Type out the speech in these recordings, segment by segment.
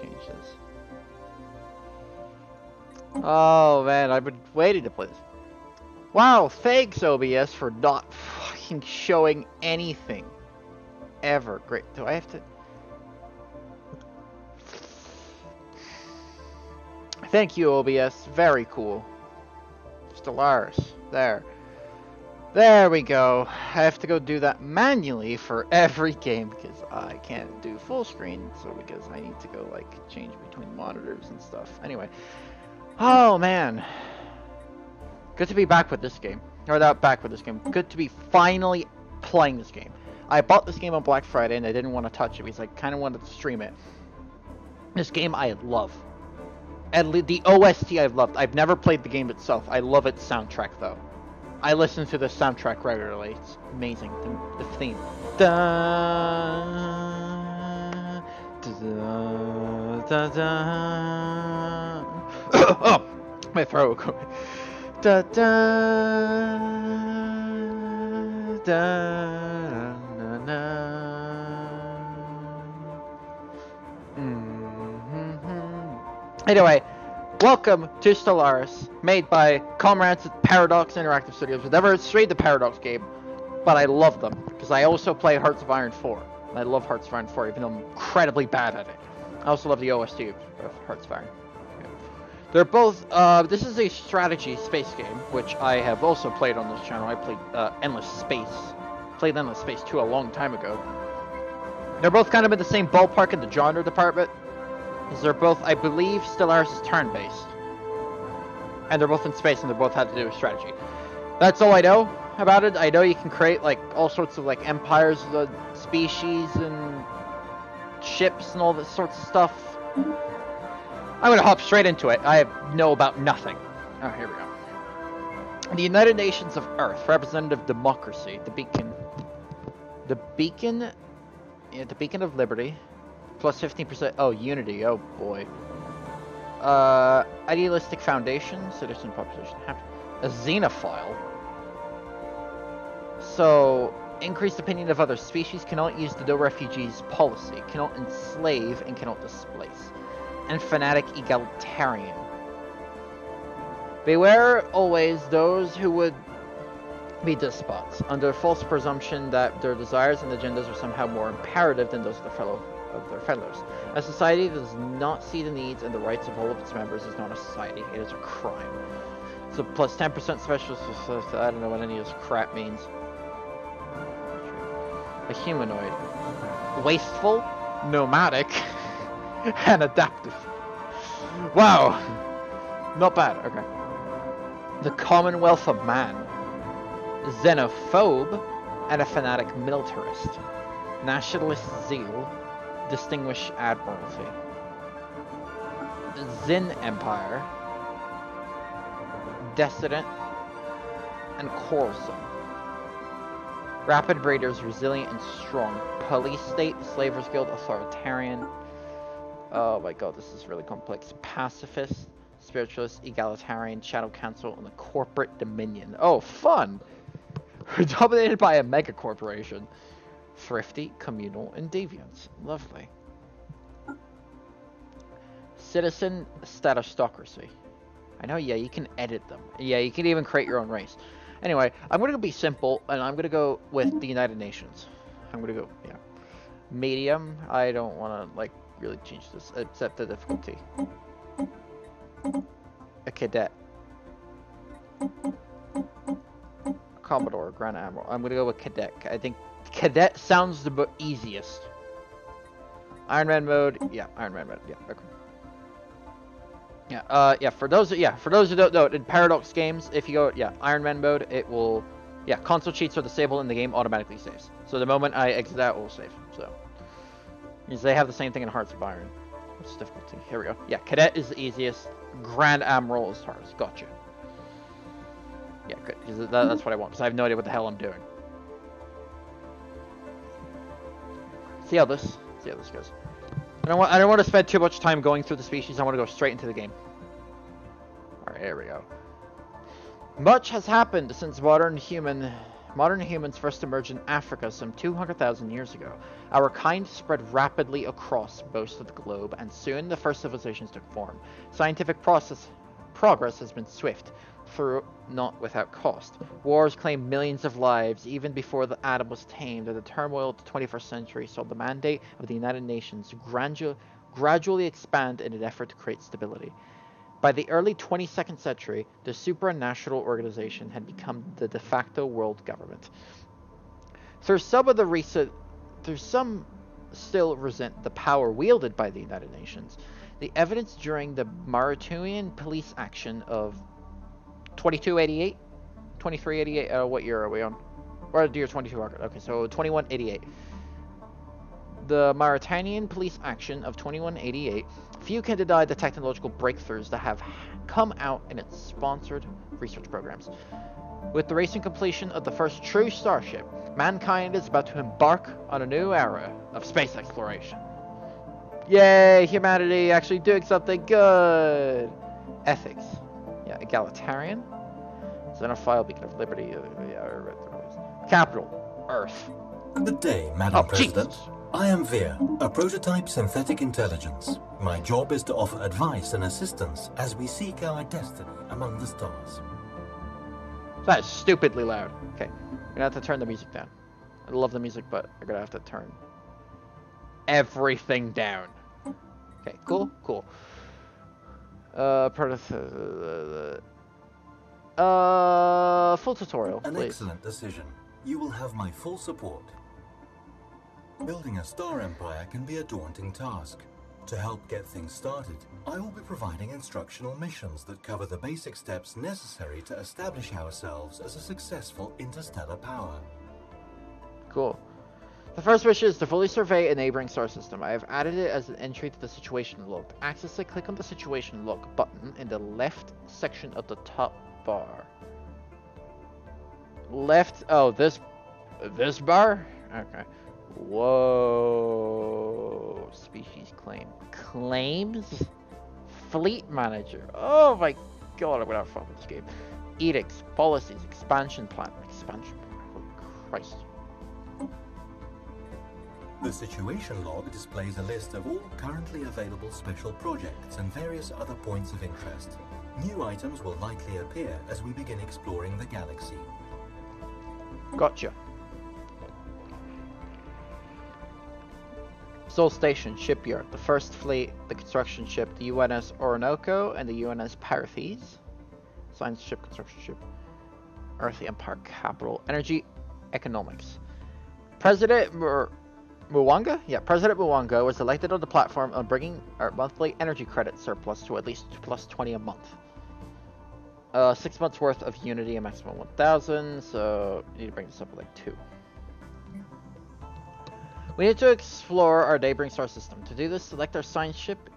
change this. Oh man, I've been waiting to play this. Wow, thanks OBS for not fucking showing anything. Ever. Great. Do I have to... Thank you, OBS. Very cool. Stellaris. There. There we go. I have to go do that manually for every game because I can't do full screen. So because I need to go like change between monitors and stuff. Anyway. Oh man. Good to be back with this game. Or not back with this game. Good to be finally playing this game. I bought this game on Black Friday and I didn't want to touch it because I kind of wanted to stream it. This game I love. And the OST I've loved. I've never played the game itself. I love its soundtrack though. I listen to the soundtrack regularly. It's amazing. The, the theme. Da, da, da, da, oh, my throat. Da, da, da, na, na. Mm-hmm. Anyway, welcome to Stellaris, made by comrades at Paradox Interactive Studios. I've never strayed the Paradox game, but I love them because I also play Hearts of Iron 4. And I love Hearts of Iron 4, even though I'm incredibly bad at it. I also love the OST of Hearts of Iron. They're both, uh, this is a strategy space game, which I have also played on this channel. I played uh, Endless Space. Played Endless Space 2 a long time ago. They're both kind of in the same ballpark in the genre department. They're both, I believe, Stellaris is turn-based. And they're both in space and they both have to do with strategy. That's all I know about it. I know you can create, like, all sorts of, like, empires, the species, and ships, and all this sorts of stuff. I'm gonna hop straight into it. I know about nothing. Oh, here we go. The United Nations of Earth, representative democracy, the beacon. The beacon, yeah, the beacon of liberty, plus 15%. Oh, unity. Oh boy. Uh, idealistic foundation, citizen population, a xenophile. So, increased opinion of other species, cannot use the no refugees policy, cannot enslave, and cannot displace and fanatic egalitarian. Beware always those who would be despots, under false presumption that their desires and agendas are somehow more imperative than those of their fellow of their fellows. A society that does not see the needs and the rights of all of its members is not a society, it is a crime. So plus 10% special, I don't know what any of this crap means. A humanoid. Wasteful, nomadic, and adaptive. Wow. Not bad, okay. The Commonwealth of Man. Xenophobe and a fanatic militarist. Nationalist zeal. Distinguished admiralty. Tzynn Empire. Dissident. And quarrelsome. Rapid breeders, resilient and strong. Police state, Slavers Guild, authoritarian. Oh my god, this is really complex. Pacifist, spiritualist, egalitarian, shadow council, and the corporate dominion. Oh, fun! Dominated by a mega corporation. Thrifty, communal, and deviant. Lovely. Citizen statistocracy. I know, yeah, you can edit them. Yeah, you can even create your own race. Anyway, I'm going to be simple, and I'm going to go with the United Nations. I'm going to go, yeah. Medium, I don't want to, like, really change this, except the difficulty. A cadet. Commodore, Grand Admiral. I'm gonna go with cadet. I think cadet sounds the easiest. Iron Man mode, yeah, Iron Man mode, yeah, okay. Yeah, uh, yeah, for those, yeah, for those who don't know, in Paradox games, if you go, yeah, Iron Man mode, it will, yeah, console cheats are disabled and the game automatically saves. So the moment I exit out, it will save, so. Because they have the same thing in Hearts of Iron. What's difficulty? Here we go. Yeah, Cadet is the easiest. Grand Admiral is hardest. Gotcha. Yeah, good. That, that's what I want, because I have no idea what the hell I'm doing. See how this, see how this goes. I don't want, I don't want to spend too much time going through the species. I want to go straight into the game. All right, here we go. Much has happened since modern human Modern humans first emerged in Africa some 200,000 years ago. Our kind spread rapidly across most of the globe, and soon the first civilizations took form. Scientific process progress has been swift, through not without cost. Wars claimed millions of lives even before the atom was tamed, and the turmoil of the 21st century saw the mandate of the United Nations gradu- gradually expand in an effort to create stability. By the early 22nd century, the supranational organization had become the de facto world government. Through some of the recent, through some still resent the power wielded by the United Nations, the evidence during the Mauritanian police action of 2288, 2388. Uh, what year are we on? Or the year 22 Okay, so 2188. The Mauritanian police action of 2188. Few can deny the technological breakthroughs that have come out in its sponsored research programs. With the recent completion of the first true starship, mankind is about to embark on a new era of space exploration. Yay, humanity actually doing something good! Ethics. Egalitarian. Xenophile, beacon of liberty. Uh, capital, Earth. Good day, Madam Oh, President. Jesus. I am VIR, a prototype synthetic intelligence. My job is to offer advice and assistance as we seek our destiny among the stars. That is stupidly loud. Okay, I'm gonna have to turn the music down. I love the music, but I'm gonna have to turn everything down. Okay, cool, cool. Uh, prototype. Uh, full tutorial, An please. excellent decision. You will have my full support. Building a star empire can be a daunting task. To help get things started, I will be providing instructional missions that cover the basic steps necessary to establish ourselves as a successful interstellar power. Cool. The first wish is to fully survey a neighboring star system. I have added it as an entry to the situation log. Access it, click on the situation log button in the left section of the top bar. Left, oh, this, this bar? Okay. Whoa. Species claim. Claims? Fleet manager. Oh my god, I'm gonna have fun with this game. Edicts, policies, expansion plan. Expansion plan. Holy Christ. The situation log displays a list of all currently available special projects and various other points of interest. New items will likely appear as we begin exploring the galaxy. Gotcha. Sol Station, Shipyard, the First Fleet, the construction ship, the UNS Orinoco, and the UNS Parathes. Science ship, construction ship. Earth Empire Capital. Energy, Economics. President Mur- Mwanga? Yeah, President Mwanga was elected on the platform of bringing our monthly energy credit surplus to at least plus 20 a month. Uh, six months worth of Unity, a maximum 1,000, so need to bring this up like two. We need to explore our neighboring star system. To do this, select our science ship,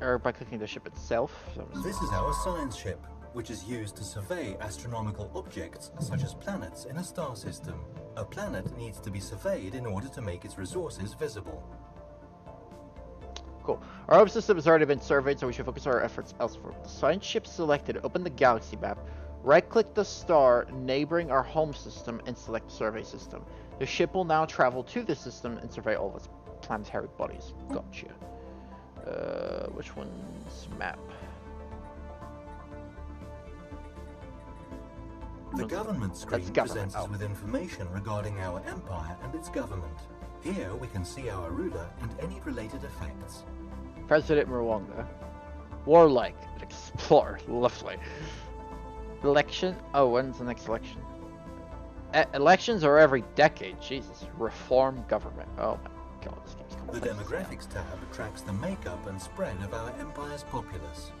or by clicking the ship itself. So This is our science ship, which is used to survey astronomical objects such as planets in a star system. A planet needs to be surveyed in order to make its resources visible. Cool. Our home system has already been surveyed, so we should focus our efforts elsewhere. The science ship selected, open the galaxy map, right-click the star neighboring our home system, and select survey system. The ship will now travel to the system and survey all of its planetary bodies. Gotcha. Uh, which one's map? The government screen government, presents us oh. with information regarding our empire and its government. Here we can see our ruler and any related effects. President Mwanga. Warlike. Explorer. Lovely. Election. Oh, when's the next election? E- elections are every decade. Jesus. Reform government. Oh my god, this game's The demographics tab tracks the makeup and spread of our empire's populace.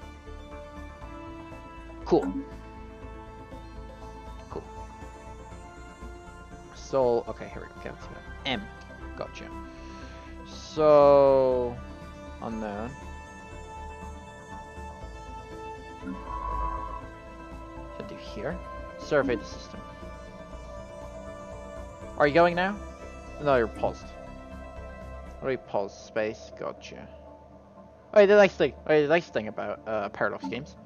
Cool. So, okay, here we go. Galaxy map. M. Gotcha. So, unknown. Should do here. Survey the system. Are you going now? No, you're paused. What do you pause? Space. Gotcha. Oh, the nice thing. Oh, the nice thing about uh, Paradox games,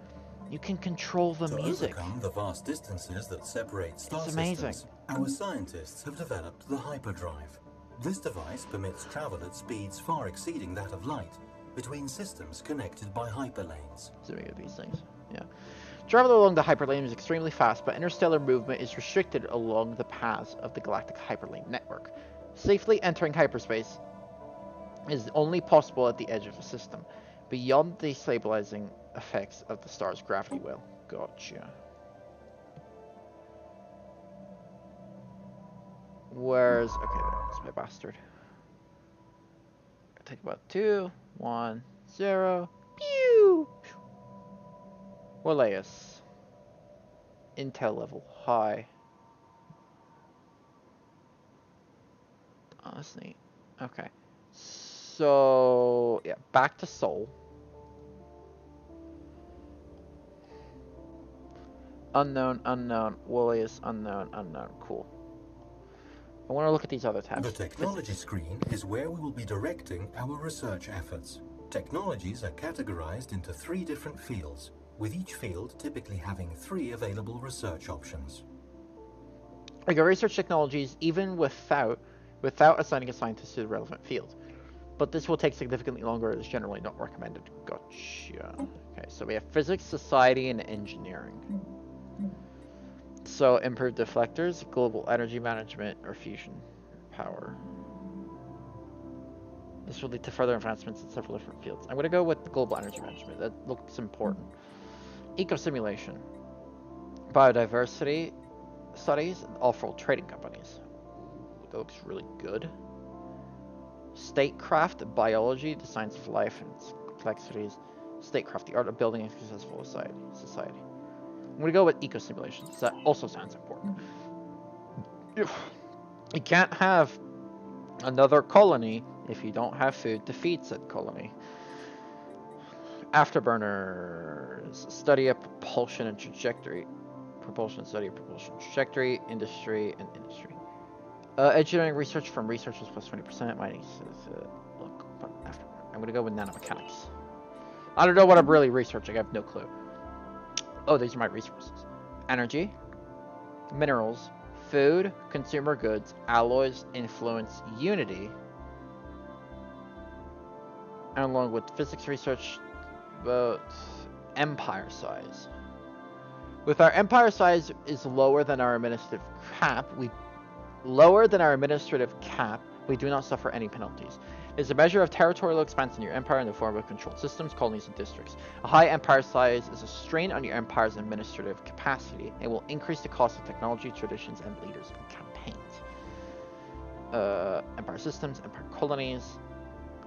you can control the to music. overcome the vast distances that separate star It's amazing. systems, Our scientists have developed the hyperdrive. This device permits travel at speeds far exceeding that of light between systems connected by hyperlanes. Zooming at these things. Yeah. Travel along the hyperlane is extremely fast, but interstellar movement is restricted along the paths of the galactic hyperlane network. Safely entering hyperspace is only possible at the edge of a system, beyond the stabilizing effects of the star's gravity well. Gotcha. Where's... Okay, that's my bastard. Take about two, one, zero, pew! Waleus. Intel level high. Oh, that's neat. Okay. So, yeah, back to Sol. Unknown, unknown, Waleus, unknown, unknown. Cool. I want to look at these other tabs. The technology screen is where we will be directing our research efforts. Technologies are categorized into three different fields, with each field typically having three available research options. I got research technologies even without without assigning a scientist to the relevant field. But this will take significantly longer It's generally not recommended. Gotcha. Mm. Okay, so we have physics, society, and engineering. So improved deflectors, global energy management, or fusion power. This will lead to further advancements in several different fields. I'm going to go with global energy management. That looks important. Eco simulation. Biodiversity studies, and off-road trading companies. That looks really good. Statecraft, biology, the science of life and its complexities. Statecraft, the art of building a successful society. I'm gonna go with eco simulations. That also sounds important. You can't have another colony if you don't have food to feed said colony. Afterburners. Study of propulsion and trajectory. Propulsion, study of propulsion trajectory, industry, and industry. Uh, engineering research from researchers plus 20%. Mining. Uh, look, after, I'm gonna go with nanomechanics. I don't know what I'm really researching. I have no clue. Oh, these are my resources. Energy, minerals, food, consumer goods, alloys, influence, unity, and along with physics research, about empire size. With our empire size is lower than our administrative cap, we lower than our administrative cap, we do not suffer any penalties is a measure of territorial expanse in your empire in the form of controlled systems, colonies, and districts. A high empire size is a strain on your empire's administrative capacity and will increase the cost of technology, traditions, and leaders in campaigns. Uh, empire systems, empire colonies,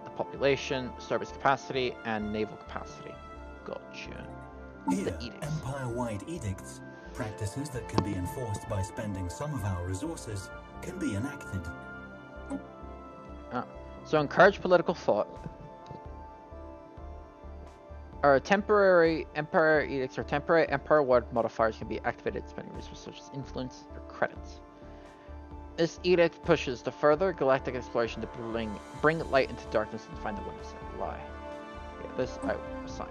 the population, service capacity, and naval capacity. Gotcha. Here, empire-wide edicts, practices that can be enforced by spending some of our resources, can be enacted. So encourage political thought. Our temporary empire edicts or temporary empire ward modifiers can be activated spending resources such as influence or credits. This edict pushes to further galactic exploration to bring, bring light into darkness and find the limits that lie. Yeah, this I will assign.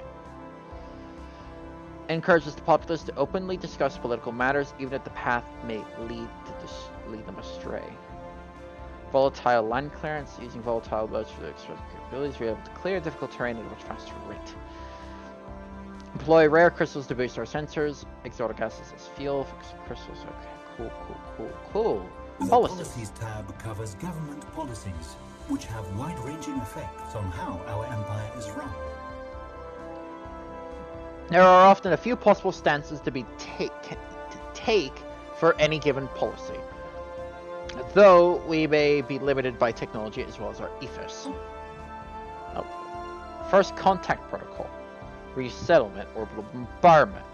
Encourages the populace to openly discuss political matters even if the path may lead to lead them astray volatile land clearance. Using volatile motes for their capabilities, we are able to clear difficult terrain at a much faster rate. Employ rare crystals to boost our sensors. Exotic gases as fuel. Crystals. Okay, cool, cool, cool, cool. The policies. policies tab covers government policies, which have wide-ranging effects on how our empire is run. There are often a few possible stances to be take to take for any given policy though we may be limited by technology as well as our ethos. Oh. First contact protocol, resettlement, orbital bombardment,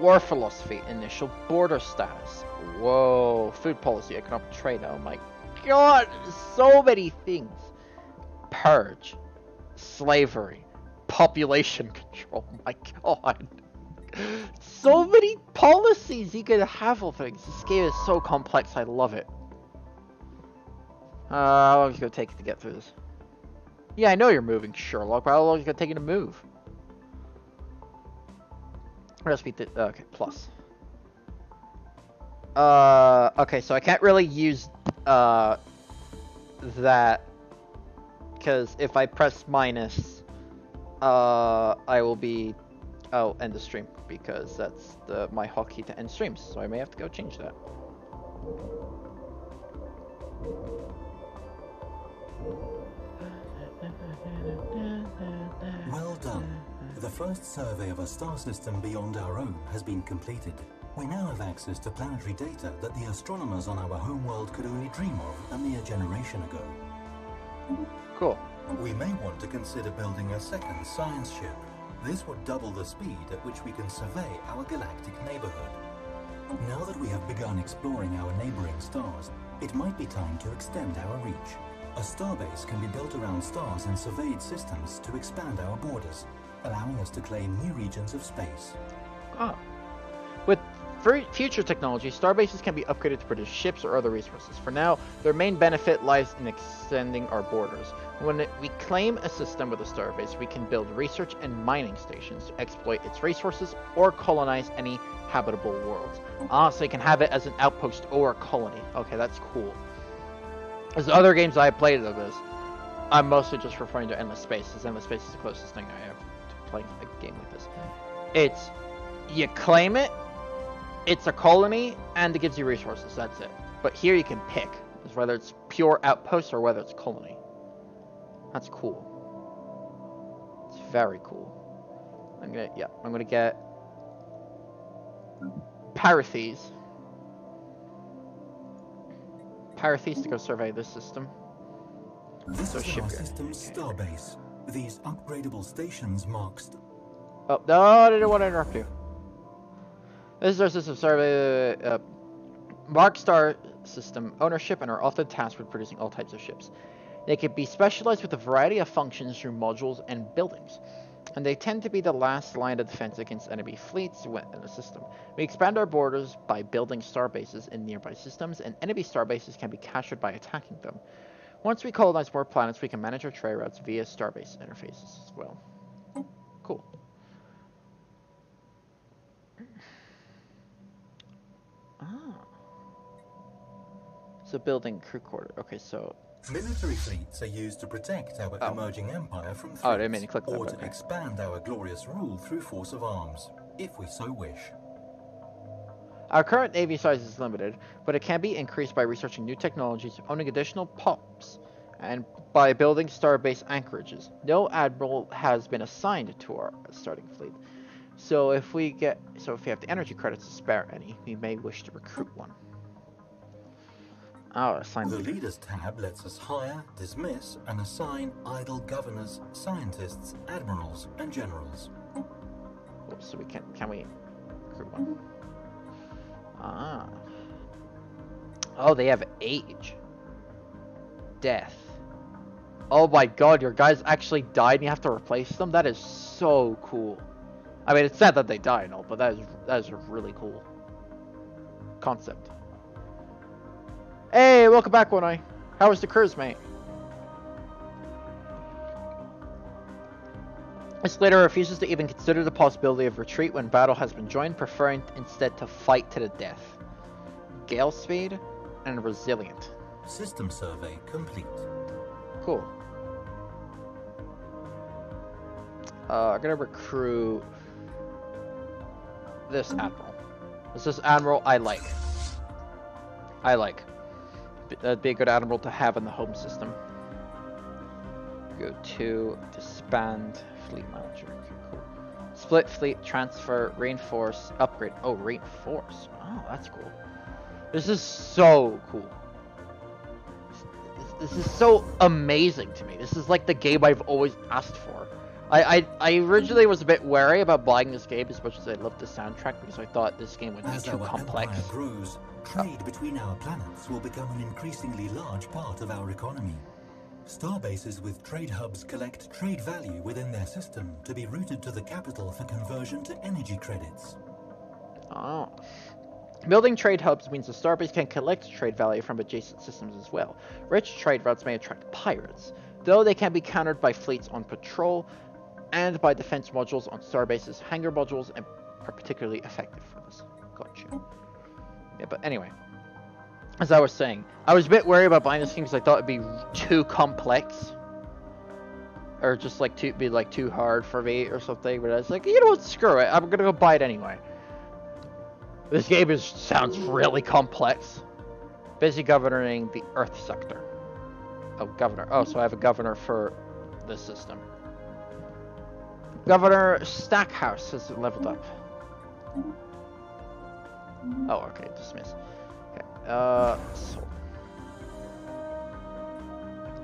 war philosophy, initial border status. Whoa, food policy, economic trade. Oh my god, so many things. Purge, slavery, population control. My god so many policies you could have of things. This game is so complex, I love it. Uh, how long is it going to take to get through this? Yeah, I know you're moving, Sherlock, but how long is it going to take you to move? Recipe, okay, plus. Uh, okay, so I can't really use uh that because if I press minus, uh, I will be oh end the stream because that's the my hotkey to end streams. So I may have to go change that. Well done. The first survey of a star system beyond our own has been completed. We now have access to planetary data that the astronomers on our homeworld could only dream of a mere generation ago. Cool. We may want to consider building a second science ship. This would double the speed at which we can survey our galactic neighborhood. Now that we have begun exploring our neighboring stars, it might be time to extend our reach. A starbase can be built around stars and surveyed systems to expand our borders, allowing us to claim new regions of space. Ah. For future technology, starbases can be upgraded to produce ships or other resources. For now, their main benefit lies in extending our borders. When we claim a system with a starbase, we can build research and mining stations to exploit its resources or colonize any habitable worlds. Ah, so you can have it as an outpost or a colony. Okay, that's cool. As other games I have played of this. I'm mostly just referring to Endless Space, as Endless Space is the closest thing I have to playing a game like this. It's you claim it, it's a colony, and it gives you resources. That's it. But here you can pick whether it's pure outpost or whether it's colony. That's cool. It's very cool. I'm gonna yeah, I'm gonna get Parathes. Parathes to go survey this system. This So is our system's starbase. These upgradable stations mark st- Oh, no, I didn't want to interrupt you. This is our system survey, uh, Mark Star system ownership and are often tasked with producing all types of ships. They can be specialized with a variety of functions through modules and buildings, and they tend to be the last line of defense against enemy fleets in the system. We expand our borders by building star bases in nearby systems, and enemy star bases can be captured by attacking them. Once we colonize more planets, we can manage our trade routes via starbase interfaces as well. Cool. So building crew quarter. Okay, so Military fleets are used to protect our Oh. emerging empire from threats, Oh, I mean to click that, or to okay. expand our glorious rule through force of arms, if we so wish. our current navy size is limited, but it can be increased by researching new technologies, owning additional pops, and by building starbase anchorages. No admiral has been assigned to our starting fleet. So if we get so if we have the energy credits to spare any, we may wish to recruit one. Oh, assign The Leaders tab lets us hire, dismiss, and assign idle governors, scientists, admirals, and generals. Oops, so we can can we recruit one? Ah. Oh, they have age. Death. Oh my god, your guys actually died and you have to replace them? That is so cool. I mean, it's sad that they die and all, but that is that is a really cool concept. Hey, welcome back, One Eye. How was the cruise, mate? This leader refuses to even consider the possibility of retreat when battle has been joined, preferring instead to fight to the death. Gale speed and resilient. System survey complete. Cool. Uh, I'm gonna recruit this admiral. This is admiral I like. I like. That'd be a good admiral to have in the home system. Go to disband fleet manager. Okay, cool. Split fleet transfer reinforce upgrade. Oh, reinforce. Oh, that's cool. This is so cool. This, this is so amazing to me. This is like the game I've always asked for. I, I, I originally was a bit wary about buying this game as much as I loved the soundtrack because I thought this game would be As too complex. Trade between our planets will become an increasingly large part of our economy. Starbases with trade hubs collect trade value within their system to be routed to the capital for conversion to energy credits. Oh. Building trade hubs means the starbase can collect trade value from adjacent systems as well. Rich trade routes may attract pirates, though they can be countered by fleets on patrol and by defense modules on starbases. Hangar modules are particularly effective for this. Gotcha. Yeah, but anyway, as I was saying, I was a bit worried about buying this game because I thought it'd be too complex, or just like too be like too hard for me or something. But I was like, you know what, screw it, I'm gonna go buy it anyway. This game is sounds really complex. Busy governing the Earth sector. Oh, governor. Oh, so I have a governor for this system. Governor Stackhouse has leveled up. Oh, okay, dismiss. Okay, uh, so.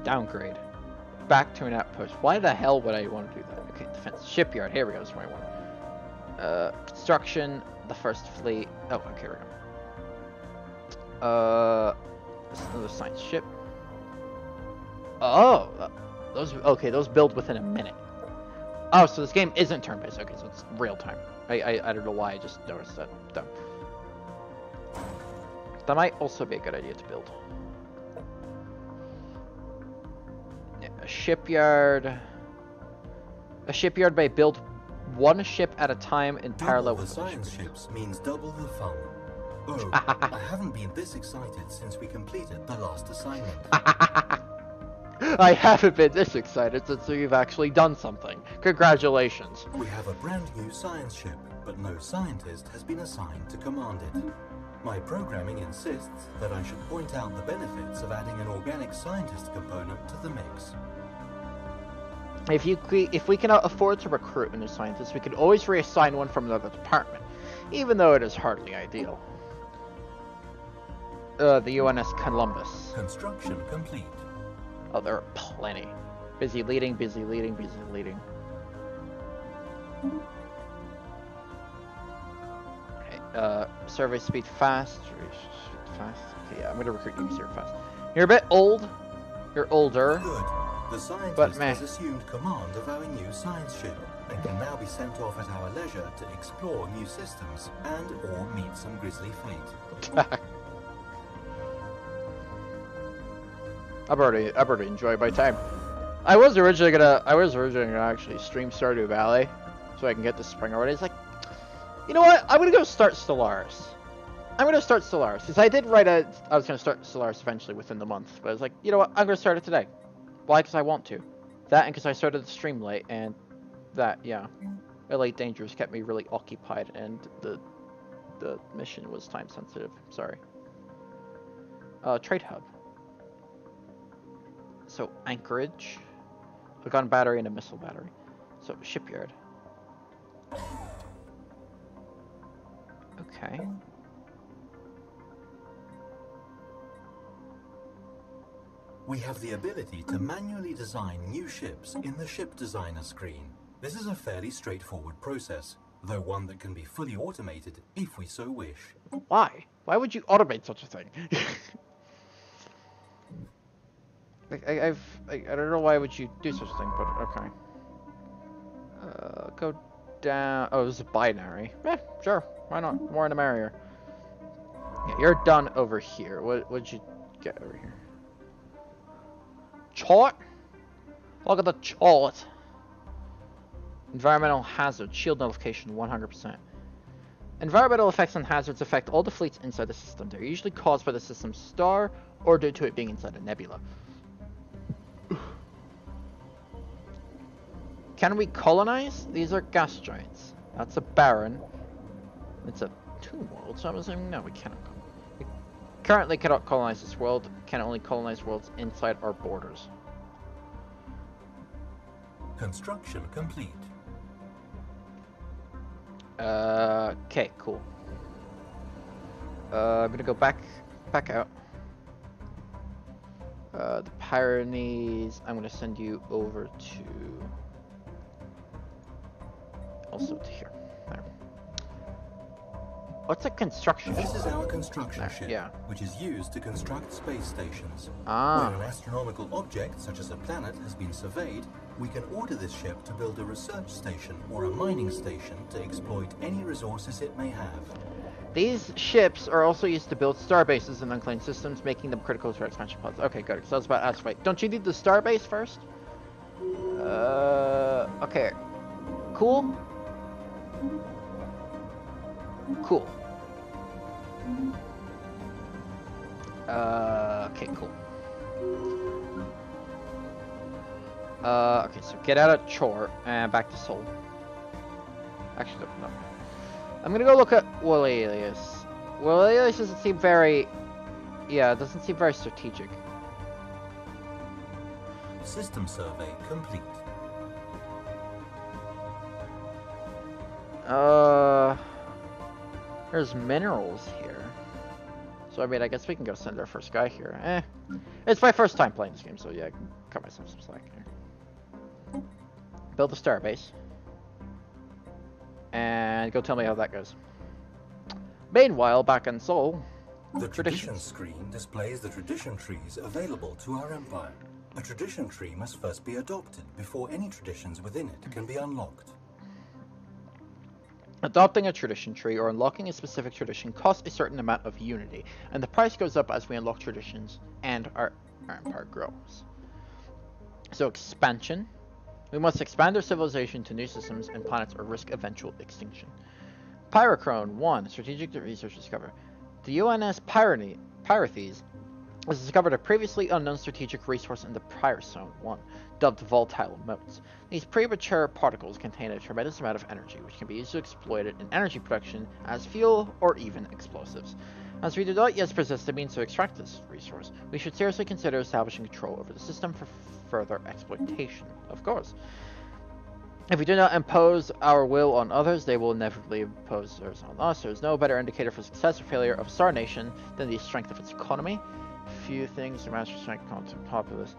Downgrade. Back to an outpost. Why the hell would I want to do that? Okay, defense. Shipyard, here we go, that's what I want. Uh, construction, the first fleet. Oh, okay, here we go. Uh, another science ship. Oh, uh, those, okay, those build within a minute. Oh, so this game isn't turn-based. Okay, so it's real time. I, I, I don't know why I just noticed that. Dumb. That might also be a good idea to build. Yeah, a shipyard. A shipyard may build one ship at a time in Double parallel the with other science ships means double the fun. Oh, I haven't been this excited since we completed the last assignment. I haven't been this excited since we've actually done something. Congratulations. We have a brand new science ship, but no scientist has been assigned to command it. My programming insists that I should point out the benefits of adding an organic scientist component to the mix. If you if we cannot afford to recruit a new scientist, we can always reassign one from another department, even though it is hardly ideal. Uh, the UNS Columbus. Construction complete. Oh, there are plenty. Busy leading, busy leading, busy leading. Uh, survey speed fast. Fast. Okay, yeah, I'm gonna recruit you here fast. You're a bit old. You're older. Good. The scientist But has assumed command of our new science ship and can now be sent off at our leisure to explore new systems and or meet some grisly fate. I've already, I've already enjoyed my time. I was originally gonna, I was originally gonna actually stream Stardew Valley, so I can get the spring already. It's like, you know what? I'm gonna go start Stellaris. I'm gonna start Stellaris because I did write a, I was gonna start Stellaris eventually within the month, but I was like, you know what? I'm gonna start it today. Why? Because I want to. That and because I started the stream late, and that, yeah, Elite Dangerous kept me really occupied, and the, the mission was time sensitive. Sorry. Uh, trade hub. So anchorage, a gun battery and a missile battery. So shipyard. Okay. We have the ability to manually design new ships in the ship designer screen. This is a fairly straightforward process, though one that can be fully automated if we so wish. Why? Why would you automate such a thing? like, I, I've, I, I don't know why would you do such a thing, but okay. Uh, go down. Oh, this is binary. Eh, sure. Why not? More in the merrier. Yeah, you're done over here. What what'd you get over here? Chart? Look at the chart. Environmental hazard. Shield notification 100%. Environmental effects and hazards affect all the fleets inside the system. They're usually caused by the system's star or due to it being inside a nebula. Can we colonize? These are gas giants. That's a baron. It's a tomb world, so I'm assuming no, we cannot. We currently cannot colonize this world. Can only colonize worlds inside our borders. Construction complete. Uh, okay, cool. Uh, I'm gonna go back, back out. Uh, the Pyrenees, I'm gonna send you over to, also to here. There. What's a construction? Ship? This is our construction There, ship, yeah. which is used to construct space stations. Ah. When an astronomical object, such as a planet, has been surveyed, we can order this ship to build a research station or a mining station to exploit any resources it may have. These ships are also used to build star bases in unclaimed systems, making them critical to expansion pods. Okay, good. So was about ask, wait, don't you need the star base first? Uh, okay. Cool. Cool. Uh, okay, cool. Uh, okay, so get out of Chore and back to Sol. Actually, no. I'm gonna go look at Willelius. Willelius doesn't seem very... Yeah, doesn't seem very strategic. System survey complete. Uh... There's minerals here. So, I mean, I guess we can go send our first guy here. Eh. It's my first time playing this game, so yeah, I can cut myself some slack here. Build a starbase. And go tell me how that goes. Meanwhile, back in Sol... The tradition screen displays the tradition trees available to our empire. A tradition tree must first be adopted before any traditions within it can be unlocked. Adopting a tradition tree or unlocking a specific tradition costs a certain amount of unity, and the price goes up as we unlock traditions and our, empire grows. So expansion. We must expand our civilization to new systems and planets or risk eventual extinction. Pyrochrome 1. Strategic research discover. The UNS Pyrene, Pyrethes has discovered a previously unknown strategic resource in the Pyrophone 1, dubbed volatile motes. These premature particles contain a tremendous amount of energy, which can be used to exploit it in energy production as fuel or even explosives. As we do not yet possess the means to extract this resource, we should seriously consider establishing control over the system for further exploitation, of course. If we do not impose our will on others, they will inevitably impose theirs on us. There is no better indicator for success or failure of a star nation than the strength of its economy. Few things the strength of populace.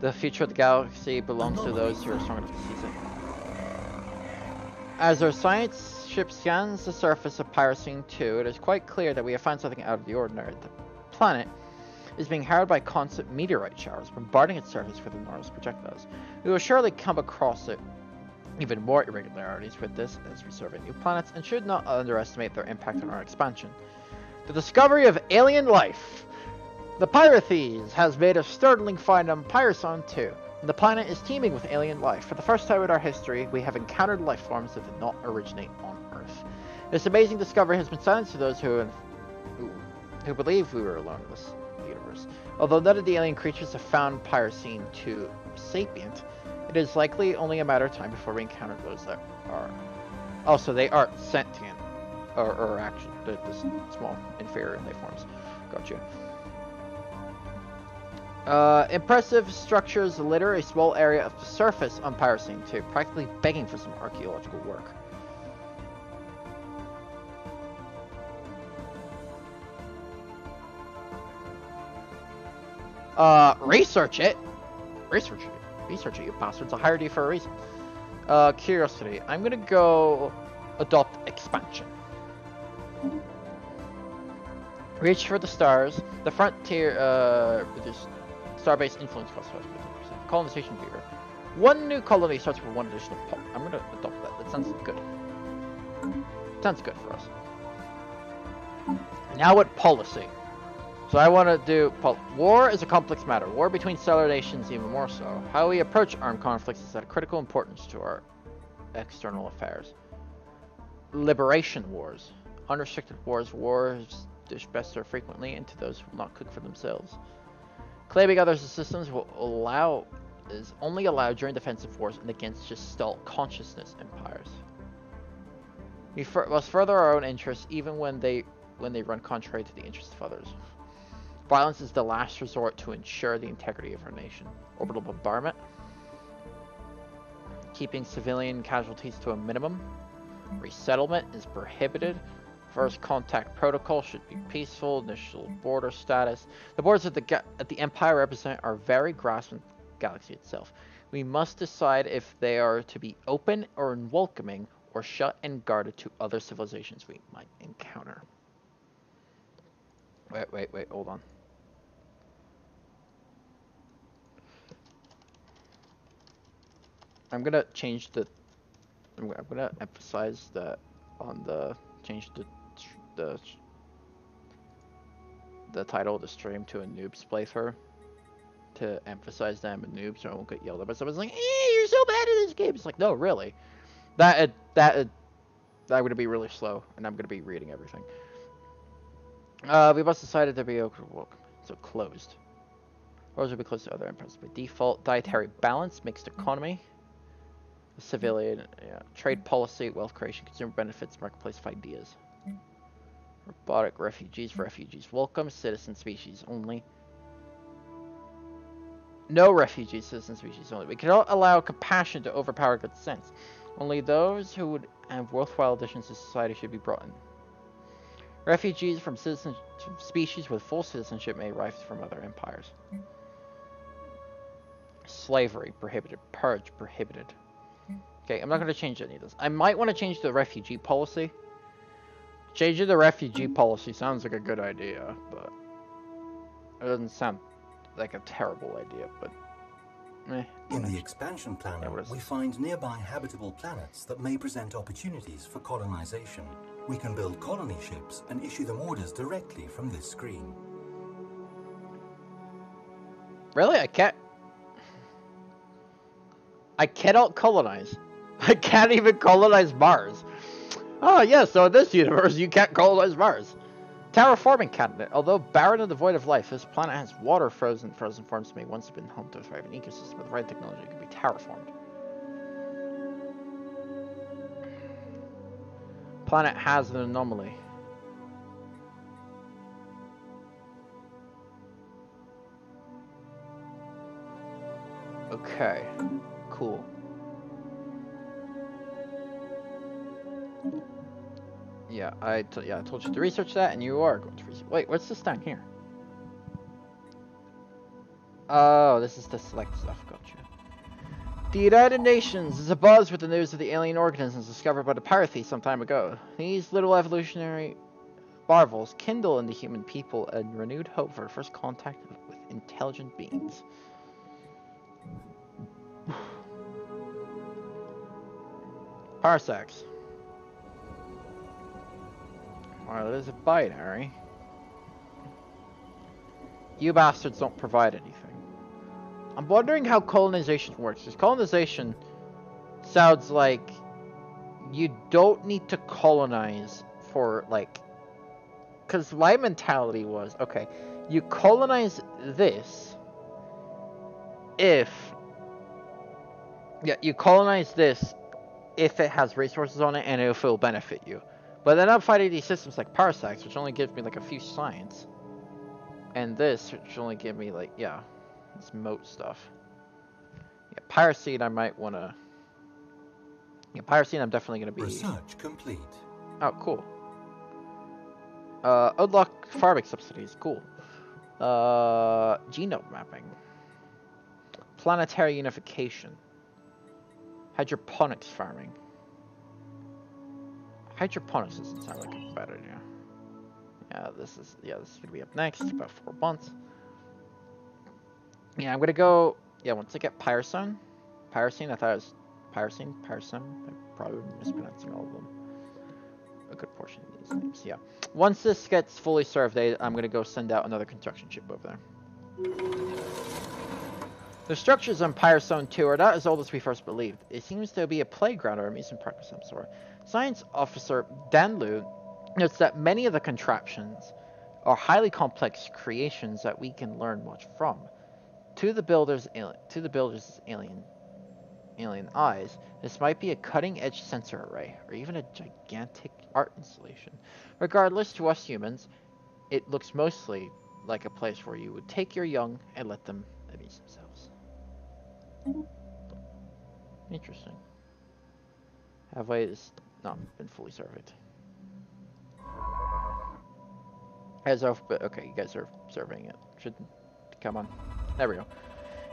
The future of the galaxy belongs to those who are strong enough to seize it. As our science ship scans the surface of Pyrocene 2, it is quite clear that we have found something out of the ordinary. The planet is being harrowed by constant meteorite showers, bombarding its surface with enormous projectiles. We will surely come across it even more irregularities with this as we survey new planets, and should not underestimate their impact on our expansion. The discovery of alien life. The Pyrethes has made a startling find on Pyroson 2. The planet is teeming with alien life. For the first time in our history, we have encountered life forms that did not originate on Earth. This amazing discovery has been silenced to those who, who, who believe we were alone in this universe. Although none of the alien creatures have found Pyrocene 2 sapient, it is likely only a matter of time before we encounter those that are. Also, they are sentient, or, or actually, the, small inferior life forms. Gotcha. Uh, impressive structures litter a small area of the surface on Pyrocene 2, practically begging for some archaeological work. Uh, research it? Research it? Research it, you bastards. I hired you for a reason. Uh, curiosity. I'm gonna go adopt expansion. Reach for the stars. The frontier, uh, reduce starbase influence cost 50%. Colonization fever. One new colony starts with one additional pop. I'm gonna adopt that. That sounds good. Sounds good for us. Now what policy? So I want to do... War is a complex matter. War between stellar nations even more so. How we approach armed conflicts is of critical importance to our external affairs. Liberation wars. Unrestricted wars. Wars dish best are frequently into those who will not cook for themselves. Claiming others' systems will allow is only allowed during defensive wars and against just stalled consciousness empires. We must further our own interests even when they when they run contrary to the interests of others. Violence is the last resort to ensure the integrity of our nation. Orbital bombardment. Keeping civilian casualties to a minimum. Resettlement is prohibited. First contact protocol should be peaceful. Initial border status. The borders of the at the Empire represent are very grasping galaxy itself. We must decide if they are to be open or welcoming, or shut and guarded to other civilizations we might encounter. Wait, wait, wait, hold on. I'm gonna change the. I'm gonna emphasize that on the change the the the title of the stream to a noobs playthrough to emphasize that I'm a noob, so I won't get yelled at by someone's like, "Eh, you're so bad at this game." It's like, no, really. That that I'm gonna be really slow, and I'm gonna be reading everything. Uh, we must decided to be okay. so closed. Roads will be closed to other empires by default. Dietary balance, mixed economy, civilian, yeah, trade policy, wealth creation, consumer benefits, marketplace of ideas. Robotic refugees, refugees welcome, citizen species only. No refugees, citizen species only. We cannot allow compassion to overpower good sense. Only those who would have worthwhile additions to society should be brought in. Refugees from citizen species with full citizenship may arrive from other empires. Slavery prohibited. Purge prohibited. Okay, I'm not going to change any of this. I might want to change the refugee policy. Changing the refugee policy sounds like a good idea, but it doesn't sound like a terrible idea, but eh. In the expansion planner, yeah, we find nearby habitable planets that may present opportunities for colonization. We can build colony ships and issue them orders directly from this screen. Really? I can't... I cannot colonize. I can't even colonize Mars. Oh, yeah, so in this universe, you can't colonize Mars. Terraforming candidate. Although barren and devoid of life, this planet has water frozen. Frozen forms may once have been home to a thriving ecosystem. With the right technology, it could be terraformed. Planet has an anomaly. Okay, cool. Yeah, I yeah I told you to research that, and you are going to research. Wait, what's this down here? Oh, this is the select stuff. Gotcha. The United Nations is abuzz with the news of the alien organisms discovered by the Pyrethy some time ago. These little evolutionary marvels kindle in the human people a renewed hope for first contact with intelligent beings. Parsecs. Alright, there's a binary. You bastards don't provide anything. I'm wondering how colonization works. Because colonization sounds like you don't need to colonize for, like... Because my mentality was, okay, you colonize this if... Yeah, you colonize this if it has resources on it and if it will benefit you. But then I'm fighting these systems like Parsecs, which only give me like a few science. And this, which only give me like, yeah, this mote stuff. Yeah, Pyrocene I might want to... Yeah, Pyrocene I'm definitely going to be... Research complete. Oh, cool. Uh, unlock farming subsidies, cool. Uh, genome mapping. Planetary unification. Hydroponics farming. Hydroponics doesn't sound like a bad idea. Yeah, this is yeah, this is gonna be up next, about four months. Yeah, I'm gonna go yeah, once I get Pyrosine. Pyrosine, I thought it was Pyrosine, Pyrosine. I'm probably mispronouncing all of them. A good portion of these names, yeah. Once this gets fully served, I'm gonna go send out another construction ship over there. The structures on Pyrosine 2 are not as old as we first believed. It seems to be a playground or amusement park of some sort. Science officer Dan Lu notes that many of the contraptions are highly complex creations that we can learn much from. To the builder's to the builder's alien alien eyes, this might be a cutting-edge sensor array or even a gigantic art installation. Regardless, to us humans, it looks mostly like a place where you would take your young and let them amuse themselves. Mm-hmm. Interesting. Have I not been fully surveyed? As of, but okay, you guys are surveying it. Should come on. There we go.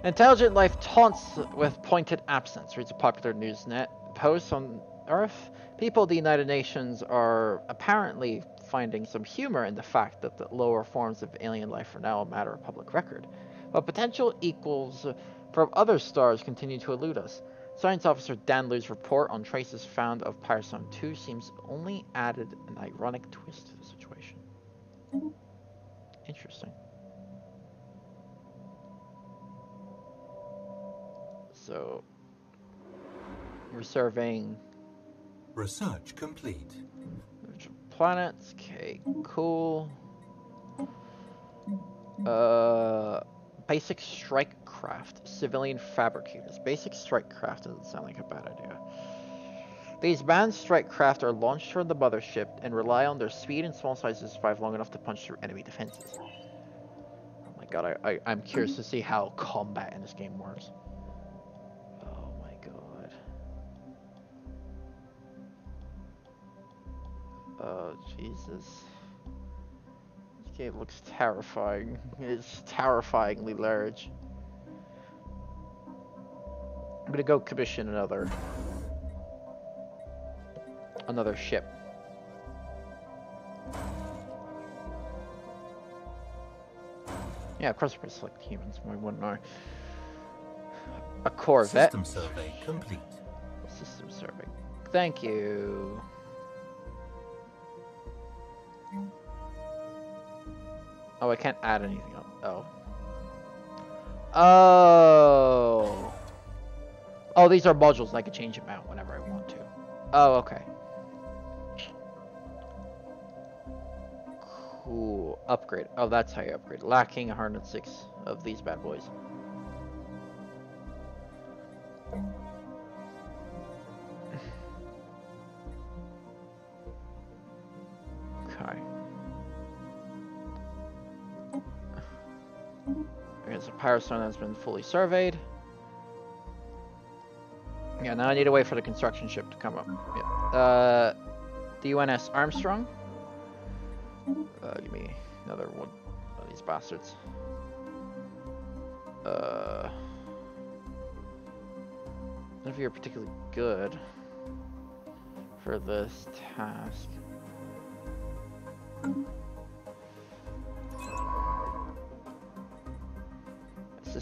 Intelligent life taunts with pointed absence. Reads a popular Newsnet post on Earth. People of the United Nations are apparently finding some humor in the fact that the lower forms of alien life are now a matter of public record. But potential equals from other stars continue to elude us. Science Officer Dan Lu's report on traces found of Pyrosine 2 seems only added an ironic twist to the situation. Interesting. So, we're surveying... Research complete. Planets, okay, cool. Uh, basic strike craft, civilian fabricators. Basic strike craft doesn't sound like a bad idea. These manned strike craft are launched from the mothership and rely on their speed and small size to survive long enough to punch through enemy defenses. Oh my god, I, I, I'm curious to see how combat in this game works. Oh my god. Oh, Jesus. Game looks terrifying. It's terrifyingly large. I'm gonna go commission another another ship. Yeah, of course we select humans. we wouldn't know. A Corvette. System survey complete. System survey. Thank you. Oh, I can't add anything up. Oh. Oh. Oh, these are modules. I can change them out whenever I want to. Oh, okay. Cool. Upgrade. Oh, that's how you upgrade. Lacking 106 of these bad boys. There's a power stone that's been fully surveyed. Yeah, now I need to wait for the construction ship to come up. Yeah. Uh, the UNS Armstrong. Uh, give me another one of these bastards. Uh, none of you are particularly good for this task.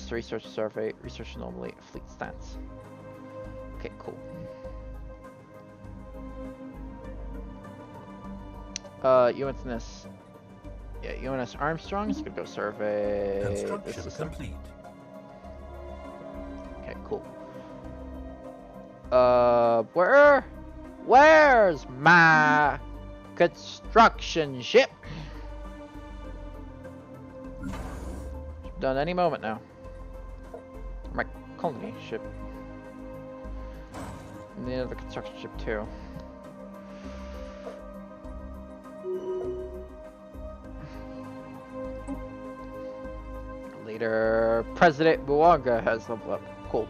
Assist research survey, research anomaly, fleet stance. Okay, cool. Uh, UNS, yeah, UNS Armstrong is gonna go survey Construction complete. Okay, cool. Uh, where, where's my construction ship? Done any moment now. Colony ship. And the other construction ship too. Later, President Buanga has leveled up. Cool.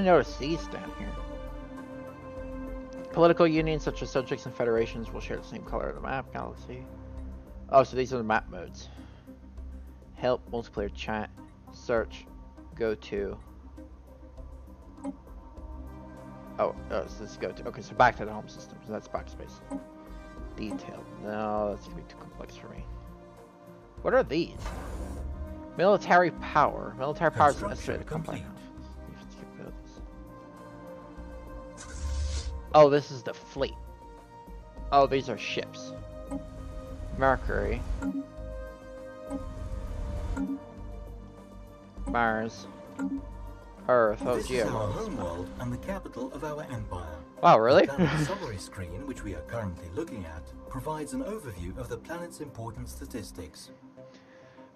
Didn't notice these down here. Political unions such as subjects and federations will share the same color of the map galaxy. Oh, so these are the map modes. Help, multiplayer chat, search, go to. Oh, oh, so this is go to. Okay, so back to the home system. So that's backspace. Detail. No, that's gonna be too complex for me. What are these? Military power. Military power is necessary to complete. Oh, this is the fleet. Oh, these are ships. Mercury. Mars. Earth. Oh, this gee. is our homeworld and the capital of our empire. Wow, really? The summary screen, which we are currently looking at, provides an overview of the planet's important statistics.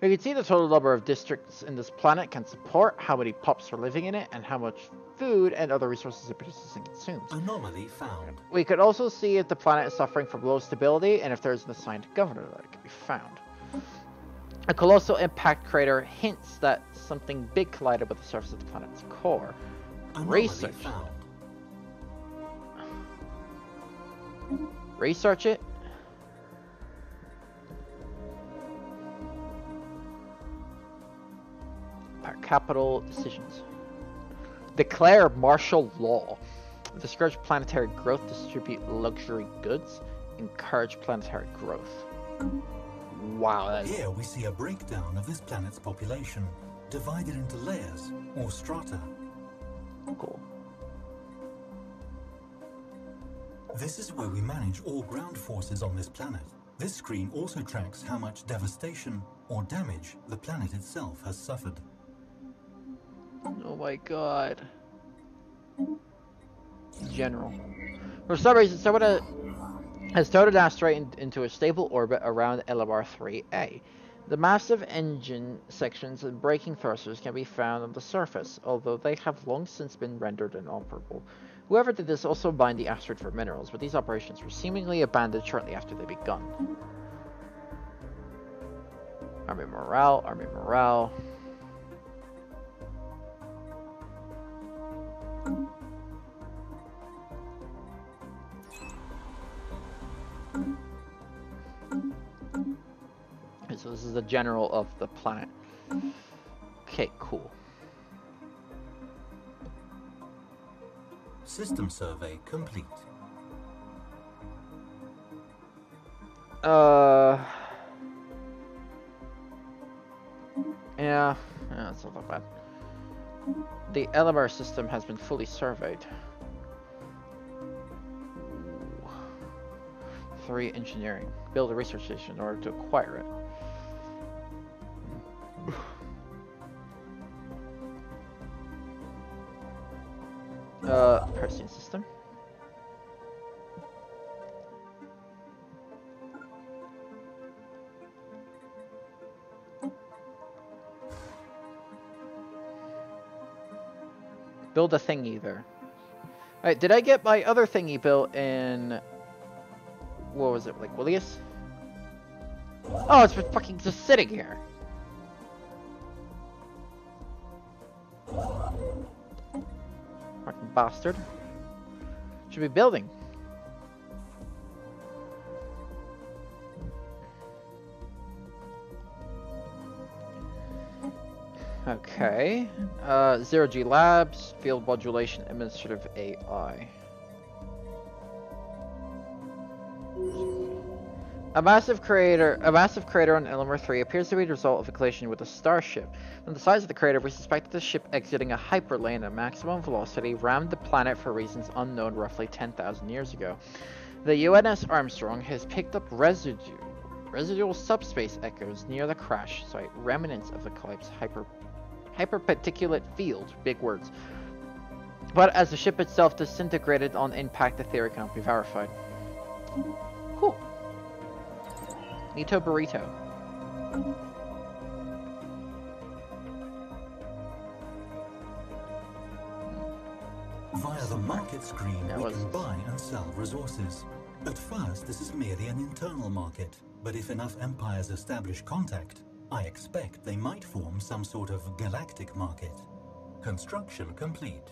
We can see the total number of districts in this planet can support, how many pops are living in it, and how much food and other resources it produces and consumes. Anomaly found. We could also see if the planet is suffering from low stability and if there's an assigned governor that can be found. A colossal impact crater hints that something big collided with the surface of the planet's core. Anomaly Research. found. Research it. Capital decisions. Declare martial law. Discourage planetary growth, distribute luxury goods, encourage planetary growth. Wow, Here we see a breakdown of this planet's population, divided into layers or strata. cool. This is where we manage all ground forces on this planet. This screen also tracks how much devastation, or damage the planet itself has suffered. Oh my god. General. For some reason, someone has towed an asteroid in, into a stable orbit around Elamar 3A. The massive engine sections and braking thrusters can be found on the surface, although they have long since been rendered inoperable. Whoever did this also mined the asteroid for minerals, but these operations were seemingly abandoned shortly after they begun. Army morale, army morale. So this is the general of the planet. Okay, cool. System survey complete. Uh. Yeah, yeah, that's not that bad. The Elamar system has been fully surveyed. Ooh. Three engineering. Build a research station in order to acquire it. Uh, Persean system. Build a thingy there. Alright, did I get my other thingy built in... What was it, like Willius? Oh, it's been fucking just sitting here. Fucking bastard. Should be building. Okay. Uh, Zero G Labs, Field Modulation, Administrative AI. A massive crater, a massive crater on Elamar 3 appears to be the result of a collision with a starship. From the size of the crater, we suspect that the ship exiting a hyperlane at maximum velocity rammed the planet for reasons unknown roughly 10,000 years ago. The UNS Armstrong has picked up residue, residual subspace echoes near the crash site, remnants of the collapse hyper hyperparticulate field, big words. But as the ship itself disintegrated on impact, the theory cannot be verified. Cool. Nito Burrito. Via the market screen, That we can buy and sell resources. At first, this is merely an internal market, but if enough empires establish contact, I expect they might form some sort of galactic market. Construction complete.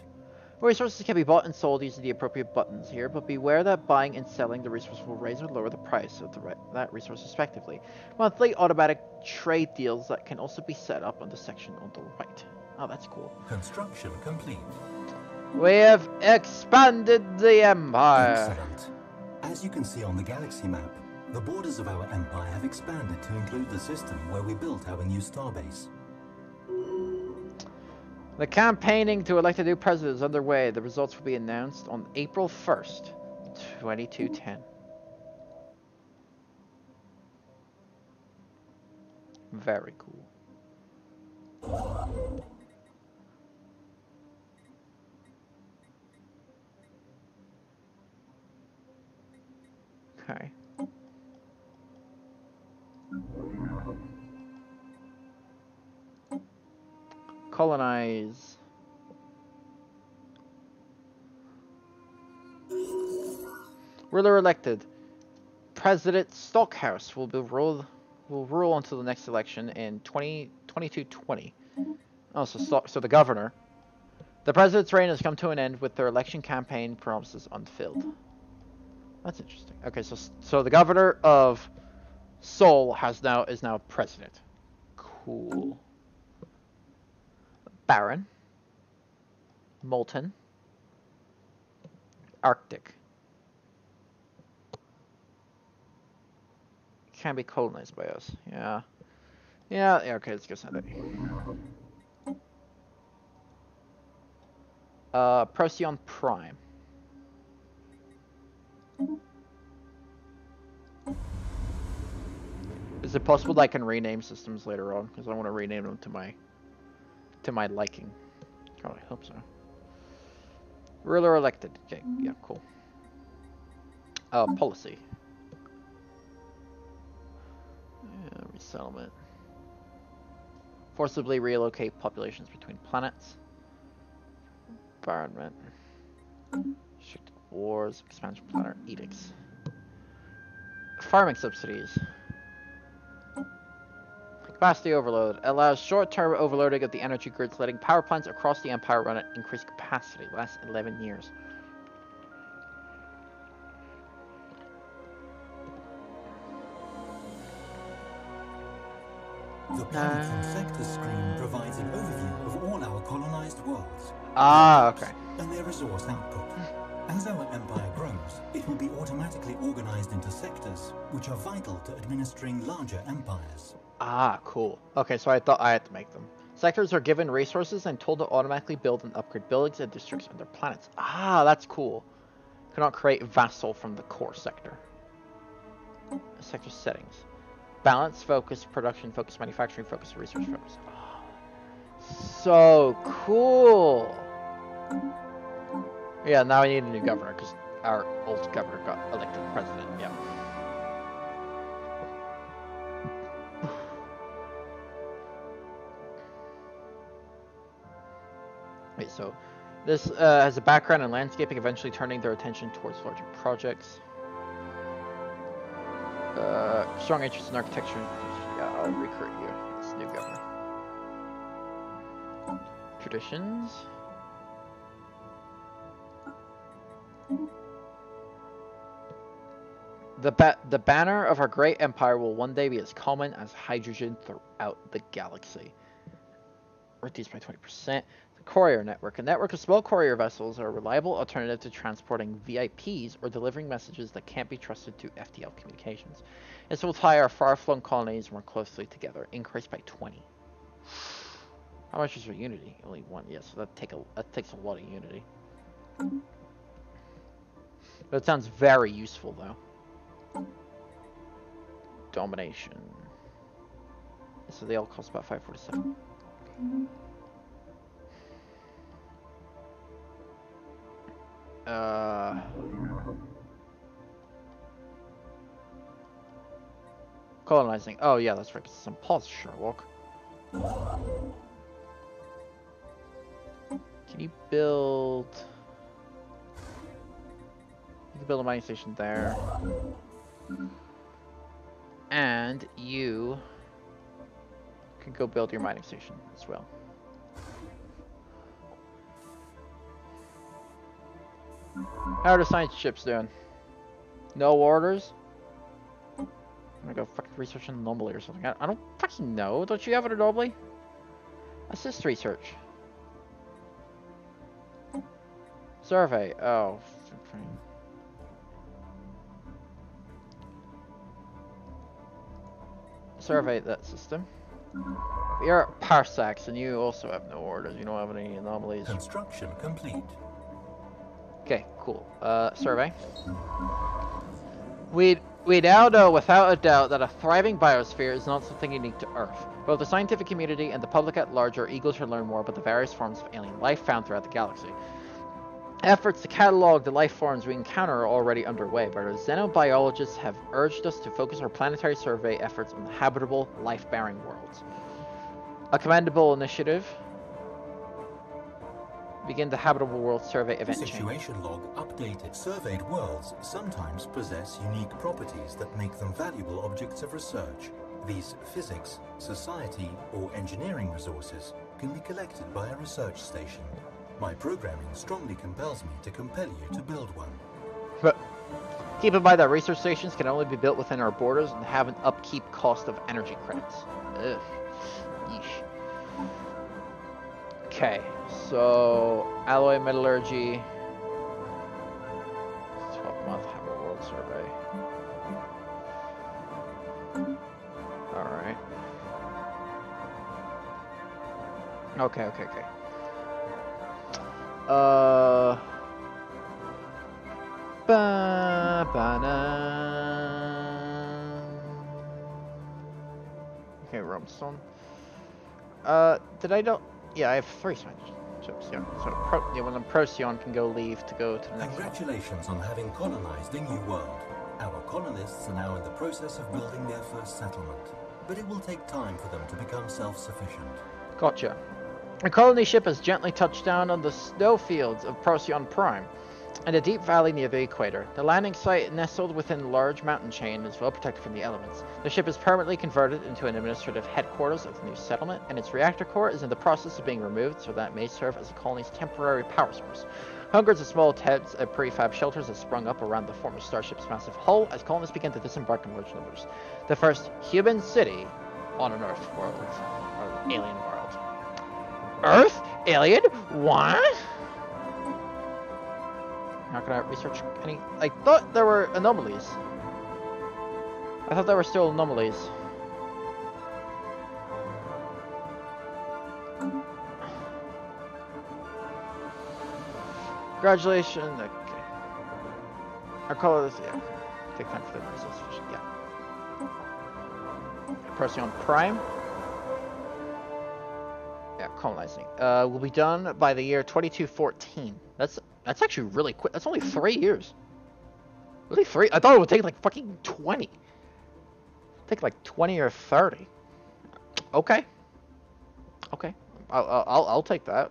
Resources can be bought and sold using the appropriate buttons here, but beware that buying and selling the resource will raise or lower the price of the re that resource respectively. Monthly automatic trade deals that can also be set up on the section on the right. Oh, that's cool. Construction complete. We have expanded the empire. Excellent. As you can see on the galaxy map, the borders of our empire have expanded to include the system where we built our new starbase. The campaigning to elect a new president is underway. The results will be announced on April 1st, 2210. Very cool. Okay. Colonize. Ruler elected. President Stockhouse will be ruled will rule until the next election in 20, 2220. Oh, so, so the governor. The president's reign has come to an end with their election campaign promises unfilled. That's interesting. Okay, so so the governor of Sol has now is now president. Cool. Barren. Molten. Arctic. Can be colonized by us. Yeah. Yeah, yeah, okay, let's go send it. Uh, Procyon Prime. Is it possible that I can rename systems later on? Because I want to rename them to my to my liking. Oh, I hope so. Ruler elected. Okay, yeah, cool. Uh, policy. Yeah, resettlement. Forcibly relocate populations between planets. Environment. Restricted wars, expansion planner edicts. Farming subsidies. Capacity overload allows short-term overloading of the energy grids, letting power plants across the Empire run at increased capacity. Last 11 years. The Planets Sectors screen provides an overview of all our colonized worlds. Ah, okay. And their resource output. As our empire grows, it will be automatically organized into sectors, which are vital to administering larger empires. Ah, cool. Okay, so I thought I had to make them. Sectors are given resources and told to automatically build and upgrade buildings and districts on their planets. Ah, that's cool. Cannot create vassal from the core sector. Sector settings. Balance, focus, production, focus, manufacturing, focus, research, focus. Oh, so cool. Yeah, now I need a new governor because our old governor got elected this uh, has a background in landscaping, eventually turning their attention towards larger projects. Uh, strong interest in architecture. Yeah, I'll recruit you as new governor. Traditions. The, ba the banner of our great empire will one day be as common as hydrogen throughout the galaxy. Reduced by 20%. Courier network. A network of small courier vessels are a reliable alternative to transporting VIPs or delivering messages that can't be trusted to FTL communications. This will tie our far-flung colonies more closely together. Increased by 20. How much is for unity? Only one. Yes, yeah, so that take a that takes a lot of unity. That sounds very useful, though. Domination. So they all cost about 547. Uh... Colonizing. Oh, yeah, that's right. Some pause, Sherlock. Can you build... You can build a mining station there. And you can go build your mining station as well. How are the science ships doing? No orders? I'm gonna go fucking research an anomaly or something. I, I don't fucking know. Don't you have an anomaly? Assist research. Survey. Oh. Survey that system. You're parsecs and you also have no orders. You don't have any anomalies. Construction complete. Cool. Uh, survey. We we now know without a doubt that a thriving biosphere is not something unique to Earth. Both the scientific community and the public at large are eager to learn more about the various forms of alien life found throughout the galaxy. Efforts to catalog the life forms we encounter are already underway, but our xenobiologists have urged us to focus our planetary survey efforts on the habitable, life-bearing worlds. A commendable initiative. Begin the habitable world survey event Situation chain. log updated. Surveyed worlds sometimes possess unique properties that make them valuable objects of research. These physics, society, or engineering resources can be collected by a research station. My programming strongly compels me to compel you to build one. But keep in mind that research stations can only be built within our borders and have an upkeep cost of energy credits. Ugh. Yeesh. Okay, so alloy metallurgy. 12 month Habit World Survey. Alright. Okay, okay, okay. Uh. Ba, ba, na. Romstone. Uh, did I don't? Yeah, I have three ships. Yeah, so Pro, yeah, well, then Procyon can go leave to go to the next one. Congratulations on having colonized a new world. Our colonists are now in the process of building their first settlement, but it will take time for them to become self-sufficient. Gotcha. A colony ship has gently touched down on the snowfields of Procyon Prime, in a deep valley near the equator. The landing site, nestled within a large mountain chain, is well protected from the elements. The ship is permanently converted into an administrative headquarters of the new settlement, and its reactor core is in the process of being removed so that it may serve as the colony's temporary power source. Hundreds of small tents and prefab shelters have sprung up around the former starship's massive hull as colonists begin to disembark in large numbers. The first human city on an Earth world, or alien world. Earth? Alien? What? Not gonna research any. I thought there were anomalies. I thought there were still anomalies. Congratulations. Okay. I'll call this. Yeah. Take time for the efficient. Yeah. Procyon Prime. Yeah, colonizing. Uh, will be done by the year 2214. That's that's actually really quick. That's only three years. Really three? I thought it would take like fucking 20. Take like 20 or 30. Okay. Okay. I'll, I'll, I'll take that.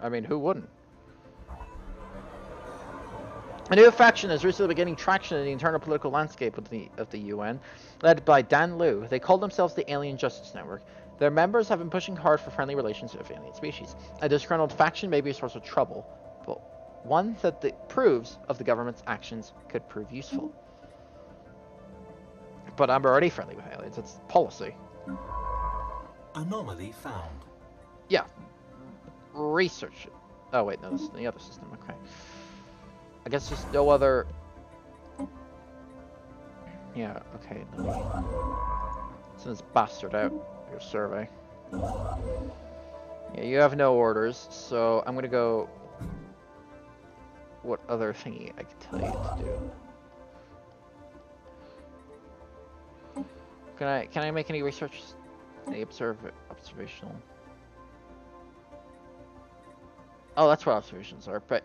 I mean, who wouldn't? A new faction is recently beginning traction in the internal political landscape of the of the UN, led by Dan Liu. They call themselves the Alien Justice Network. Their members have been pushing hard for friendly relations with alien species. A disgruntled faction may be a source of trouble, but one that the, proves of the government's actions could prove useful. But I'm already friendly with aliens. It's policy. Anomaly found. Yeah. Research it. Oh wait, no, this is the other system. Okay. I guess there's no other. Yeah. Okay. Let me send this bastard out your survey. Yeah, you have no orders, so I'm gonna go. What other thingy I can tell you to do? Can I can I make any research? Any observe observational? Oh, that's what observations are. But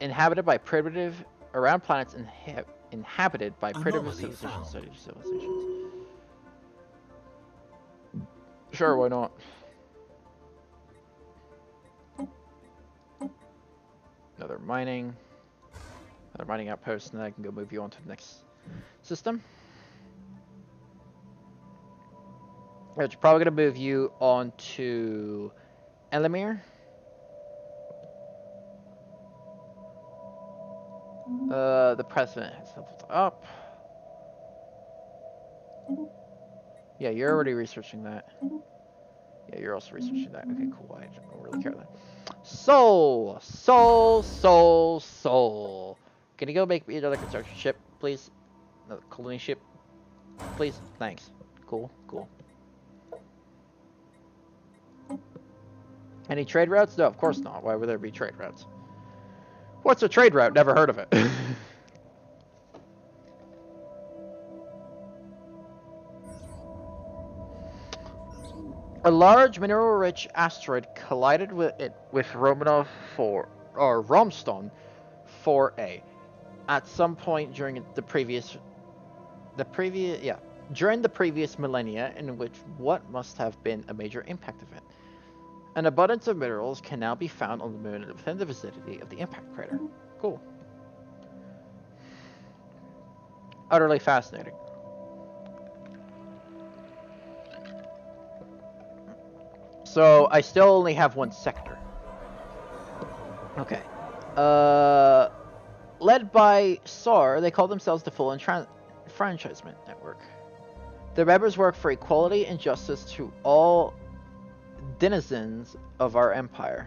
inhabited by primitive around planets inha inhabited by primitive Anomaly civilizations, found. civilizations. Sure, why not? Another mining. Another mining outpost, and then I can go move you on to the next system. Which are probably going to move you on to Elamir. Uh, the president has leveled up. Yeah, you're already researching that. Yeah, you're also researching that. Okay, cool. I don't really care that. Soul, soul, soul, soul. Can you go make me another construction ship, please? Another colony ship, please. Thanks. Cool, cool. Any trade routes? No, of course not. Why would there be trade routes? What's a trade route? Never heard of it. A large mineral-rich asteroid collided with it with Romanov 4 or Romston 4A at some point during the previous the previous yeah during the previous millennia in which what must have been a major impact event. An abundance of minerals can now be found on the moon within the vicinity of the impact crater. Cool. Utterly fascinating. So I still only have one sector. Okay. Uh, led by SAR, they call themselves the Full Enfran- Enfranchisement Network. Their members work for equality and justice to all denizens of our empire.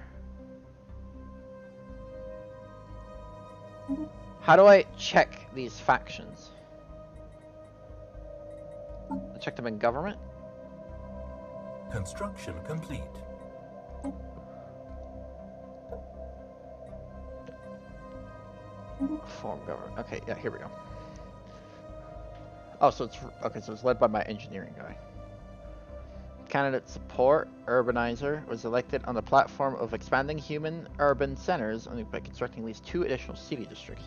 How do I check these factions? I check them in government? Construction complete. Form government. Okay, yeah, here we go. Oh, so it's okay. So it's led by my engineering guy. candidate support, Urbanizer, was elected on the platform of expanding human urban centers by constructing at least two additional city districts.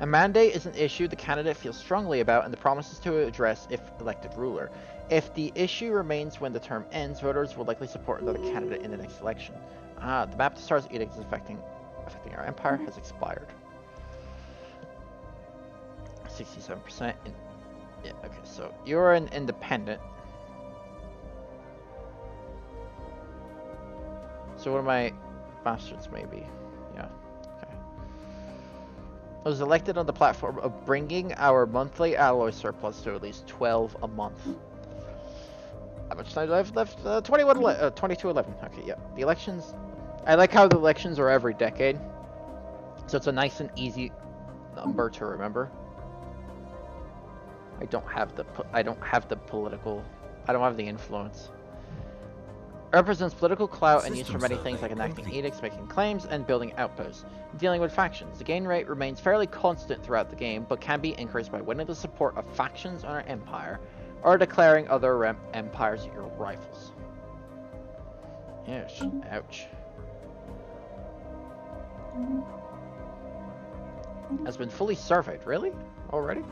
A mandate is an issue the candidate feels strongly about and the promises to address if elected ruler. If the issue remains when the term ends, voters will likely support another candidate in the next election. Ah, the map to Stars Edict is affecting, affecting our empire has expired. 67% in, yeah, okay, so you're an independent. So what are my bastards maybe. I was elected on the platform of bringing our monthly alloy surplus to at least 12 a month. How much time do I have left? Uh, 21, uh, 22, 11. Okay, yeah. The elections... I like how the elections are every decade. So it's a nice and easy number to remember. I don't have the I don't have the political I don't have the influence. Represents political clout and used for many things like enacting edicts, making claims, and building outposts. Dealing with factions, the gain rate remains fairly constant throughout the game, but can be increased by winning the support of factions on our empire, or declaring other empires your rivals. Yes, ouch. Has been fully surveyed, really? Already?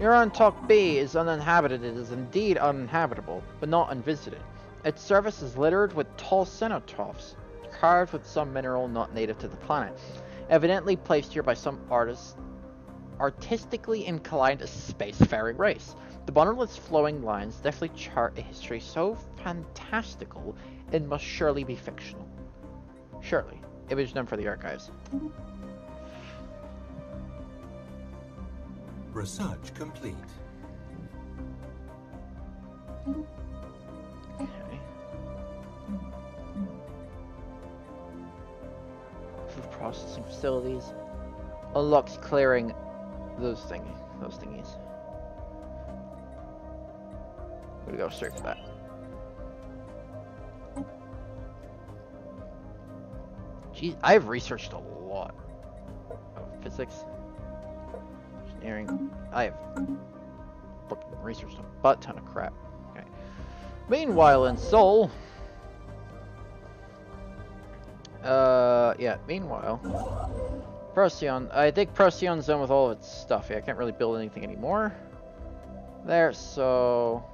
Urontok B is uninhabited. It is indeed uninhabitable, but not unvisited. Its surface is littered with tall cenotaphs, carved with some mineral not native to the planet, evidently placed here by some artist, artistically inclined spacefaring race. The bundleless flowing lines definitely chart a history so fantastical it must surely be fictional. Surely. Image them for the archives. Research complete. Okay. Food processing facilities. Unlocks clearing those thingy, those thingies. we go straight for that. Geez, I've researched a lot of physics engineering. I have fucking researched a butt ton of crap. Okay. Meanwhile, in Sol. uh, yeah. Meanwhile, Procyon. I think Procyon's done with all of its stuff. Yeah, I can't really build anything anymore. There, so.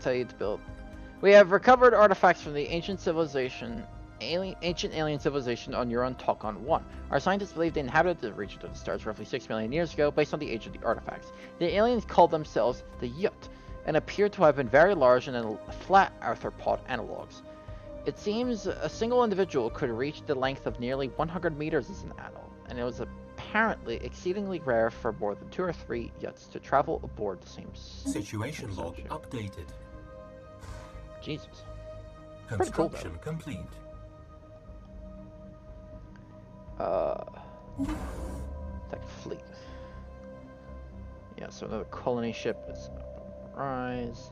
Tell you to build. We have recovered artifacts from the ancient civilization alien, ancient alien civilization on Euron Tokon 1. Our scientists believe they inhabited the region of the stars roughly 6 million years ago based on the age of the artifacts. The aliens called themselves the Yuht and appear to have been very large and flat arthropod analogs. It seems a single individual could reach the length of nearly 100 meters as an adult, and it was apparently exceedingly rare for more than two or three Yuhts to travel aboard the same situation log updated. Jesus. Construction cool, complete. Uh, fleet. Yeah, so another colony ship is rise.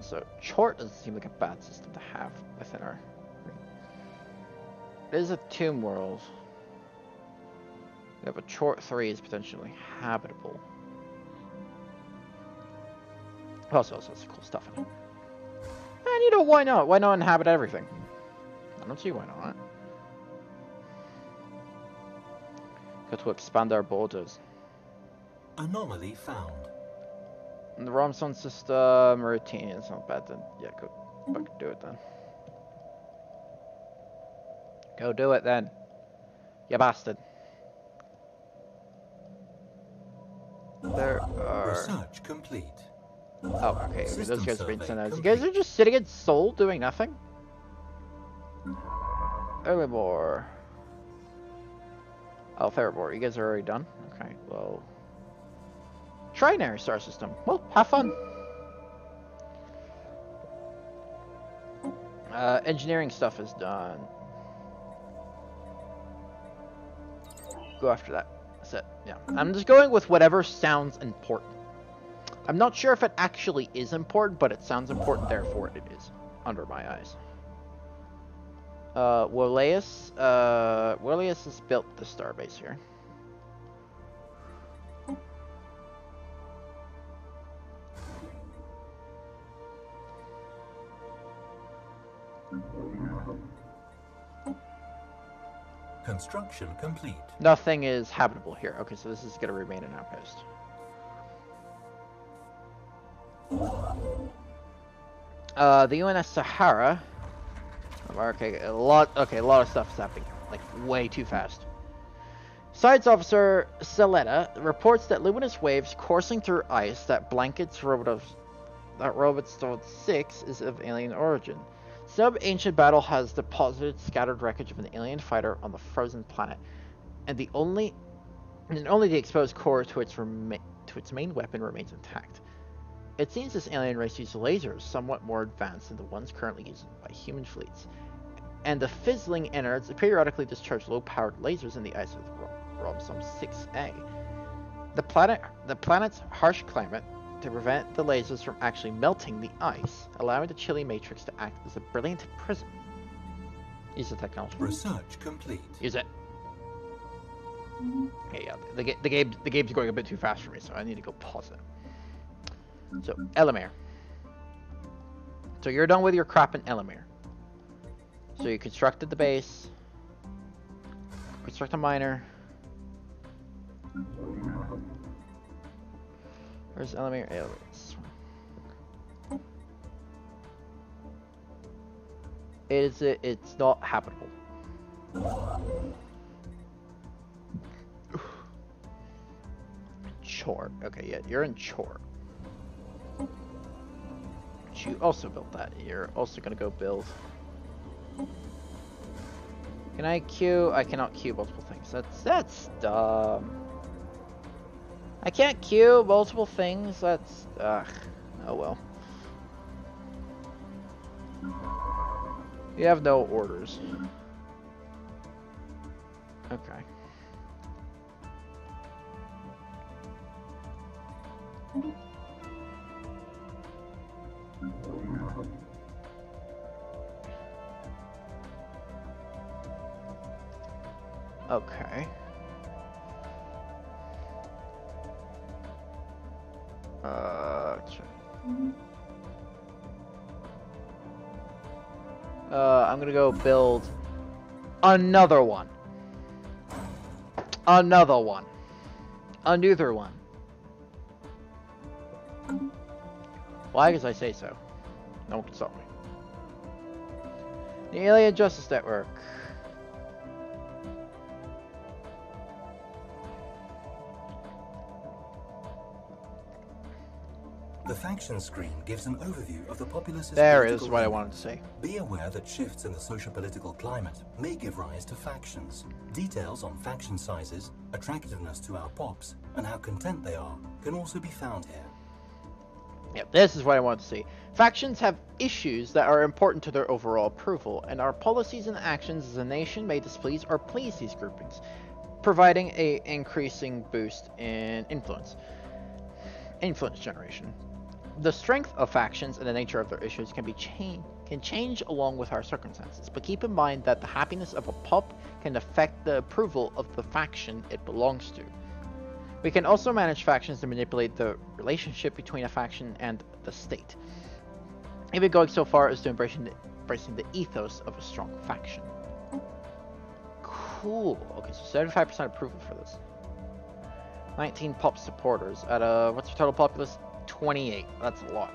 So Chort doesn't seem like a bad system to have within our. It is a tomb world. Have a Chort 3 is potentially habitable. Oh, also, also some cool stuff in it. And you know, why not? Why not inhabit everything? I don't see why not. Got to expand our borders. Anomaly found. In the Romson system, routine is not bad then. Yeah, go fucking do it then. Go do it then. You bastard. There are... Research complete. Oh, okay. Those guys are being sent out. You guys are just sitting in Sol doing nothing? more. Oh, Therabor, you guys are already done? Okay, well... Trinary star system. Well, have fun. Uh, engineering stuff is done. Go after that. That's it. Yeah. I'm just going with whatever sounds important. I'm not sure if it actually is important, but it sounds important, therefore it is. under my eyes. Uh, Woleus, uh, Woleus has built the starbase here. Construction complete. Nothing is habitable here. Okay, so this is going to remain an outpost. Uh, the UNS Sahara. Okay, a lot. Okay, a lot of stuff is happening. Like way too fast. Science Officer Celetta reports that luminous waves coursing through ice that blankets Robot that Robotstone 6 is of alien origin. Some ancient battle has deposited scattered wreckage of an alien fighter on the frozen planet, and the only and only the exposed core to its to its main weapon remains intact. It seems this alien race uses lasers somewhat more advanced than the ones currently used by human fleets, and the fizzling innards periodically discharge low-powered lasers in the ice of Robsum 6A. The planet, the planet's harsh climate to prevent the lasers from actually melting the ice, allowing the chilly matrix to act as a brilliant prism. Use the technology. Research complete. Use it. Mm-hmm. Okay, yeah, the, the game the game's going a bit too fast for me, so I need to go pause it. So, Elamir. So you're done with your crap in Elamir. So you constructed the base. Construct a miner. Where's Elamir? Oh, it's it? It's not habitable. Chore. Okay, yeah, you're in Chore. You also built that. You're also gonna go build. Can I queue? I cannot queue multiple things. That's that's dumb. I can't queue multiple things. That's ugh. Oh well. You have no orders. Okay. Okay. Another one. Another one. Another one. Why? does I say so. No one can stop me. The Alien Justice Network. Screen gives an overview of the populace's There is what I wanted to say. Be aware that shifts in the socio-political climate may give rise to factions. Details on faction sizes, attractiveness to our pops, and how content they are can also be found here. Yep, this is what I want to see. Factions have issues that are important to their overall approval, and our policies and actions as a nation may displease or please these groupings, providing a increasing boost in influence. Influence generation. The strength of factions and the nature of their issues can be change can change along with our circumstances, but keep in mind that the happiness of a pop can affect the approval of the faction it belongs to. We can also manage factions to manipulate the relationship between a faction and the state, even going so far as to embracing the, embracing the ethos of a strong faction. Cool. Okay, so 75% approval for this. 19 pop supporters at a what's your total populace? 28. That's a lot.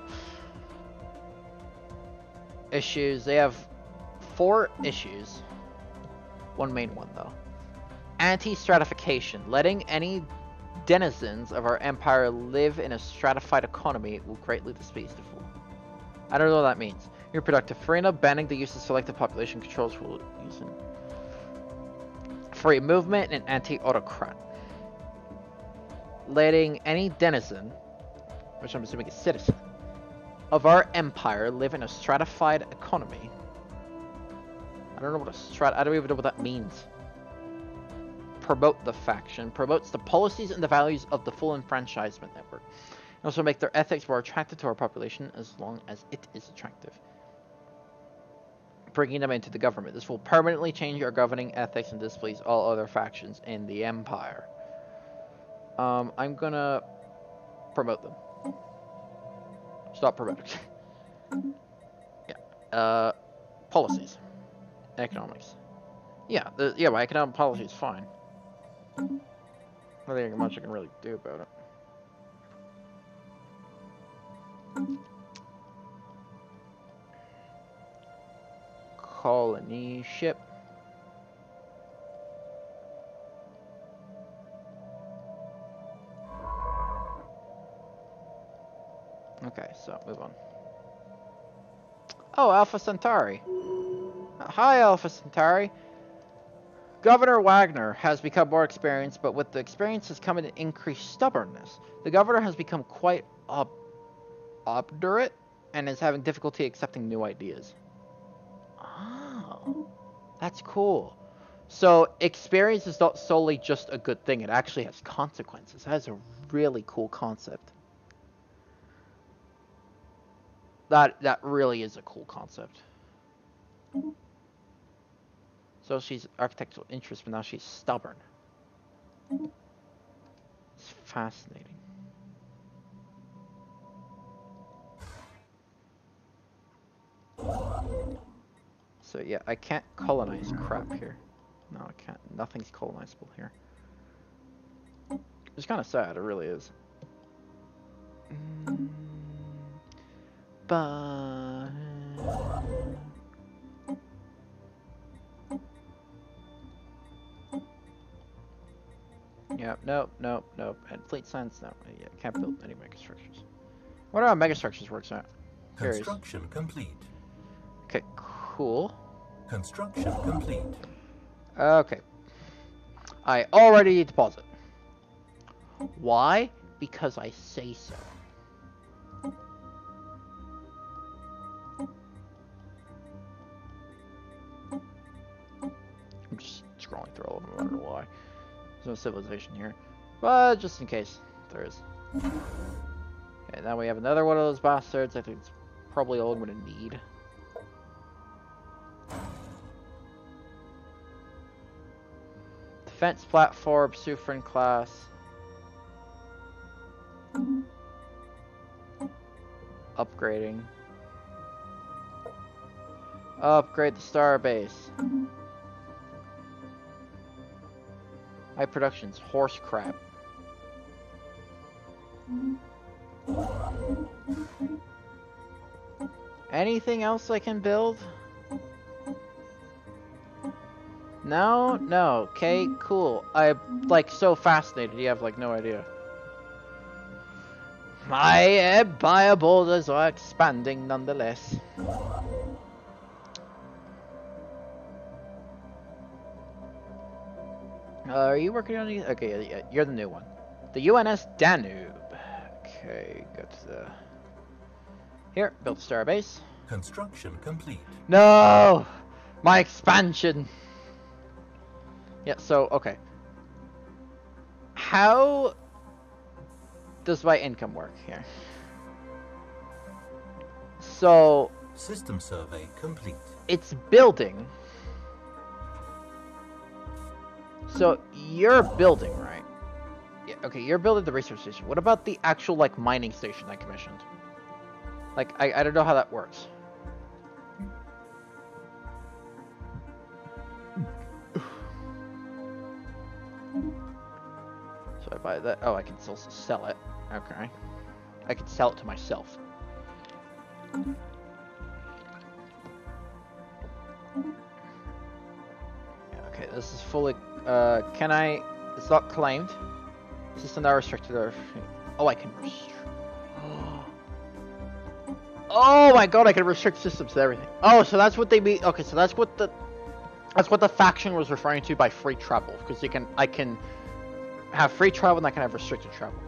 Issues. They have four issues. One main one though. Anti-stratification. Letting any denizens of our empire live in a stratified economy will greatly displease the fool. I don't know what that means. Your productive banning the use of selective population controls will use free movement and anti-autocrat. Letting any denizen, which I'm assuming is citizen, of our empire live in a stratified economy. I don't know what a strat. I don't even know what that means promote the faction, promotes the policies and the values of the full enfranchisement network, and also make their ethics more attractive to our population as long as it is attractive. bringing them into the government. This will permanently change our governing ethics and displease all other factions in the Empire. Um, I'm gonna promote them. Stop promoting. yeah. Uh, policies. Economics. Yeah, the, yeah, my economic policy is fine. I think much I can really do about it. Colony ship. Okay, so move on. Oh, Alpha Centauri. Hi, Alpha Centauri. Governor Wagner has become more experienced, but with the experience has come an increased stubbornness. The governor has become quite ob obdurate and is having difficulty accepting new ideas. Oh, that's cool. So experience is not solely just a good thing; it actually has consequences. That is a really cool concept. That that really is a cool concept. So she's architectural interest, but now she's stubborn. It's fascinating. So yeah, I can't colonize crap here. No, I can't. Nothing's colonizable here. It's kind of sad, it really is. Mm, but... Yep, nope, nope, nope. And fleet science, no. Uh, yeah, can't build any megastructures. What are megastructures works at? Construction complete. Okay, cool. Construction complete. Okay. I already deposit. Why? Because I say so. Through all of them, I don't mm-hmm. know why. There's no civilization here. But just in case there is. Okay, now we have another one of those bastards. I think it's probably all I'm going to need. Defense platform, Suffren class. Upgrading. Upgrade the star base. High productions, horse crap. Anything else I can build? No? No. Okay, cool. I'm, like, so fascinated. You have, like, no idea. My empire borders are expanding nonetheless. Uh, are you working on these? Okay, you're the new one. The UNS Danube. Okay, go to the... Here, build star base. Construction complete. No! My expansion! Yeah, so, okay. How does my income work here? So... System survey complete. It's building. So, you're building, right? Yeah, okay, you're building the research station. What about the actual, like, mining station I commissioned? Like, I, I don't know how that works. So I buy that. Oh, I can still sell it. Okay. I can sell it to myself. Okay, this is fully. Uh, can I? It's not claimed. System not restricted. Or, oh, I can. Oh my god, I can restrict systems to everything. Oh, so that's what they mean. Okay, so that's what the that's what the faction was referring to by free travel, because you can I can have free travel and I can have restricted travel.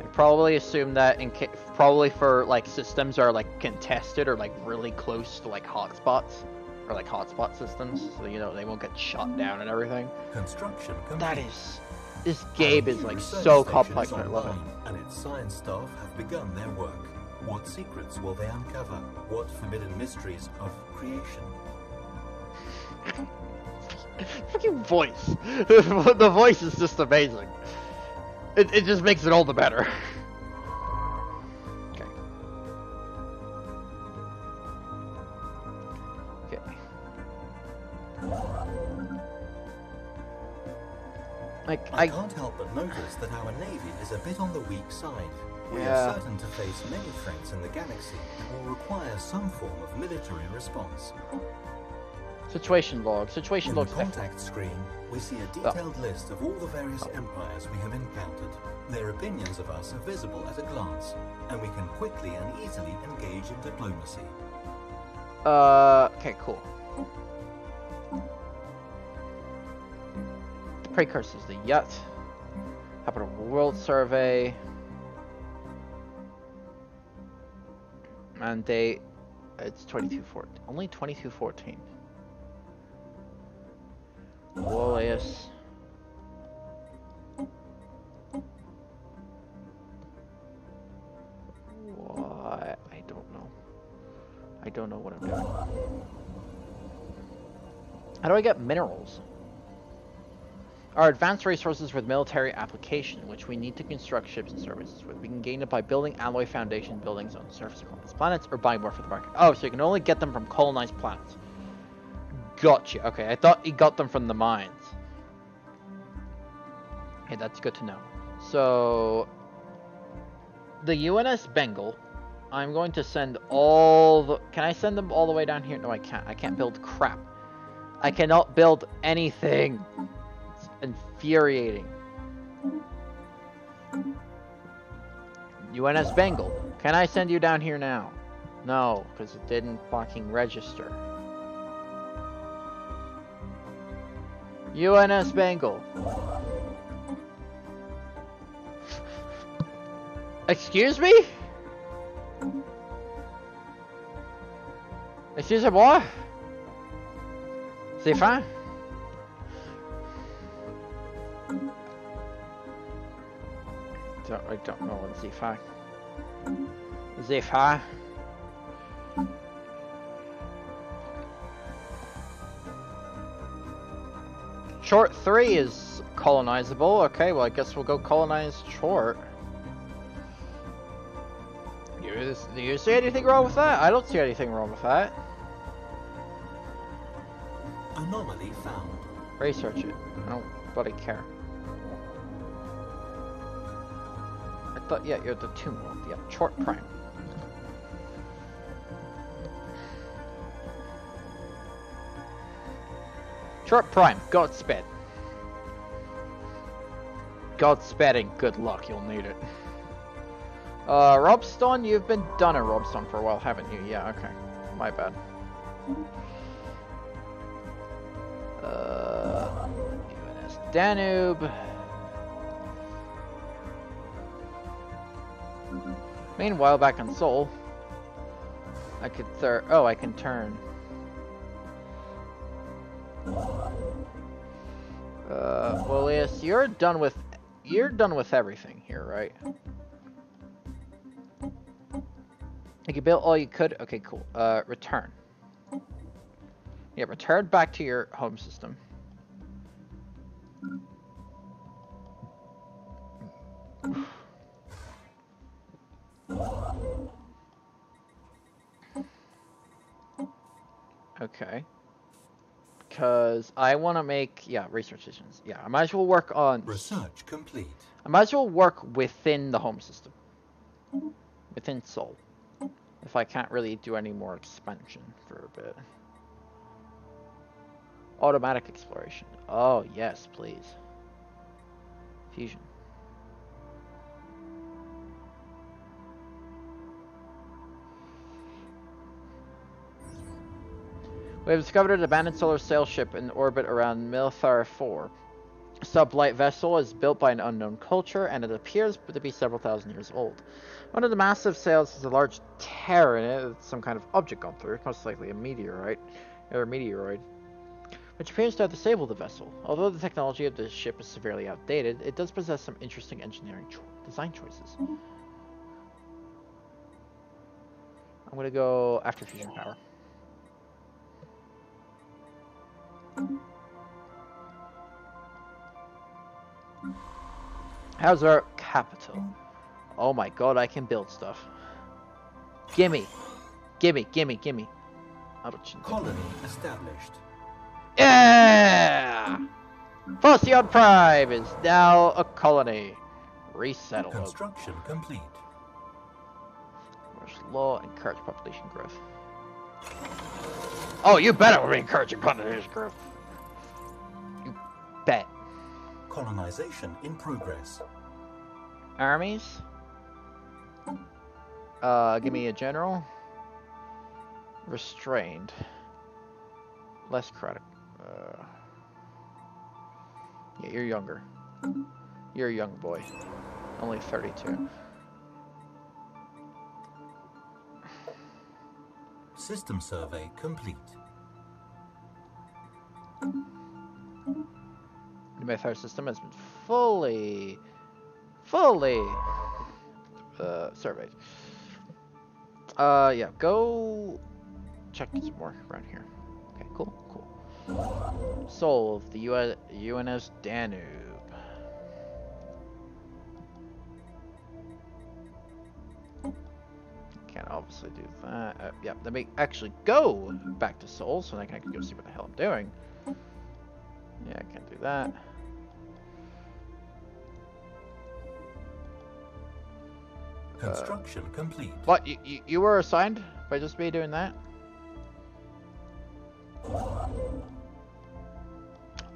I probably assume that in probably for like systems are like contested or like really close to like hotspots or like hotspot systems, so you know they won't get shut hmm. down and everything. Construction complete. That is, this game is like so complex. I love it. And its science staff have begun their work. What secrets will they uncover? What forbidden mysteries of creation? Fucking voice. the voice is just amazing. It, it just makes it all the better. Like, I I... can't help but notice that our navy is a bit on the weak side. We Yeah. are certain to face many threats in the galaxy and will require some form of military response. Situation log. Situation In the log. contact screen, we see a detailed list of all the various empires we have encountered. Their opinions of us are visible at a glance, and we can quickly and easily engage in diplomacy. Uh, okay, cool. Precursors, the Yuht. Habitable world survey. And they, it's 2214. Only 2214. Wolius. What? I don't know. I don't know what I'm doing. How do I get minerals? Our advanced resources with military application, which we need to construct ships and services with. We can gain it by building alloy foundation buildings on the surface of colonized planets or buying more for the market. Oh, so you can only get them from colonized planets. Gotcha. Okay, I thought you got them from the mines. Okay, that's good to know. So, the UNS Bengal, I'm going to send all the... Can I send them all the way down here? No, I can't. I can't build crap. I cannot build anything. Infuriating. UNS Bengal, can I send you down here now? No, because it didn't fucking register. UNS Bengal. Excuse me? Excusez-moi? C'est fin? I don't know what fin. C'est? Short 3 is colonizable. Okay, well I guess we'll go colonize Short. You, do you see anything wrong with that? I don't see anything wrong with that. Anomaly found. Research it. I don't bloody care. Thought, yeah, you're the tomb world. Yeah, short prime. Short prime, Godspeed. Godspeed and good luck, you'll need it. Uh, Robstone, you've been done at Robstone for a while, haven't you? Yeah, okay. My bad. Uh, UNS Danube. Meanwhile, back on Sol, I could thir- oh, I can turn. Uh, well, yes, you're done with, you're done with everything here, right? Like you built all you could? Okay, cool. Uh, return. Yeah, return back to your home system. Okay. Because I want to make, yeah, research decisions. Yeah, I might as well work on, Research complete. I might as well work within the home system. Within Sol. If I can't really do any more expansion for a bit. Automatic exploration. Oh, yes, please. Fusion. We have discovered an abandoned solar sail ship in orbit around Milthar 4. Sublight vessel is built by an unknown culture, and it appears to be several thousand years old. One of the massive sails has a large tear in it. It's some kind of object gone through. Most likely a meteorite, or a meteoroid, which appears to have disabled the vessel. Although the technology of the ship is severely outdated, it does possess some interesting engineering cho design choices. Mm-hmm. I'm gonna go after fusion power. How's our capital? Oh my god, I can build stuff. Gimme. Gimme, gimme, gimme. Colony established. Yeah! Procyon Prime is now a colony. Resettle. Construction complete. Commerce law encourage population growth. Oh, you bet we're encouraging population growth. You bet. Colonization in progress. Armies? Uh, give me a general. Restrained. Less credit. Uh, yeah, you're younger. You're a young boy. Only 32. System survey complete. The Mayfair system has been fully, fully uh, surveyed. Uh, yeah, go check some more around here. Okay, cool, cool. Soul of the US, UNS Danube. Can't obviously do that. Uh, yeah, let me actually go back to Sol so I can go see what the hell I'm doing. Yeah, I can't do that. Construction uh, complete. What? You, you, you were assigned by just me doing that?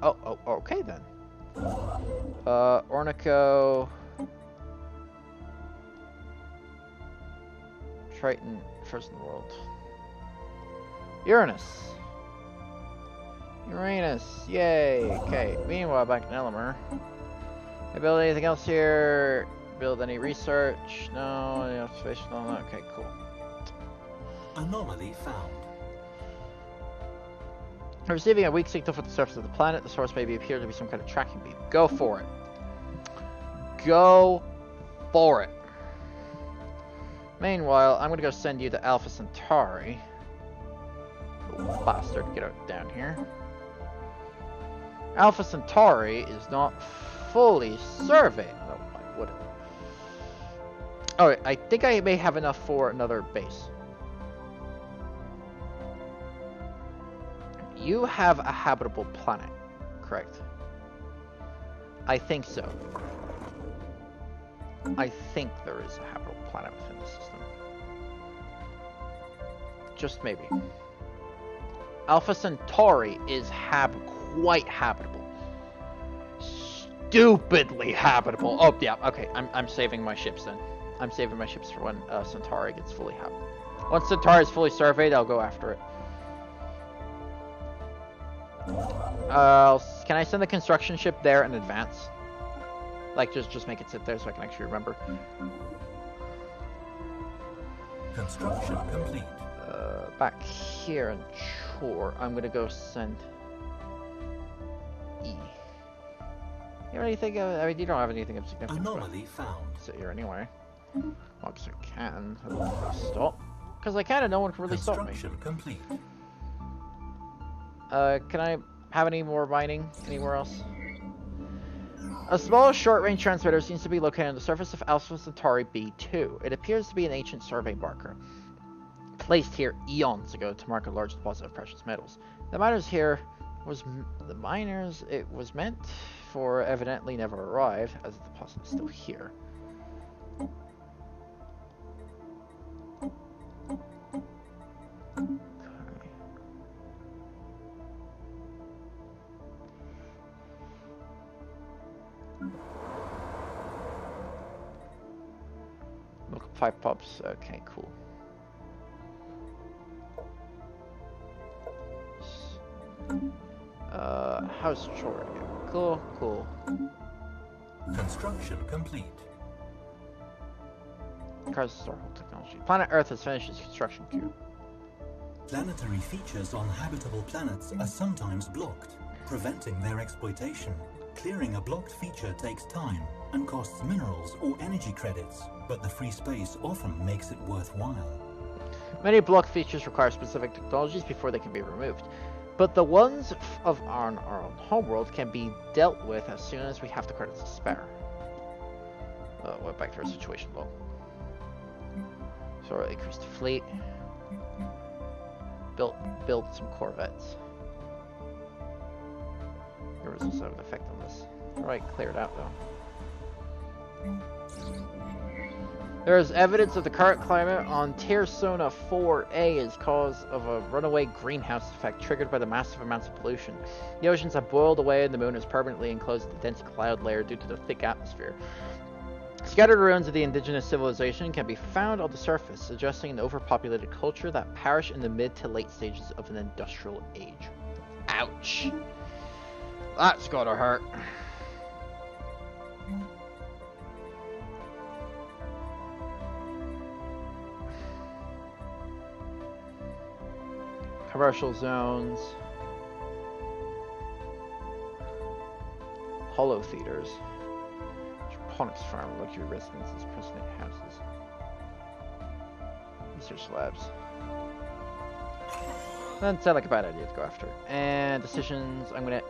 Oh, oh, okay then. Uh, Ornico... Triton, first in the world. Uranus. Uranus, yay. Okay, meanwhile, back in Elemer. I build anything else here? Build any research? No, any observation? No, okay, cool. Anomaly found. Receiving a weak signal from the surface of the planet, the source may be appear to be some kind of tracking beam. Go for it. Go for it. Meanwhile, I'm gonna go send you to Alpha Centauri. Bastard, get out down here. Alpha Centauri is not fully surveyed. No, oh, I wouldn't. Oh, I think I may have enough for another base. You have a habitable planet, correct? I think so. I think there is a habitable planet within the system. Just maybe. Alpha Centauri is hab quite habitable. Stupidly habitable. Oh, yeah, okay. I'm, I'm saving my ships then. I'm saving my ships for when uh, Centauri gets fully habitable. Once Centauri is fully surveyed, I'll go after it. Uh, can I send the construction ship there in advance? Like, just just make it sit there so I can actually remember. Construction complete. Uh, back here in Chore, I'm gonna go send E. You have anything? Of, I mean, you don't have anything of significance. Anomaly found. Sit here anyway. I can. Stop. Because I can, and no one can really stop me. Construction complete. Uh, can I have any more mining anywhere else? A small short-range transmitter seems to be located on the surface of Alpha Centauri B2. It appears to be an ancient survey marker, placed here eons ago to mark a large deposit of precious metals. The miners here was the miners it was meant for evidently never arrived, as the deposit is still here. Five pops. Okay, cool. Uh, house chore. Cool, cool. Construction complete. Cars historical technology. Planet Earth has finished its construction queue. Planetary features on habitable planets are sometimes blocked, preventing their exploitation. Clearing a blocked feature takes time and costs minerals or energy credits, but the free space often makes it worthwhile. Many block features require specific technologies before they can be removed, but the ones of our, our own homeworld can be dealt with as soon as we have the credits to spare. Uh, went back to our situation log. So increased the fleet. Built build some corvettes. There was also an effect on this. Alright, cleared out though. There is evidence of the current climate on Tersona 4A is cause of a runaway greenhouse effect triggered by the massive amounts of pollution. The oceans have boiled away and the moon is permanently enclosed in a dense cloud layer due to the thick atmosphere. Scattered ruins of the indigenous civilization can be found on the surface, suggesting an overpopulated culture that perished in the mid to late stages of an industrial age. Ouch. That's gotta hurt. Commercial zones. Hollow theaters. Hydroponics farm, luxury residences, precinct houses. Research labs. Doesn't sound like a bad idea to go after. And decisions, I'm gonna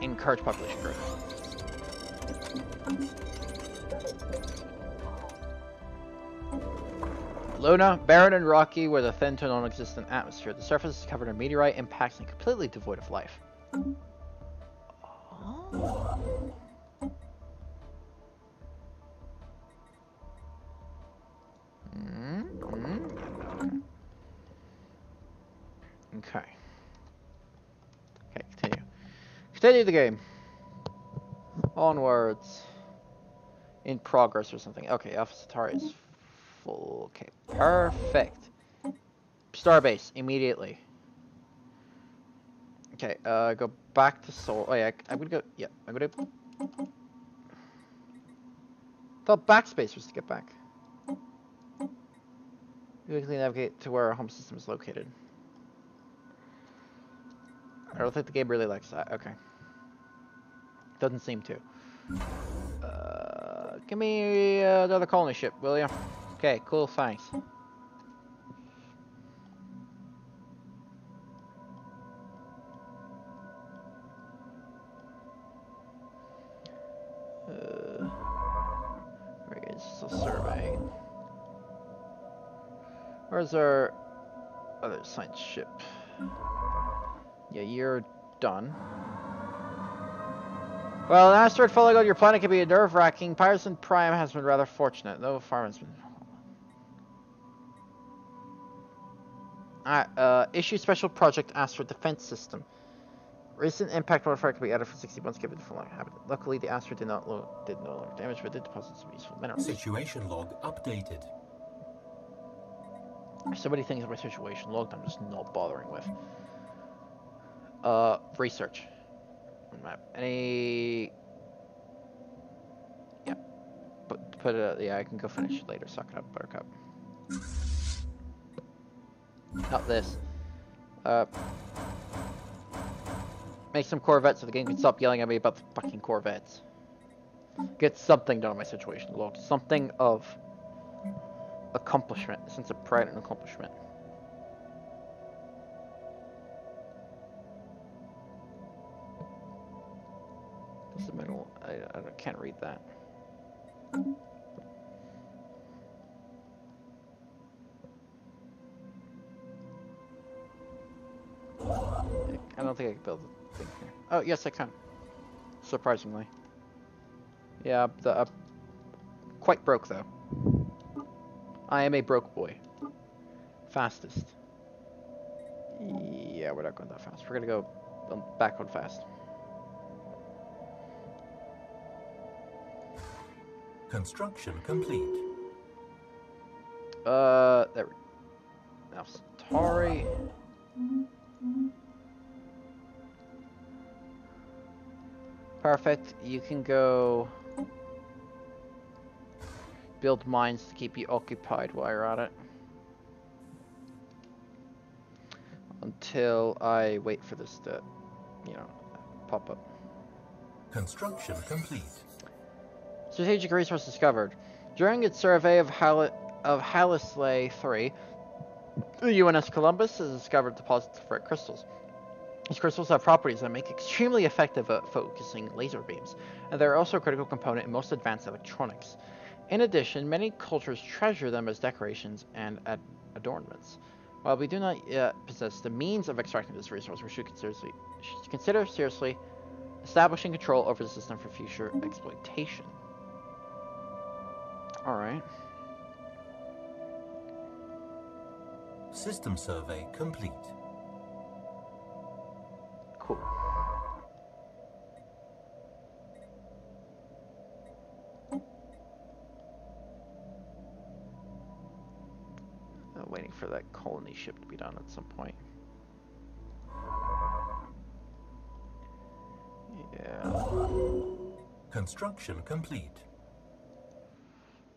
encourage population growth. Luna, barren and rocky with a thin to non-existent atmosphere. The surface is covered in meteorite impacts and completely devoid of life. Mm -hmm. Okay. Okay, continue. Continue the game. Onwards. In progress or something. Okay, Alpha Centauri is Okay, perfect. Starbase, immediately. Okay, uh, go back to Sol. Oh yeah, I'm gonna go, yeah, I'm gonna... Thought backspace was to get back. We quickly navigate to where our home system is located. I don't think the game really likes that. Okay. Doesn't seem to. Uh, give me another colony ship, will you? Okay, cool, thanks. Where's our other science ship? Yeah, you're done. Well, an asteroid falling on your planet can be a nerve-wracking. Procyon Prime has been rather fortunate, though Farman's been... Uh, issue special project asteroid defense system. Recent impact modifier can be added for 60 months given the full habit. Luckily, the asteroid did not did no longer damage, but did deposit some useful minerals. Situation log updated. There's so many things in my situation log I'm just not bothering with. Uh, research. Map. Any... Yeah. Put, put it, yeah, I can go finish later. Suck it up, buttercup. Not this. Uh... Make some Corvettes so the game can stop yelling at me about the fucking Corvettes. Get something done on my situation log. Something of accomplishment. A sense of pride and accomplishment. the middle. I, I can't read that. I don't think I can build a thing here. Oh, yes, I can. Surprisingly. Yeah, the, uh, quite broke, though. I am a broke boy. Fastest. Yeah, we're not going that fast. We're gonna go um, back on fast. Construction complete. Uh, there we Now, Centauri. Perfect. You can go build mines to keep you occupied while you're at it. Until I wait for this to, you know, pop up. Construction complete. Strategic resource discovered. During its survey of, Hal of Halisley 3, the UNS Columbus has discovered deposits of red crystals. These crystals have properties that make extremely effective at focusing laser beams, and they're also a critical component in most advanced electronics. In addition, many cultures treasure them as decorations and ad adornments. While we do not yet possess the means of extracting this resource, we should consider, should consider seriously establishing control over the system for future exploitation. Alright. System survey complete. Cool. Uh, waiting for that colony ship to be done at some point. Yeah. Construction complete.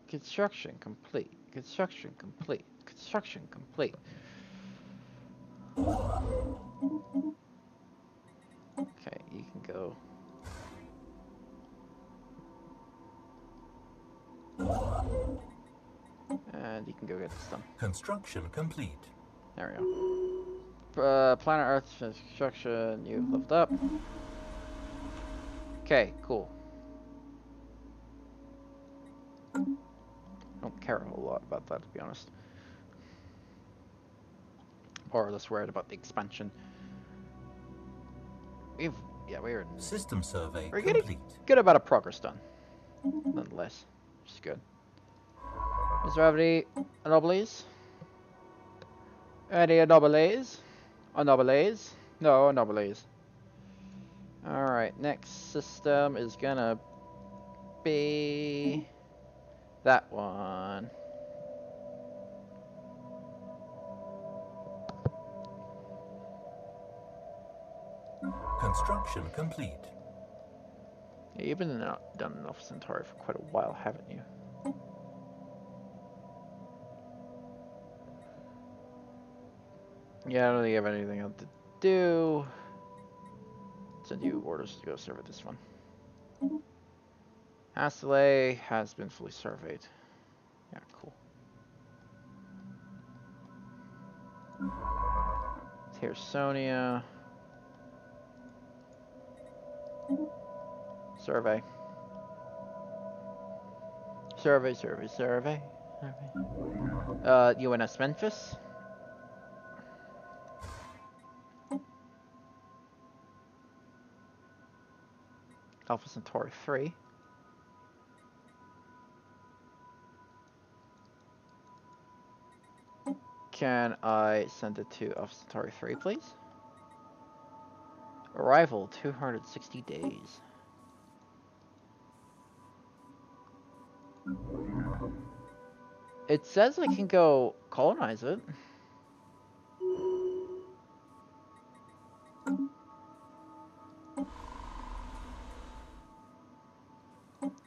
Construction complete. Construction complete. Construction complete. Okay, you can go. And you can go get this done. Construction complete. There we go. Uh, planet Earth construction, you've leveled up. Okay, cool. I Don't care a whole lot about that, to be honest. Or less worried about the expansion. We've, yeah, we're System survey we're complete. getting good about a progress done, nonetheless, which is good. Is there any anomalies? Any anomalies? Anomalies? No anomalies. Alright, next system is gonna be that one. Construction complete. Yeah, you've been in, done enough Centauri for quite a while, haven't you? Yeah, I don't think you have anything else to do. Send you orders to go survey this one. Astale has been fully surveyed. Yeah, cool. Here's Sonia. Survey. Survey, survey, survey. Uh, UNS Memphis. Alpha Centauri 3. Can I send it to Alpha Centauri 3, please? Arrival, 260 days. It says I can go colonize it.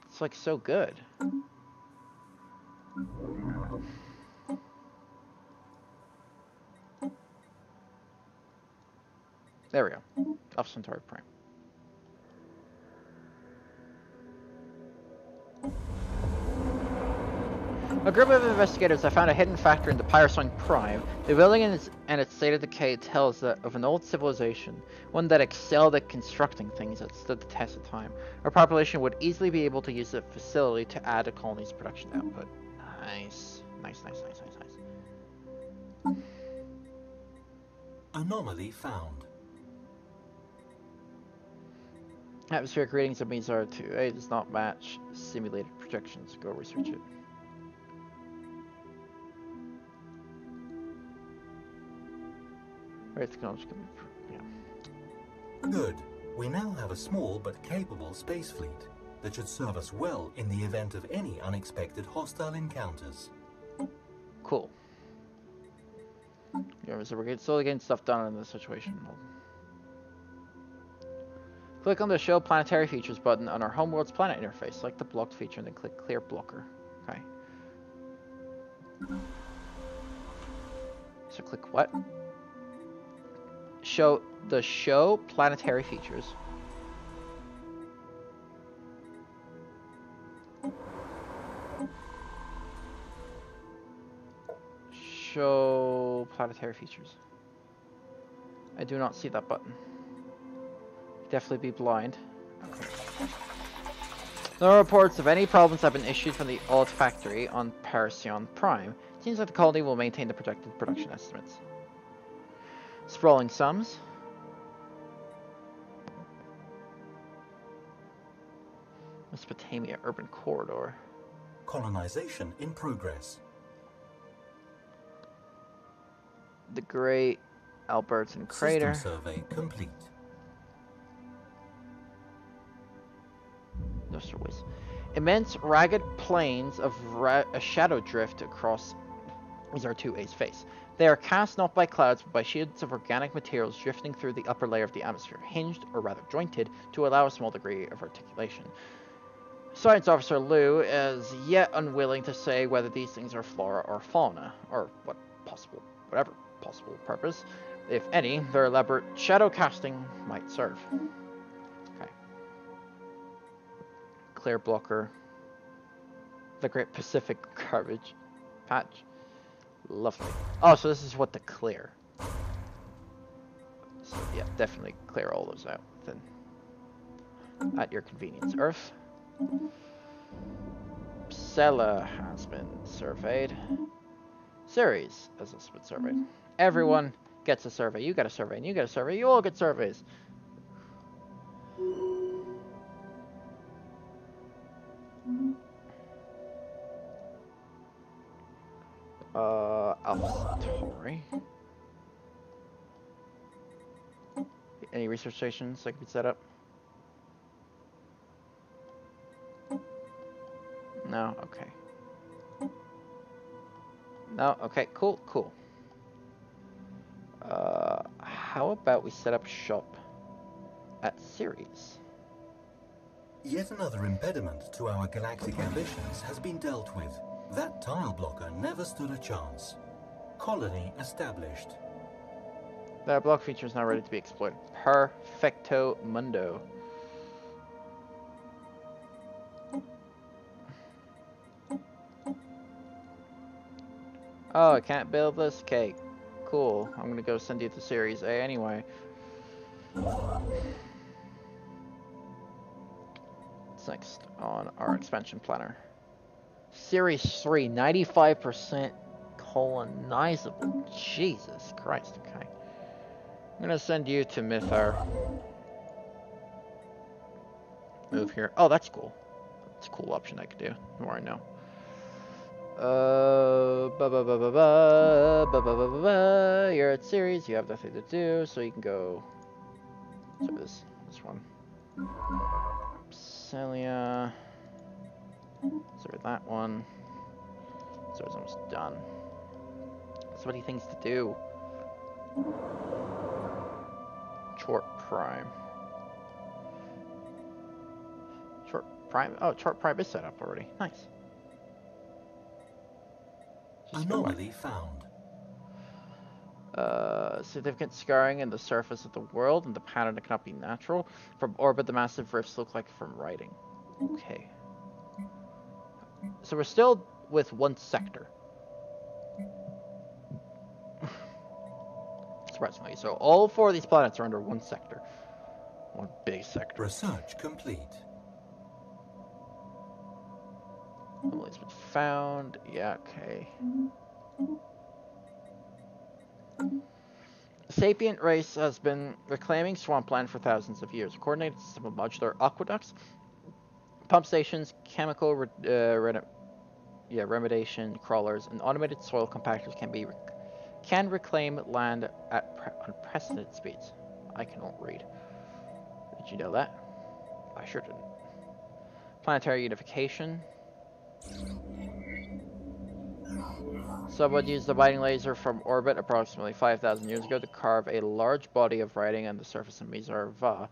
It's like so good. There we go. Off Centauri Prime. A group of investigators have found a hidden factor in the Procyon Prime. The building and its, and its state of decay tells that of an old civilization, one that excelled at constructing things that stood the test of time. Our population would easily be able to use the facility to add a colony's production output. Nice. Nice, nice, nice, nice, nice. Anomaly found. Atmospheric readings of Mizar 2A does not match simulated projections. Go research it. Right, it's going to yeah. Good. We now have a small but capable space fleet that should serve us well in the event of any unexpected hostile encounters. Cool. Yeah, so we're getting, still getting stuff done in this situation. Click on the Show Planetary Features button on our Homeworld's Planet interface. Select the blocked feature and then click Clear Blocker. Okay. So click what? Show the Show Planetary Features. Show planetary features. I do not see that button. Definitely be blind. No reports of any problems have been issued from the old factory on Procyon Prime. Seems like the colony will maintain the projected production mm-hmm. estimates. Sprawling sums. Mesopotamia Urban Corridor. Colonization in progress. The Great Albertan Crater. System survey complete. Waste. Immense ragged plains of ra a shadow drift across Zartu-A's face. They are cast not by clouds but by shields of organic materials drifting through the upper layer of the atmosphere, hinged or rather jointed to allow a small degree of articulation. Science Officer Liu is yet unwilling to say whether these things are flora or fauna, or what possible, whatever possible purpose, if any, their elaborate shadow casting might serve. Clear blocker. The Great Pacific Garbage Patch. Lovely. Oh, so this is what to clear. So yeah, definitely clear all those out then. At your convenience. Earth. Psella has been surveyed. Ceres has also been surveyed. Everyone gets a survey. You get a survey, and you get a survey. You all get surveys. Uh, Alphatori. Any research stations that could be set up? No? Okay. No? Okay, cool, cool. Uh, how about we set up shop at Ceres? Yet another impediment to our galactic ambitions has been dealt with. That tile blocker never stood a chance. Colony established. That block feature is now ready to be exploited. Perfecto mundo. Oh, I can't build this? Okay, cool. I'm gonna go send you to Series A anyway. What's next on our expansion planner? Series 3, 95% colonizable. Jesus Christ, okay. I'm gonna send you to Mythar. Move here. Oh, that's cool. That's a cool option I could do. The more I know. Uh, ba ba ba ba ba ba ba ba ba ba. You're at series. You have nothing to do, so you can go. This this one. Celia. Sorry, that one. So it's almost done. So many things to do. Chort Prime. Chort Prime. Oh, Chort Prime is set up already. Nice. Anomaly found. Uh, significant scarring in the surface of the world, and the pattern cannot be natural. From orbit, the massive rifts look like from writing. Okay. So we're still with one sector. Surprisingly. So all four of these planets are under one sector. One big sector. Research complete. Emily's been found. Yeah, okay. Sapient race has been reclaiming swampland for thousands of years. A coordinated system of modular aqueducts, pump stations, chemical re uh, reno yeah, remediation crawlers, and automated soil compactors can be can reclaim land at pre unprecedented speeds. I cannot read. Did you know that? I sure didn't. Planetary unification. Someone used the biting laser from orbit approximately 5,000 years ago to carve a large body of writing on the surface of Mizar Va,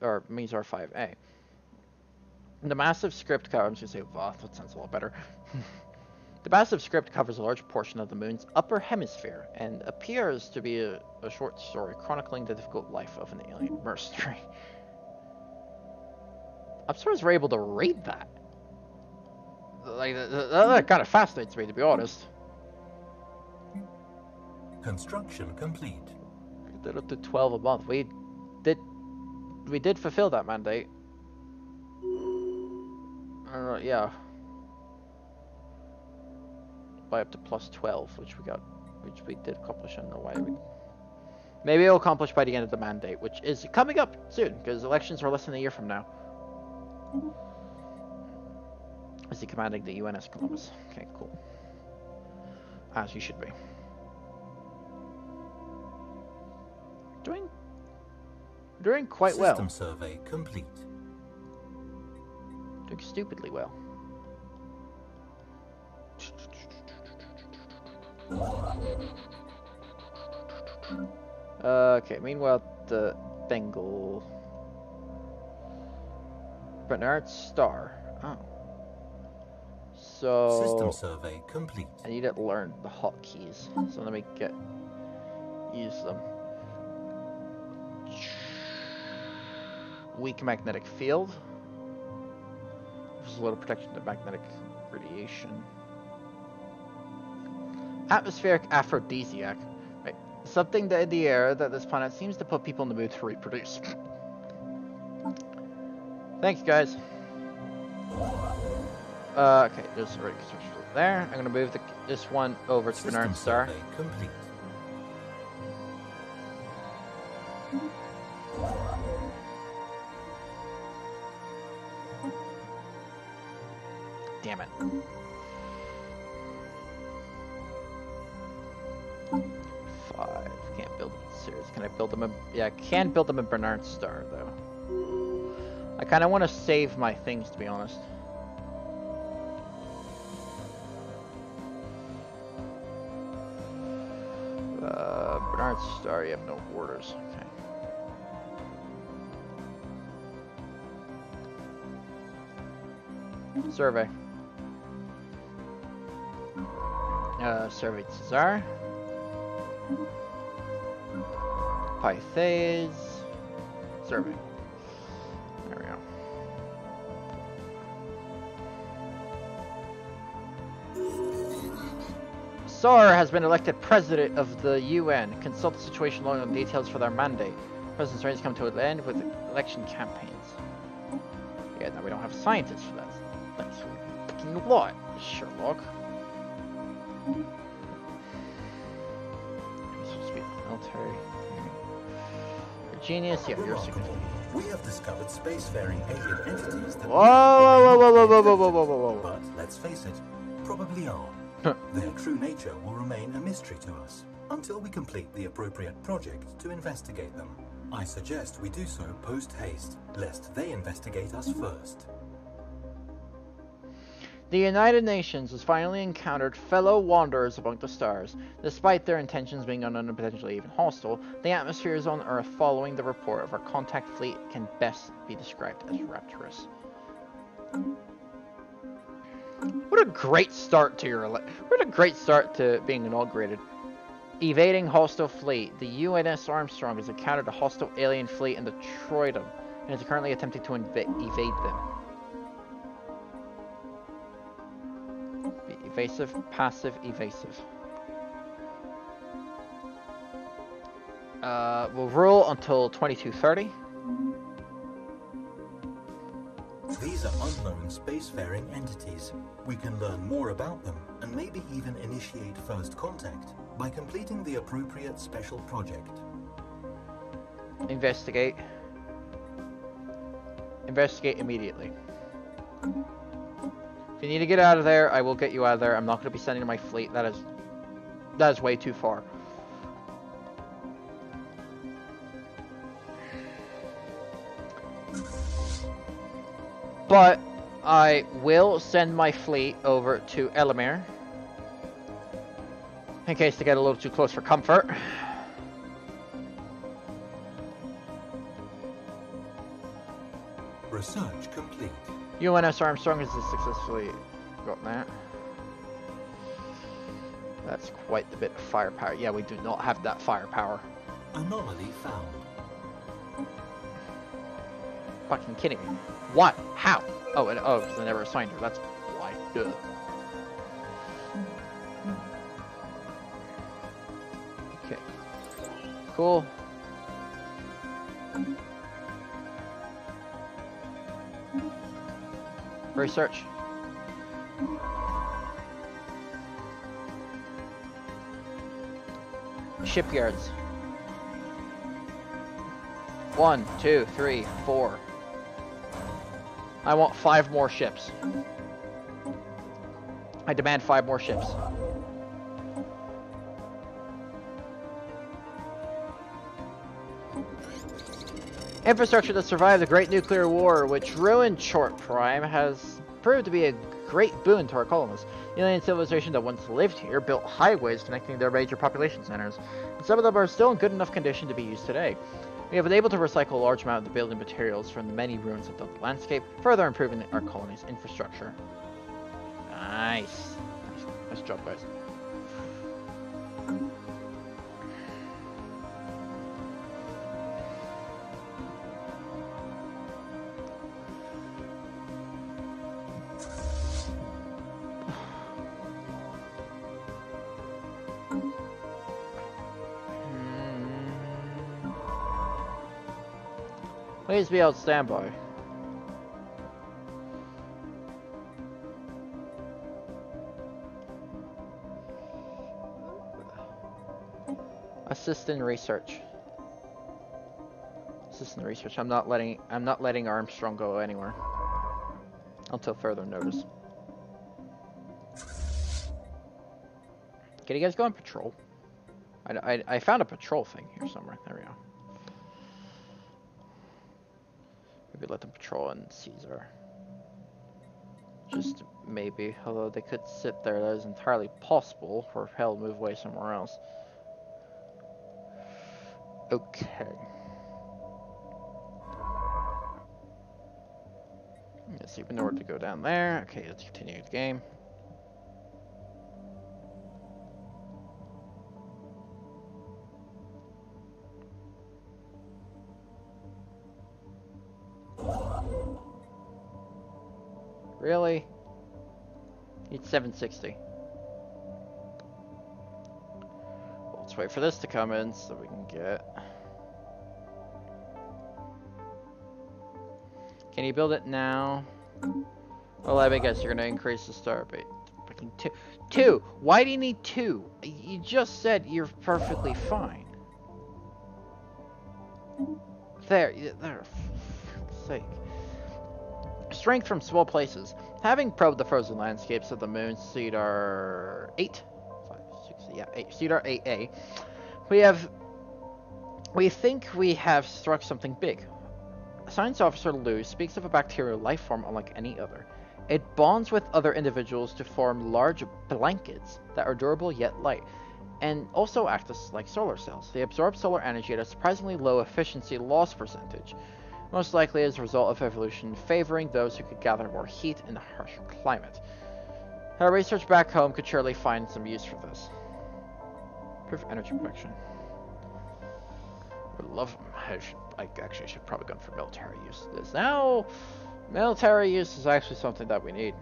or Mizar 5A. The massive script covers, I'm just gonna say Va, that sounds a lot better. the massive script covers a large portion of the moon's upper hemisphere and appears to be a, a short story chronicling the difficult life of an alien mercenary. I'm surprised we're able to read that. Like, that, kind of fascinates me, to be honest. Construction complete. did up to 12 a month. We did we did fulfill that mandate. Uh, yeah. By up to plus 12, which we got, which we did accomplish. I don't know why we. Maybe it'll accomplish by the end of the mandate, which is coming up soon, because elections are less than a year from now. Is he commanding the UNS Columbus? Okay, cool. As you should be. Doing doing quite System well. System survey complete. Doing stupidly well. Okay, meanwhile, the Bengal. Bernard Star. Oh. So. System survey complete. I need to learn the hotkeys. So let me get. Use them. Weak magnetic field. There's a little protection to magnetic radiation. Atmospheric aphrodisiac. Right. Something in the air that this planet seems to put people in the mood to reproduce. Thanks, guys. Uh, okay, there's already construction there. I'm gonna move the, this one over to System Bernard Star. complete. Damn it. Five. Can't build them in Sirius. Can I build them in... Yeah, I can build them in Bernard Star, though. I kind of want to save my things, to be honest. Bernard Star, you have no orders. Okay. Survey. Uh, survey Cesar. Pythes. Survey. SAR has been elected president of the UN. Consult the situation along on details for their mandate. President SAR has come to an end with election campaigns. Yeah, now we don't have scientists for that. That's fucking a lot, Sherlock. Supposed to be military. Genius, yeah, you're secret. We have discovered spacefaring alien entities that Whoa, whoa, whoa, whoa, whoa, whoa, whoa, whoa, whoa, whoa. But let's face it, probably are. Their true nature will remain a mystery to us until we complete the appropriate project to investigate them. I suggest we do so post haste, lest they investigate us mm-hmm. first. The United Nations has finally encountered fellow wanderers among the stars. Despite their intentions being unknown and potentially even hostile, the atmospheres on Earth following the report of our contact fleet can best be described as rapturous. Mm-hmm. What a great start to your what a great start to being inaugurated. Evading hostile fleet, the UNS Armstrong has encountered a hostile alien fleet and destroyed them, and is currently attempting to evade them. Evasive, passive, evasive. Uh, will rule until 2230. These are unknown spacefaring entities. We can learn more about them and maybe even initiate first contact by completing the appropriate special project. Investigate. Investigate immediately. If you need to get out of there, I will get you out of there. I'm not going to be sending my fleet. That is, that is way too far. But I will send my fleet over to Elamir. In case they get a little too close for comfort. Research complete. UNS Armstrong has successfully got that. That's quite a bit of firepower. Yeah, we do not have that firepower. Anomaly found. Fucking kidding me. What? How? Oh, and, oh, because I never assigned her. That's why. Duh. Okay. Cool. Research. Shipyards. One, two, three, four. I want five more ships. I demand five more ships. Infrastructure that survived the Great Nuclear War, which ruined Chort Prime, has proved to be a great boon to our colonists. The alien civilization that once lived here built highways connecting their major population centers, and some of them are still in good enough condition to be used today. We have been able to recycle a large amount of the building materials from the many ruins of the landscape, further improving our colony's infrastructure. Nice. Nice, nice job, guys. Please be on standby. Assistant research. Assistant research. I'm not letting I'm not letting Armstrong go anywhere. Until further notice. Can you guys go on patrol? I, I, I found a patrol thing here somewhere. There we go. Maybe let them patrol in Caesar. Just maybe, although they could sit there, that is entirely possible for Hell move away somewhere else. Okay. Let's even know where to go down there. Okay, let's continue the game. Really? It's 760. Well, let's wait for this to come in so we can get... Can you build it now? Well, I guess you're gonna increase the star rate. Two. Two! Why do you need two? You just said you're perfectly fine. There, there, for sake. Strength from small places. Having probed the frozen landscapes of the moon, Cedar 8, 5, 6, yeah, 8, Cedar 8A, we have, we think we have struck something big. Science Officer Lou speaks of a bacterial life form unlike any other. It bonds with other individuals to form large blankets that are durable yet light, and also act as like solar cells. They absorb solar energy at a surprisingly low efficiency loss percentage most likely as a result of evolution favoring those who could gather more heat in a harsher climate. Our research back home could surely find some use for this. Proof energy production. I love them. I, should, I actually should probably go for military use this. Now, military use is actually something that we need.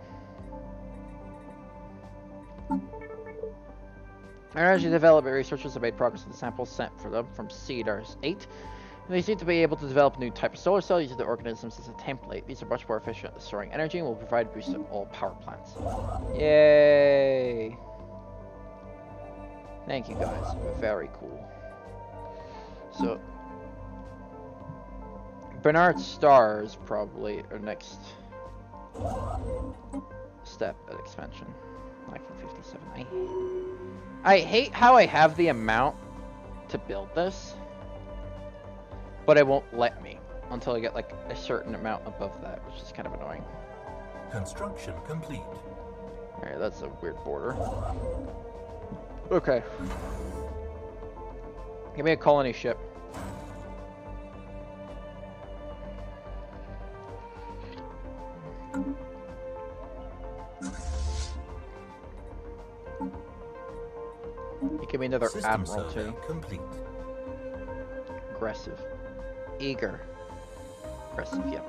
Energy development researchers have made progress with the samples sent for them from CEDARS 8 they seem to be able to develop a new type of solar cell using the organisms as a template. These are much more efficient at storing energy and will provide a boost to all power plants. Yay! Thank you guys. Very cool. So, Bernard Star is probably our next step at expansion. 1957. I, eh? I hate how I have the amount to build this but it won't let me until I get like a certain amount above that, which is kind of annoying. Construction complete. Alright, that's a weird border. Okay. Give me a colony ship. Give me another System admiral too. Complete. Aggressive eager. Impressive, yep.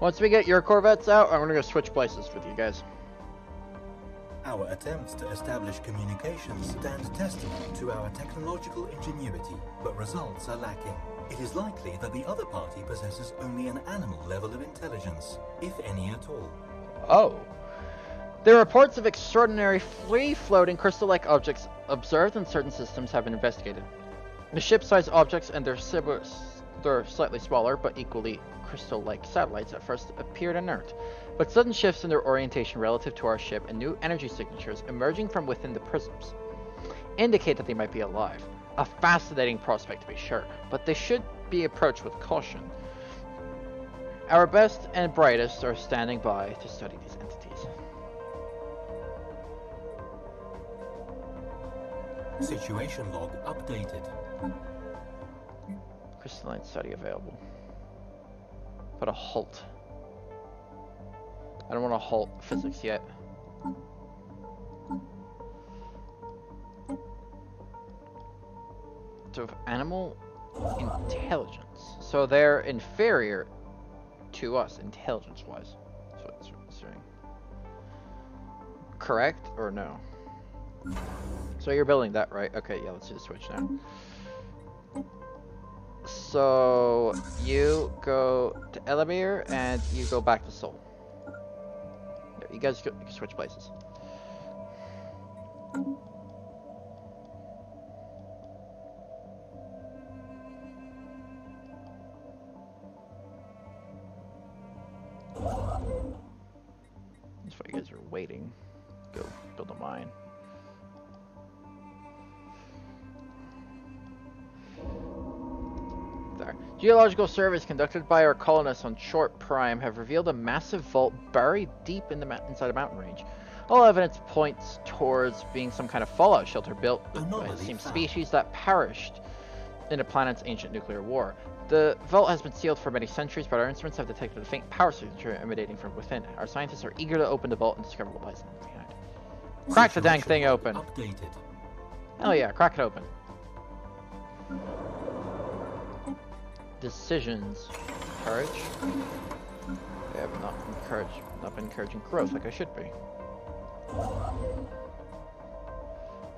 Once we get your Corvettes out, I'm gonna go switch places with you guys. Our attempts to establish communications stand testament to our technological ingenuity, but results are lacking. It is likely that the other party possesses only an animal level of intelligence, if any at all. Oh. The reports of extraordinary free-floating crystal-like objects observed in certain systems have been investigated. The ship-sized objects and their they're slightly smaller but equally crystal-like satellites at first appeared inert, but sudden shifts in their orientation relative to our ship and new energy signatures emerging from within the prisms indicate that they might be alive. A fascinating prospect to be sure, but they should be approached with caution. Our best and brightest are standing by to study these entities. Situation log updated. Crystalline study available. Put a halt. I don't want to halt physics yet. of animal intelligence. So they're inferior to us intelligence-wise. That's what it's saying. Correct or no? So you're building that, right? Okay, yeah, let's do the switch now. So you go to Elamir and you go back to Sol. You guys go, you switch places. waiting. Go build a mine. There. Geological surveys conducted by our colonists on Chort Prime have revealed a massive vault buried deep in the inside a mountain range. All evidence points towards being some kind of fallout shelter built by the same species that perished in the planet's ancient nuclear war. The vault has been sealed for many centuries, but our instruments have detected a faint power signature emanating from within. Our scientists are eager to open the vault and discover what lies behind. Crack the dang thing open. Updated. Hell yeah, crack it open. Decisions. Courage. Yeah, have not encouraged, not been encouraging growth like I should be.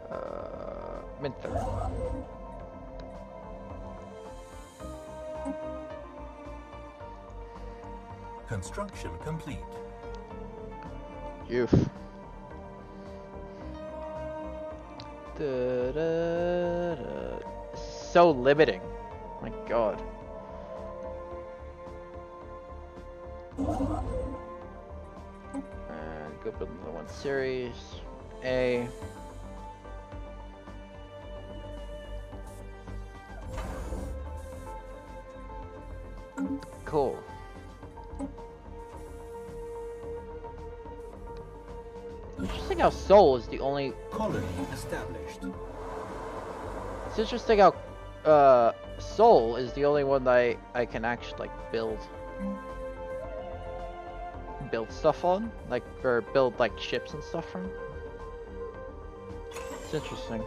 Uh Minther. Construction complete. Youth. Da, da, da. So limiting. My god. And go build another one series. A. Cool. interesting how Sol is the only colony established. It's interesting how uh, Sol is the only one that I, I can actually like build build stuff on, like or build like ships and stuff from. It's interesting.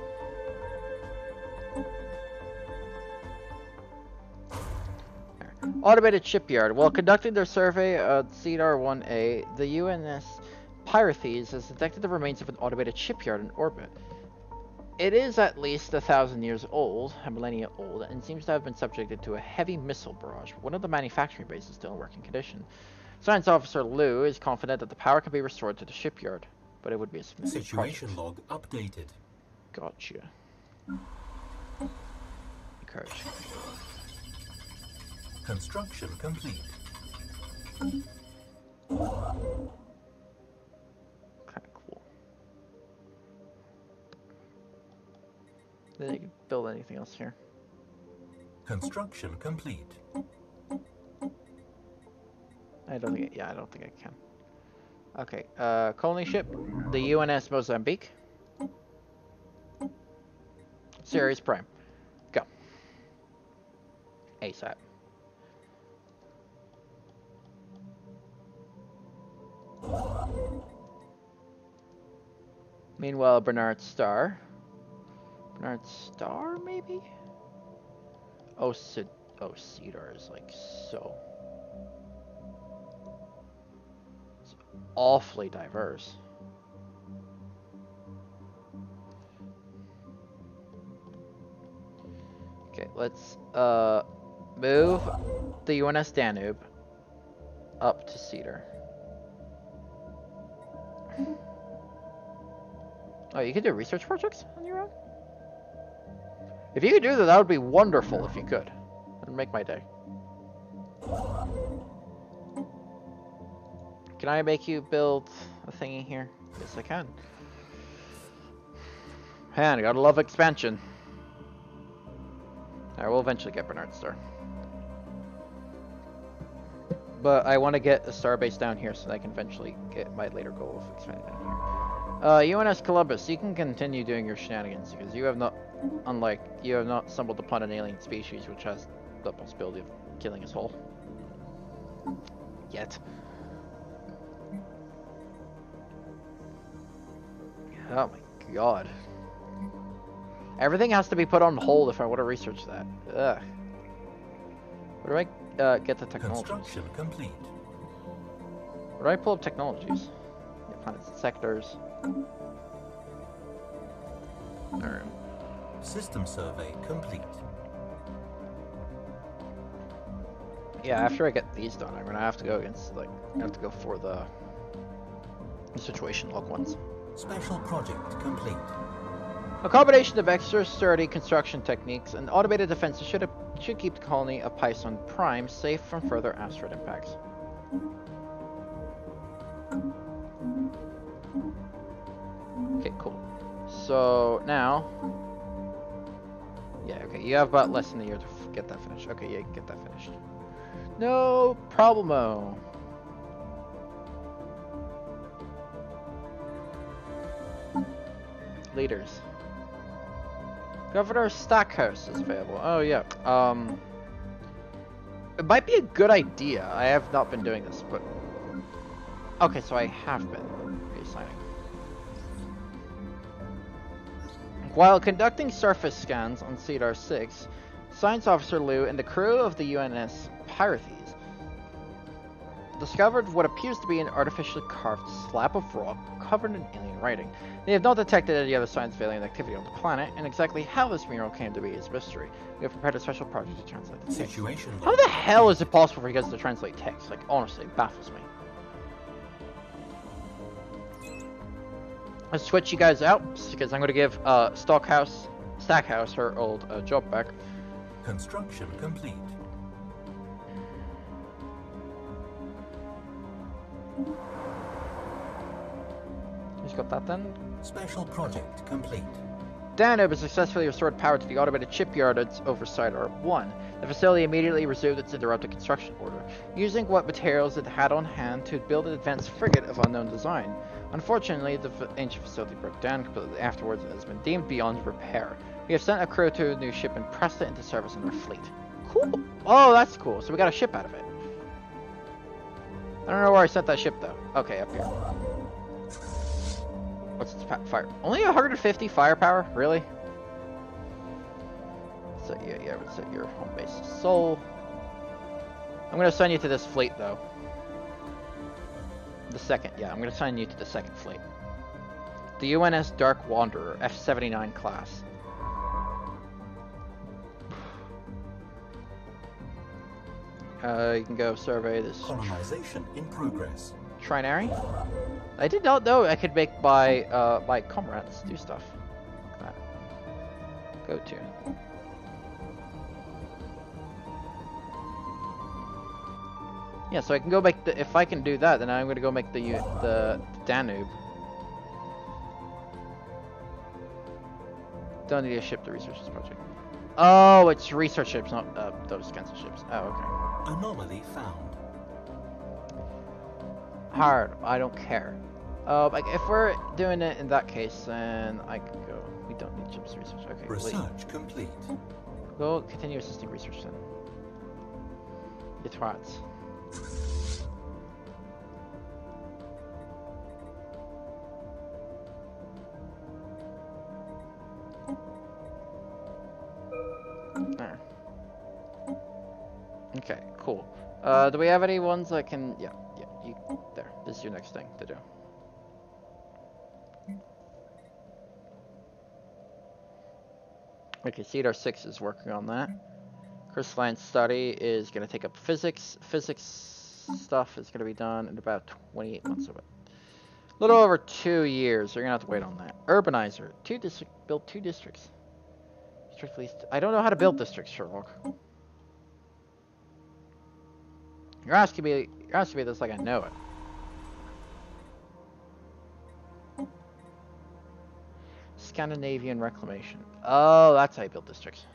Automated shipyard. While conducting their survey at Cedar 1A, the UNS Pyrethes has detected the remains of an automated shipyard in orbit. It is at least a thousand years old, a millennia old, and seems to have been subjected to a heavy missile barrage. One of the manufacturing bases still in working condition. Science Officer Liu is confident that the power can be restored to the shipyard, but it would be a smooth Situation project. log updated. Gotcha. Encourage. Construction complete. Then you can build anything else here. Construction complete. I don't think, I, yeah, I don't think I can. Okay, uh, colony ship, the UNS Mozambique. Sirius Prime. Go. ASAP. Meanwhile, Bernard Star. Bernard Star, maybe? Oh, Cid oh, Cedar is like so... awfully diverse. Okay, let's, uh... Move the UNS Danube up to Cedar. Oh, you can do research projects on your own? If you could do that, that would be wonderful if you could. It would make my day. Can I make you build a thingy here? Yes, I can. Man, I gotta love expansion. I will eventually get Bernard Star. But I want to get a star base down here so that I can eventually get my later goal of expanding down here. Uh, UNS Columbus, you can continue doing your shenanigans because you have not, unlike, you have not stumbled upon an alien species which has the possibility of killing us all. Yet. Oh my god. Everything has to be put on hold if I want to research that. Ugh. Where do I uh, get the technologies? Construction complete. Where do I pull up technologies? Yeah, planets and sectors. Alright. System survey complete. Yeah, after I get these done, I'm gonna have to go against, like, I have to go for the, the situation log ones. Special project complete. A combination of extra sturdy construction techniques and automated defenses should, should keep the colony of Python Prime safe from further asteroid impacts. Okay, cool. So now, yeah, okay, you have about less than a year to get that finished. Okay, yeah, get that finished. No problemo. Leaders. Governor Stackhouse is available. Oh yeah. Um, it might be a good idea. I have not been doing this, but okay. So I have been resigning. While conducting surface scans on Cedar 6, Science Officer Liu and the crew of the UNS Pyrethes discovered what appears to be an artificially carved slab of rock covered in alien writing. They have not detected any other signs of alien activity on the planet, and exactly how this mural came to be is a mystery. We have prepared a special project to translate the text. Situation How the hell is it possible for you guys to translate text? Like, honestly, it baffles me. Let's switch you guys out, because I'm going to give uh, Stockhouse, Stackhouse her old uh, job back. Construction complete. Who's got that then? Special project complete. Danube has successfully restored power to the automated shipyard at over Cedar 1. The facility immediately resumed its interrupted construction order, using what materials it had on hand to build an advanced frigate of unknown design. Unfortunately, the ancient facility broke down completely afterwards and has been deemed beyond repair. We have sent a crew to a new ship and pressed it into service in our fleet. Cool. Oh, that's cool. So we got a ship out of it. I don't know where I sent that ship though. Okay, up here. What's its fire? Only 150 firepower? Really? So yeah, yeah, set your home base to. I'm gonna send you to this fleet though. The second, yeah, I'm gonna send you to the second fleet. The UNS Dark Wanderer, F-79 class. Uh, you can go survey this Colonization in progress. Trinary. I did not know I could make my uh my comrades do stuff like that. Go to. Yeah, so I can go make the. If I can do that, then I'm gonna go make the the Danube. Don't need a ship to research this project. Oh, it's research ships, not uh, those kinds of ships. Oh, okay. Anomaly found. hard. I don't care. Uh, like if we're doing it in that case, then I could go. We don't need ships research. Okay, wait. Research complete. Go continue assisting research then. It's twats. Cool. Uh, do we have any ones that can? Yeah, yeah. You there. This is your next thing to do. Okay, Cedar Six is working on that. Crystalline study is going to take up physics. Physics stuff is going to be done in about 28 months of it. A little over two years. You're going to have to wait on that. Urbanizer. Two district. Build two districts. District least. I don't know how to build districts, Sherlock. You're asking me. You're asking me this like I know it. Scandinavian Reclamation. Oh, that's how you build districts.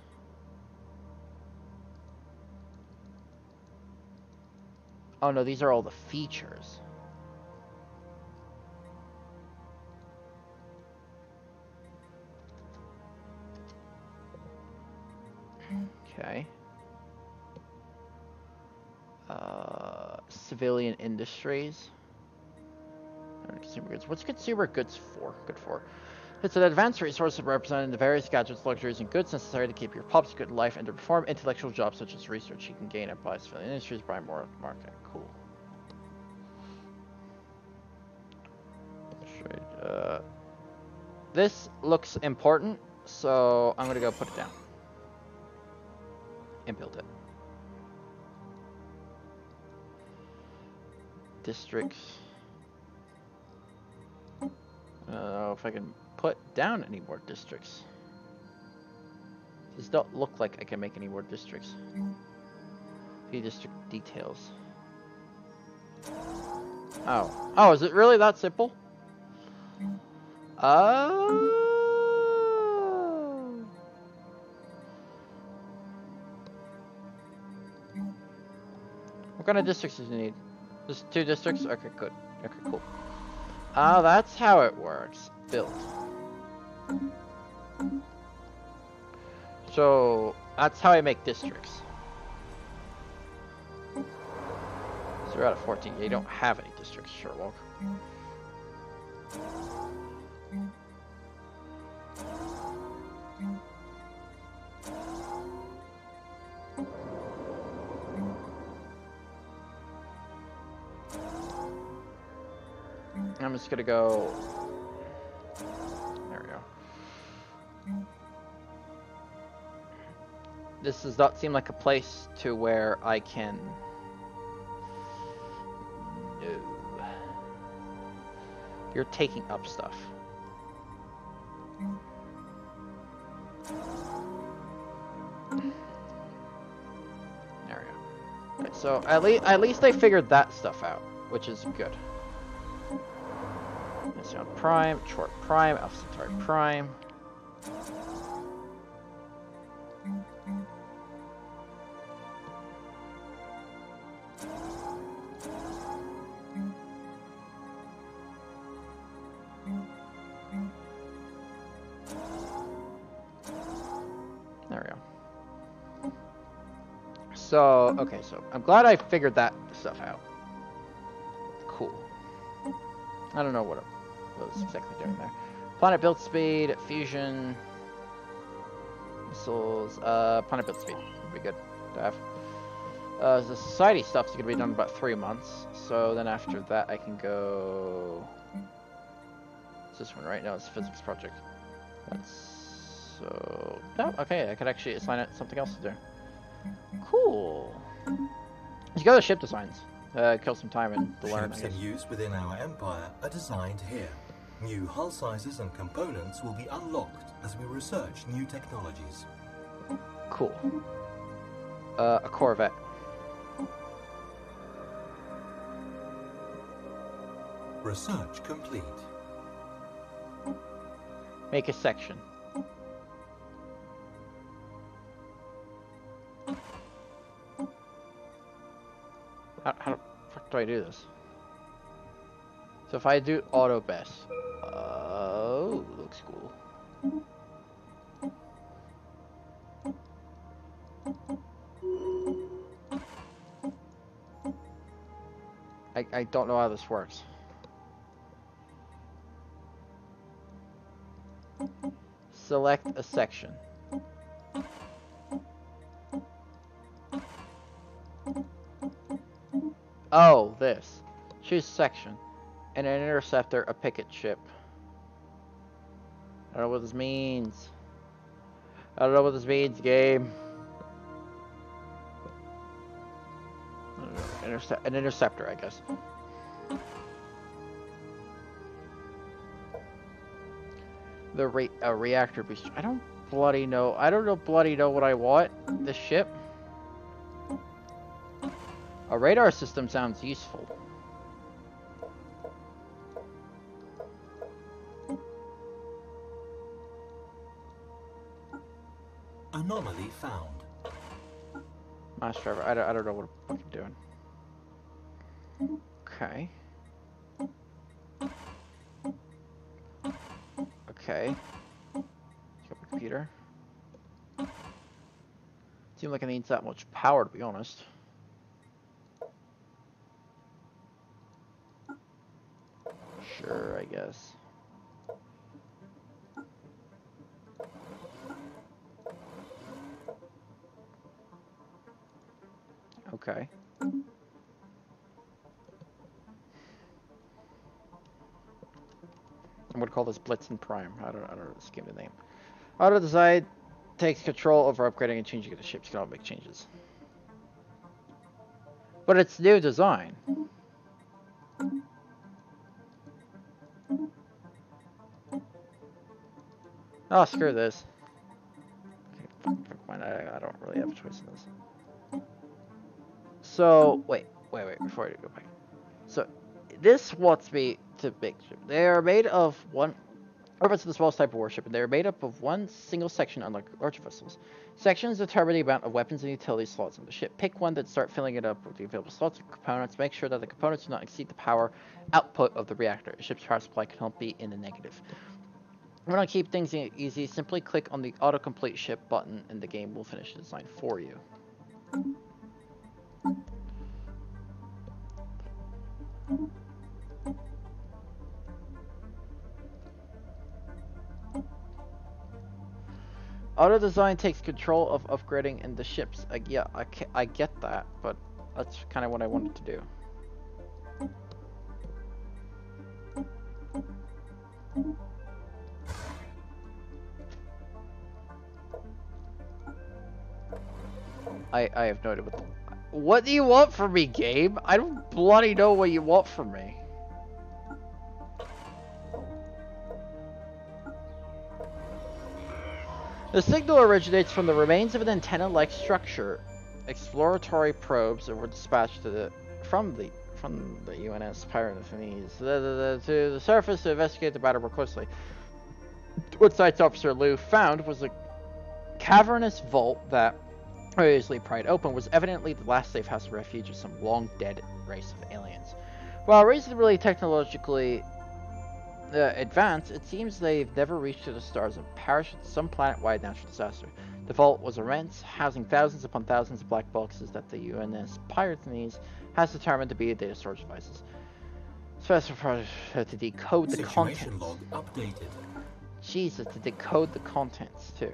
Oh no, these are all the features. Okay. Uh, civilian industries. Consumer goods. What's consumer goods for? Good for. It's an advanced resource representing the various gadgets, luxuries, and goods necessary to keep your pops good life and to perform intellectual jobs such as research. You can gain and buy civilian industries, buy more market. Cool. Uh, this looks important, so I'm gonna go put it down and build it. Districts. I don't know if I can put down any more districts. These don't look like I can make any more districts. View district details. Oh. Oh, is it really that simple? Oh. What kind of districts do you need? Just two districts? Mm-hmm. Okay, good. Okay, cool. Oh, that's how it works. Build. So, that's how I make districts. So we're out of 14. Yeah, you don't have any districts, Sherlock. I'm just gonna go. There we go. This does not seem like a place to where I can. No. You're taking up stuff. There we go. Right, so at at least I figured that stuff out, which is good. Mission Prime, Chort Prime, Alpha Centauri Prime. There we go. So, okay, so I'm glad I figured that stuff out. Cool. I don't know what it was exactly doing there. Planet build speed, fusion, missiles, uh, planet build speed would be good to have. Uh, the society stuff is going to be done in about three months, so then after that I can go... It's this one, right? No, it's physics project. That's... So... No, okay, I could actually assign it something else to do. Cool. You got the ship designs. Uh, kill some time and learn. Ships in use within our empire are designed here. New hull sizes and components will be unlocked as we research new technologies. Cool. Uh, a Corvette. Research complete. Make a section. How, how the fuck do I do this? So if I do auto best, oh, looks cool. I, I don't know how this works. Select a section. Oh, this. Choose section. And an interceptor, a picket ship. I don't know what this means. I don't know what this means, game. an interceptor, I guess. The re a reactor boost. I don't bloody know. I don't know bloody know what I want. This ship. A radar system sounds useful. Anomaly found. Mass driver. I don't, I don't know what I'm doing. Okay. Okay. Computer. Seems like it needs that much power to be honest. Sure, I guess. Okay. I'm gonna call this Blitzen Prime. I don't, I don't it a name. Auto design takes control over upgrading and changing the ships. Can all make changes. But it's new design. Oh, screw this. I don't really have a choice in this. So, um, wait, wait, wait, before I go back. So, this wants me to make sure. They are made of one, orbits of the smallest type of warship, and they are made up of one single section, unlike larger vessels. Sections determine the amount of weapons and utility slots on the ship. Pick one that start filling it up with the available slots and components. Make sure that the components do not exceed the power output of the reactor. A ship's power supply cannot be in the negative. If you want to keep things easy, simply click on the autocomplete ship button and the game will finish the design for you. Auto design takes control of upgrading in the ships. Uh, yeah, I, I get that, but that's kind of what I wanted to do. I I have no idea what. The, what do you want from me, game? I don't bloody know what you want from me. The signal originates from the remains of an antenna-like structure. Exploratory probes were dispatched to the from the from the UNS Pyronese to the, to the surface to investigate the matter more closely. What Science Officer Liu found was a cavernous vault that, previously pried open, was evidently the last safe house refuge of some long-dead race of aliens. While reasonably technologically uh, advanced, it seems they've never reached to the stars and perished in some planet-wide natural disaster. The vault was immense, housing thousands upon thousands of black boxes that the UNS Pyronese has determined to be data storage devices. Specified to decode the Situation contents. log updated. Jesus, to decode the contents too.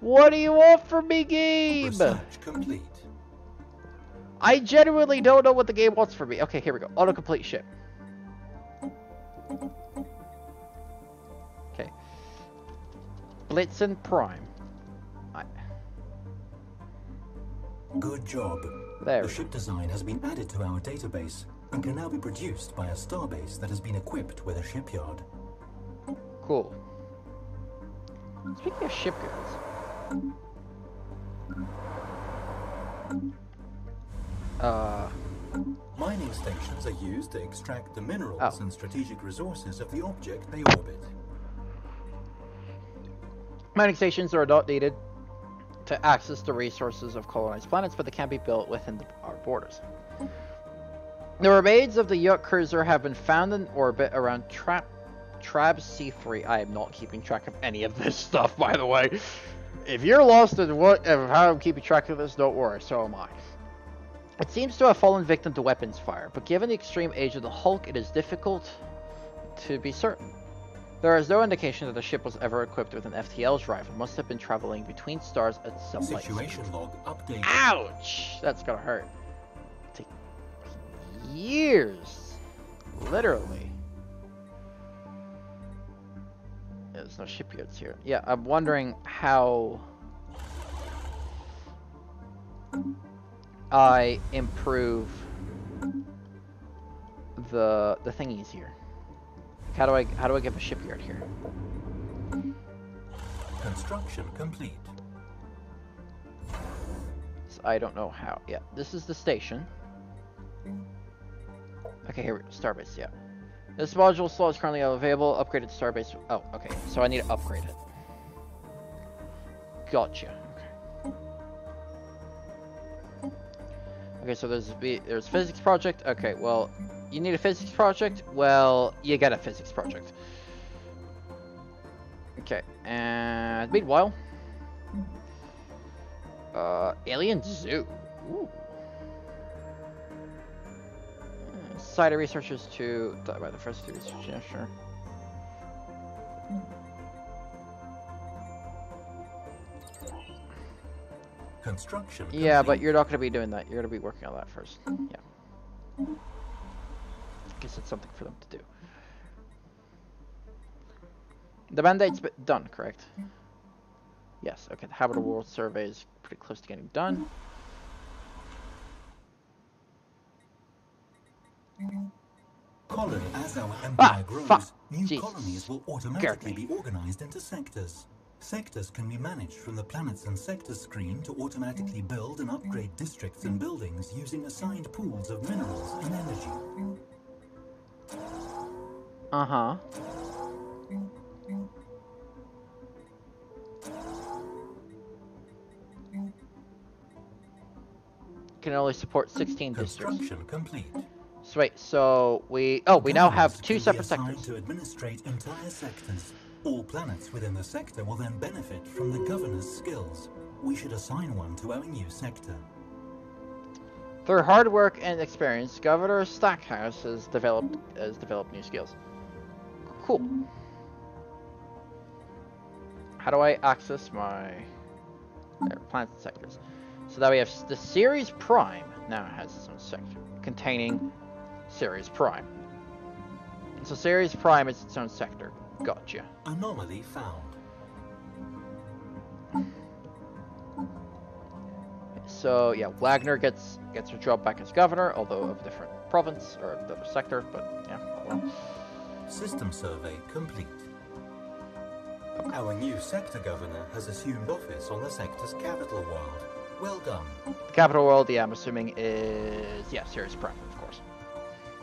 What do you want from me, game? Research complete. I genuinely don't know what the game wants from me. Okay, here we go. Autocomplete ship. Okay. Blitzen Prime. I, Good job. there. The ship design has been added to our database and can now be produced by a starbase that has been equipped with a shipyard. Cool. Speaking of shipyards. Uh, Mining stations are used to extract the minerals Oh. and strategic resources of the object they orbit. mining stations are not needed to access the resources of colonized planets, but they can be built within the, our borders. The remains of the yacht cruiser have been found in orbit around Trap Trab C3. I am not keeping track of any of this stuff, by the way. If you're lost in what of how I'm keeping track of this, don't worry, so am I. It seems to have fallen victim to weapons fire, but given the extreme age of the Hulk, it is difficult to be certain. There is no indication that the ship was ever equipped with an FTL drive. It must have been traveling between stars at some point. Situation log updated. Ouch! That's gonna hurt. Take years. Literally. There's no shipyards here. Yeah, I'm wondering how I improve the the thingies here. How do I how do I get a shipyard here? Construction complete. So I don't know how. Yeah, this is the station. Okay, here we go. Starbase, yeah. This module slot is currently available. Upgraded to Starbase. Oh, okay. So I need to upgrade it. Gotcha. Okay. Okay, so there's there's physics project. Okay, well, you need a physics project. Well, you get a physics project. Okay, and meanwhile, uh, Alien Zoo. Ooh. Society researchers to by the first two researchers. Yeah, sure. Construction. Yeah, but you're not going to be doing that. You're going to be working on that first. Yeah. Guess it's something for them to do. The mandate's been done, correct? Yes, okay. The habitable world survey is pretty close to getting done. Colony. As our empire grows, fuck. new Jeez. colonies will automatically be organized into sectors. Sectors can be managed from the planets and sectors screen to automatically build and upgrade districts and buildings using assigned pools of minerals and energy. Uh huh. Can only support 16 districts. Construction complete. Wait, so we oh we now have two separate sectors. to administrate entire sectors. All planets within the sector will then benefit from the governor's skills. We should assign one to our new sector. Through hard work and experience, Governor Stackhouse has developed has developed new skills. Cool. How do I access my there, planets and sectors? So that we have the Ceres Prime now has its own sector containing Ceres Prime. So Ceres Prime is its own sector. Gotcha. Anomaly found. So yeah, Wagner gets gets her job back as governor, although of a different province or a different sector. But yeah, oh well. System survey complete. Our new sector governor has assumed office on the sector's capital world. Well done. The capital world, yeah, I'm assuming is yeah, Sirius Prime,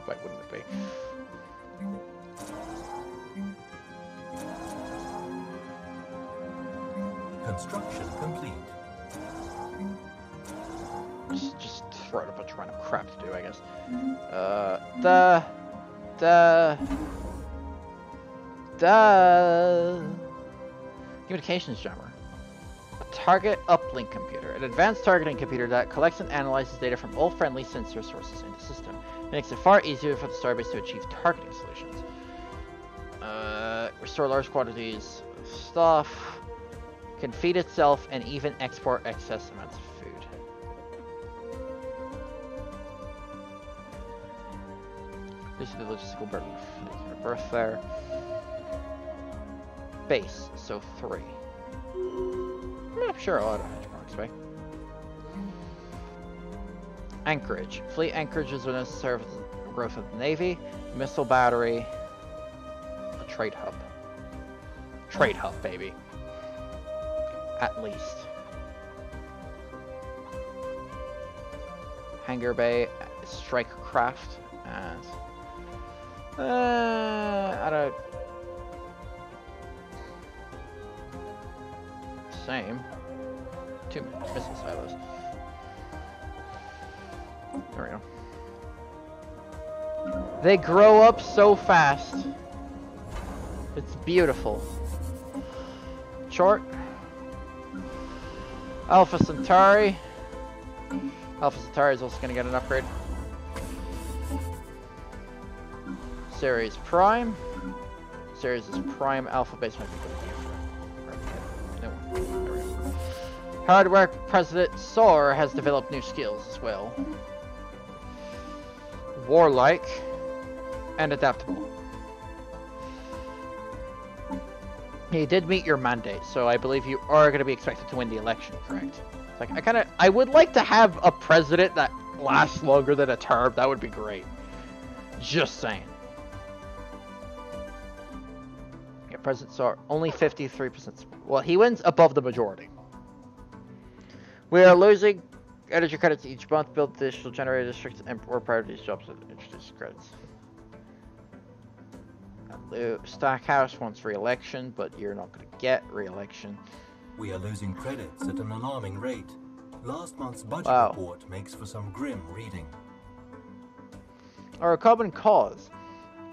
Why wouldn't it be? Construction complete. Just just throw out a bunch of random crap to do, I guess. Uh, the the the communications jammer. A target uplink computer, an advanced targeting computer that collects and analyzes data from all friendly sensor sources in the system. Makes it far easier for the starbase to achieve targeting solutions. Uh, restore large quantities of stuff. Can feed itself and even export excess amounts of food. This is the logistical burden of birth there. Base, so three. Not sure a lot of benchmarks, right? Anchorage. Fleet anchorages are necessary for the growth of the Navy. Missile battery. A trade hub. Trade hub, baby. At least. Hangar Bay, Strike Craft, and uh, I don't. Same. Two missile silos. There we go. They grow up so fast. It's beautiful. Short. Alpha Centauri. Alpha Centauri is also going to get an upgrade. Ceres Prime. Ceres is Prime Alpha base might be No, there we go. Hardware President Sor has developed new skills as well. Warlike and adaptable. He did meet your mandate, so I believe you are going to be expected to win the election, correct? Like, I kind of, I would like to have a president that lasts longer than a term. That would be great. Just saying. Your presidents are only 53%. Well, he wins above the majority. We are losing energy credits each month. Build additional generator districts and or priorities jobs with introduce credits. Stackhouse wants re-election, but you're not going to get re-election. We are losing credits at an alarming rate. Last month's budget Wow. report makes for some grim reading. Are a common cause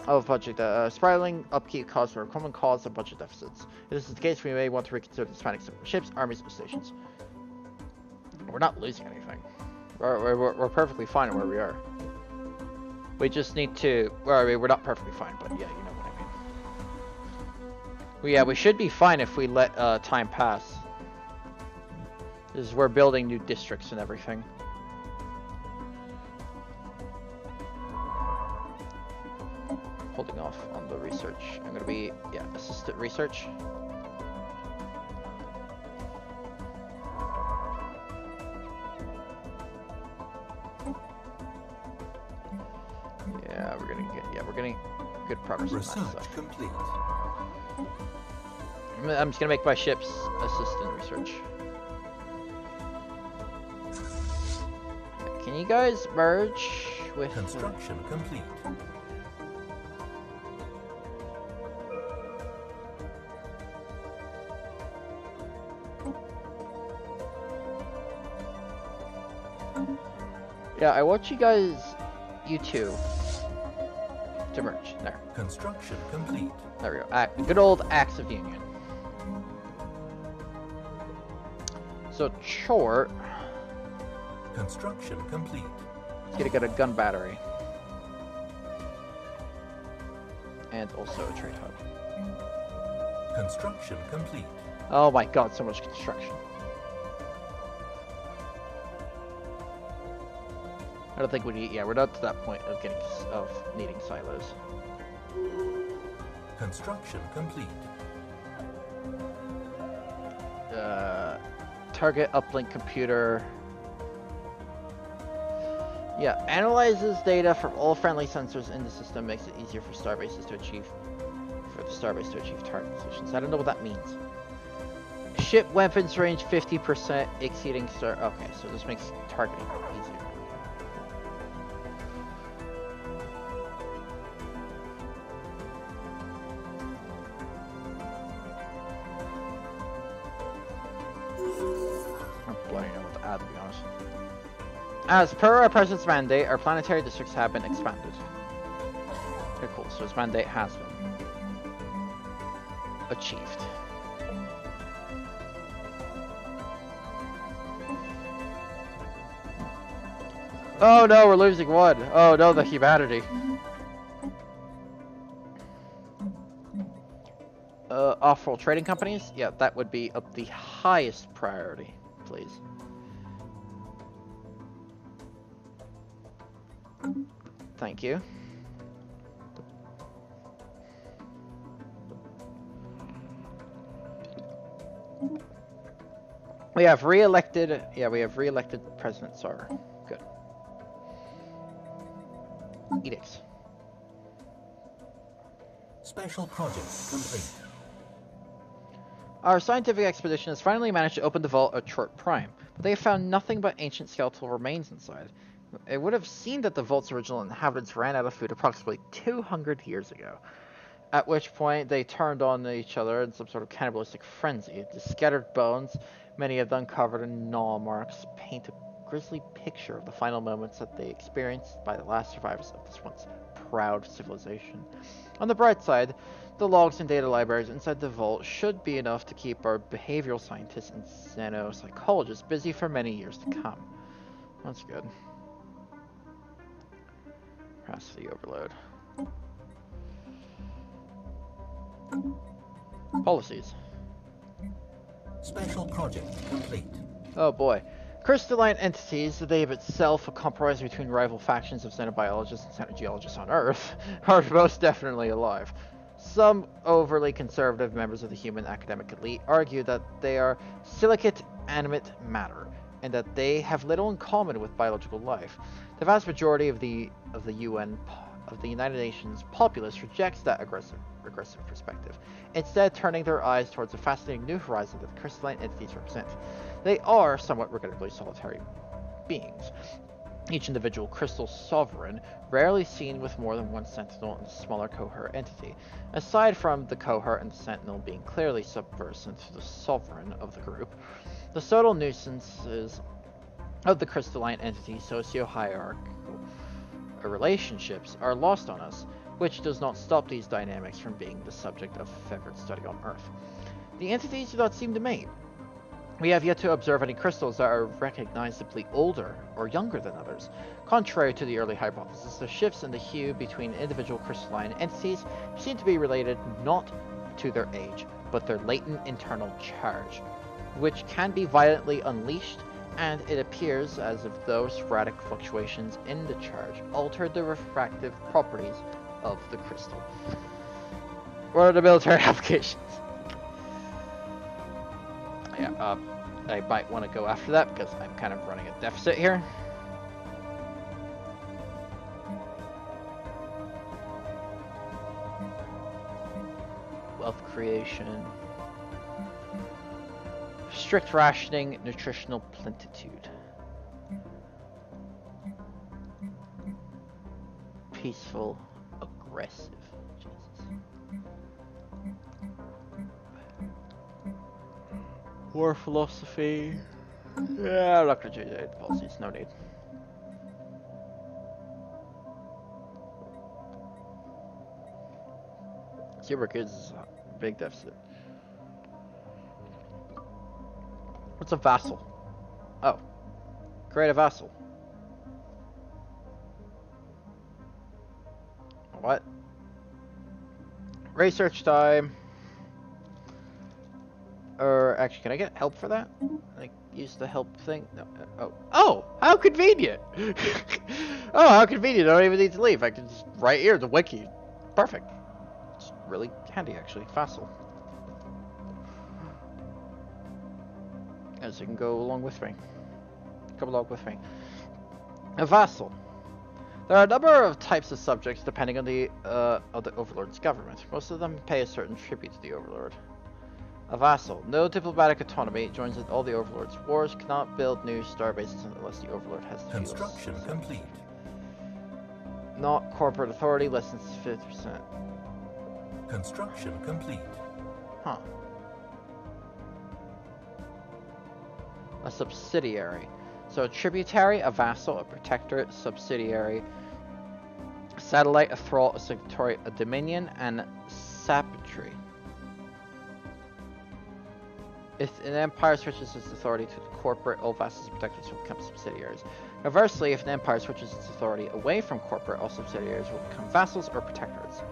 of budget uh, spiraling upkeep costs are a common cause of budget deficits. If this is the case, we may want to reconsider expanding some ships, armies, and stations. We're not losing anything. We're, we're, we're perfectly fine where we are. We just need to. Well, we're not perfectly fine, but yeah, you know what I mean. Well, yeah, we should be fine if we let uh, time pass. Is we're building new districts and everything. holding off on the research. I'm gonna be, yeah, assistant research. Yeah, we're gonna get, yeah, we're getting good progress on that Research complete. I'm, just gonna make my ships assistant research. Can you guys merge with? Construction complete. Yeah, I want you guys, you two, to merge. There, Construction complete. there we go. Act, good old acts of union. So Chort Construction complete. is gonna get a gun battery. And also a trade hub. Construction complete. Oh my god, so much construction. Don't think we need, yeah, we're not to that point of getting, of needing silos. Construction complete. uh, target uplink computer. Yeah, analyzes data from all friendly sensors in the system, makes it easier for starbases to achieve for the starbase to achieve target positions. I don't know what that means. Ship weapons range 50% exceeding star. Okay, so this makes targeting easier. As per our president's mandate, our planetary districts have been expanded. Okay, cool. So his mandate has been achieved. Oh no, we're losing one. Oh no, the humanity. Uh, off-roll trading companies? Yeah, that would be of the highest priority, please. Thank you. We have re-elected, yeah, we have re-elected President Tsar. Good. Edicts. Special project complete. Our scientific expedition has finally managed to open the vault at Chort Prime, but they have found nothing but ancient skeletal remains inside. It would have seemed that the vault's original inhabitants ran out of food approximately 200 years ago, at which point they turned on each other in some sort of cannibalistic frenzy. The scattered bones, many of them covered in gnaw marks, paint a grisly picture of the final moments that they experienced by the last survivors of this once proud civilization. On the bright side, the logs and data libraries inside the vault should be enough to keep our behavioral scientists and xenopsychologists busy for many years to come. That's good. Capacity overload. Policies. Special project complete. Oh boy. Crystalline entities, they of itself a compromise between rival factions of xenobiologists and xenogeologists on Earth, are most definitely alive. Some overly conservative members of the human academic elite argue that they are silicate animate matter and that they have little in common with biological life. The vast majority of the of the UN of the United Nations populace rejects that aggressive regressive perspective, instead turning their eyes towards the fascinating new horizon that the crystalline entities represent. They are somewhat regrettably solitary beings, each individual crystal sovereign rarely seen with more than one sentinel and smaller cohort entity, aside from the cohort and sentinel being clearly subversive to the sovereign of the group. The subtle nuisances of the crystalline entity socio-hierarchical relationships are lost on us, which does not stop these dynamics from being the subject of favored study on Earth. The entities do not seem to mate, we have yet to observe any crystals that are recognizably older or younger than others. Contrary to the early hypothesis, the shifts in the hue between individual crystalline entities seem to be related not to their age, but their latent internal charge, which can be violently unleashed, and it appears as if those sporadic fluctuations in the charge altered the refractive properties of the crystal. What are the military applications? Yeah, uh, I might want to go after that because I'm kind of running a deficit here. Wealth creation. Strict rationing, nutritional plentitude. Peaceful, aggressive. War philosophy. Yeah, I'm not gonna change any policies, no need. Super kids big deficit. What's a vassal? Oh. Create a vassal. What? Research time. Or actually, can I get help for that? Like, use the help thing? No. Uh, oh. Oh! How convenient! oh, how convenient! I don't even need to leave. I can just right here, the wiki. Perfect. It's really handy, actually. Facile. As you can go along with me. Come along with me. A vassal. There are a number of types of subjects depending on the uh, of the overlord's government. Most of them pay a certain tribute to the overlord. A vassal. No diplomatic autonomy. Joins in all the Overlord's wars. Cannot build new star bases unless the Overlord has the Construction complete. Not corporate authority. Less than 50%. Construction complete. Huh. A subsidiary. So a tributary, a vassal, a protectorate, subsidiary, satellite, a thrall, a signatory, a dominion, and sapitry. If an empire switches its authority to the corporate, all vassals and protectors will become subsidiaries. Conversely, if an empire switches its authority away from corporate, all subsidiaries will become vassals or protectorates.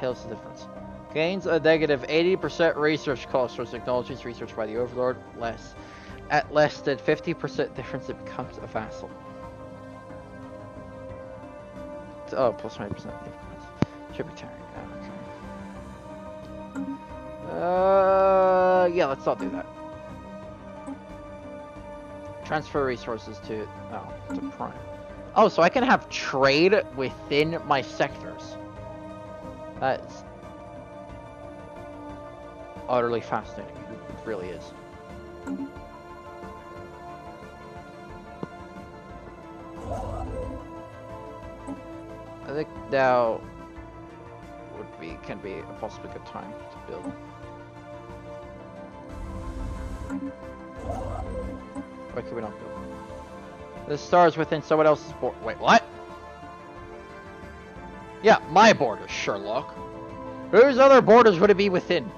Here's the difference? Gains a negative 80% research cost for technologies researched by the Overlord. Less. At less than 50% difference, it becomes a vassal. Oh, plus 20% difference. Tributary. Uh, yeah, let's not do that. Transfer resources to, oh, to Prime. Oh, so I can have trade within my sectors. That's utterly fascinating. It really is. I think now would be can be a possibly good time to build. Why can we not build? The stars within someone else's border. Wait, what? Yeah, my borders, Sherlock. Whose other borders would it be within?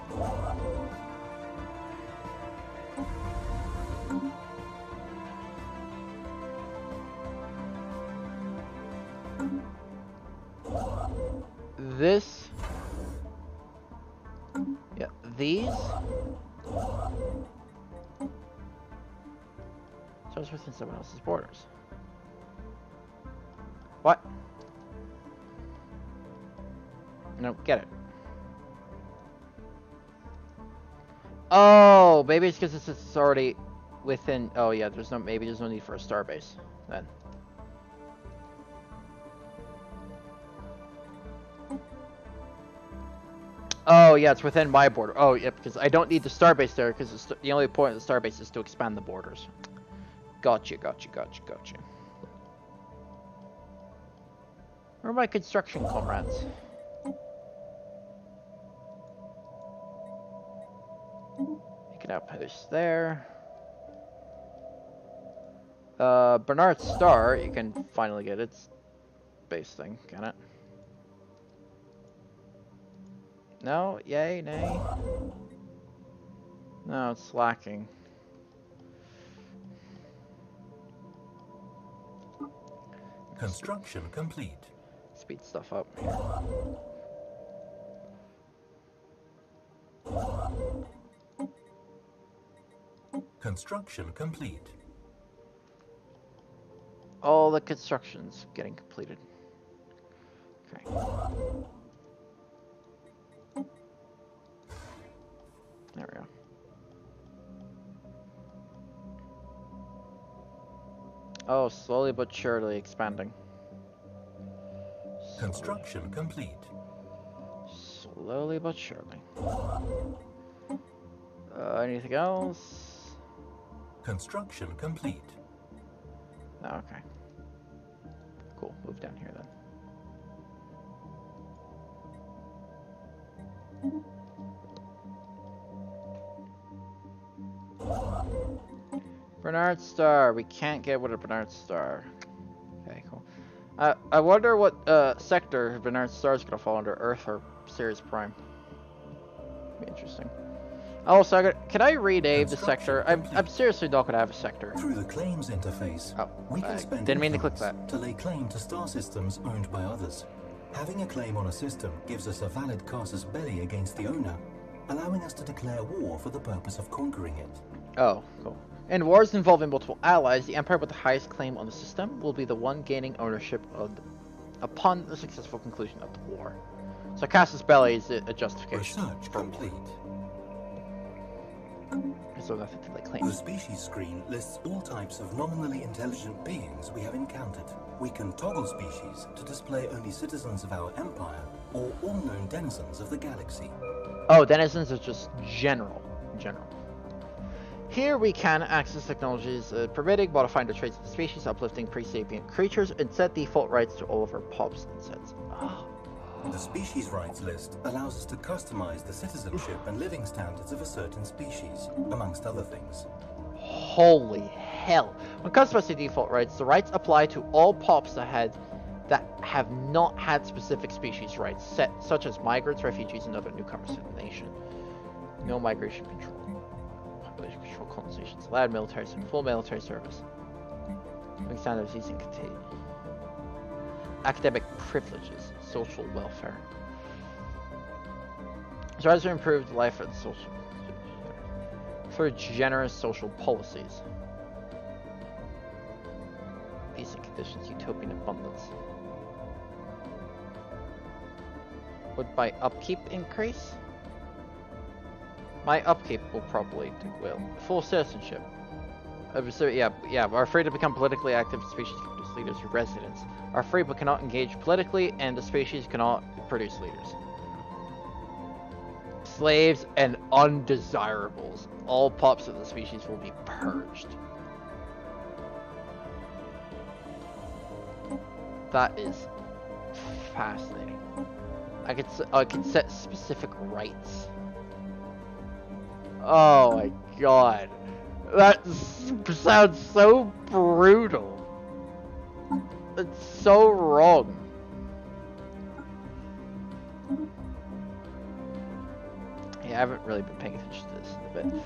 What? No, get it. Oh, maybe it's because it's already within. Oh yeah, there's no. Maybe there's no need for a starbase then. Oh yeah, it's within my border. Oh yeah, because I don't need the starbase there because the only point of the starbase is to expand the borders. Gotcha, gotcha, gotcha, gotcha. Where are my construction comrades? Make an outpost there. Uh, Bernard Star, you can finally get its base thing, can it? No? Yay? Nay? No, it's lacking. Construction complete. Speed stuff up. Construction complete. All the construction's getting completed. Okay. There we go. Oh, slowly but surely expanding. Construction complete. Slowly but surely. Uh, anything else? Construction complete. Oh, okay. Cool. Move down here then. Bernard Star. We can't get rid of Bernard Star. Okay, cool. Uh, I wonder what uh, sector Bernard Star is going to fall under, Earth or Sirius Prime. Be interesting. Also, I got, can I rename the sector? I'm, I'm seriously not going to have a sector. Through the claims interface, oh, we can I spend didn't mean to click that. to lay claim to star systems owned by others. Having a claim on a system gives us a valid casus belli against the owner, allowing us to declare war for the purpose of conquering it. Oh, cool. In wars involving multiple allies, the empire with the highest claim on the system will be the one gaining ownership of the, upon the successful conclusion of the war. So casus belli is a, justification. Research complete. So nothing to like claim. The species screen lists all types of nominally intelligent beings we have encountered. We can toggle species to display only citizens of our empire or all known denizens of the galaxy. Oh, denizens are just general. General. Here we can access technologies uh, permitting modifying the traits of the species, uplifting pre-sapient creatures, and set default rights to all of our pops and sets. Oh. The species rights list allows us to customize the citizenship and living standards of a certain species, amongst other things. Holy hell. When customizing default rights, the rights apply to all pops that had that have not had specific species rights set, such as migrants, refugees, and other newcomers to the nation. No migration control. Control. Allowed military service. Full military service. Living standards using contain. Academic privileges. Social welfare. Strives to improve the life of the social through generous social policies. Decent conditions, utopian abundance. Would my upkeep increase? My upkeep will probably do well. Full citizenship. Uh, so, yeah, yeah, are free to become politically active species produce leaders or residents. Are free but cannot engage politically, and the species cannot produce leaders. Slaves and undesirables. All pops of the species will be purged. That is fascinating. I could I could set specific rights. Oh my god. That sounds so brutal. It's so wrong. Yeah, I haven't really been paying attention to this in a bit.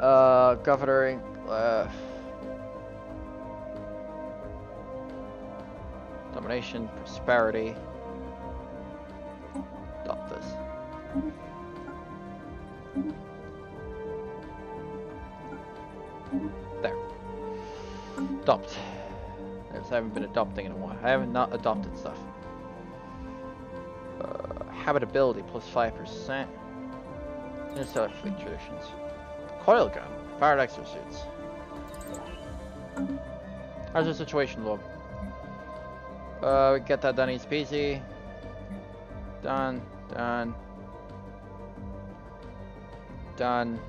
Uh, governing, uh, domination, prosperity. Adopt. I haven't been adopting in a while. I haven't not adopted stuff. habitability plus 5%. Interstellar fleet traditions. Coil gun. Fired exosuits. How's the situation, Lord? Uh, we get that done easy peasy. Done, done. Done.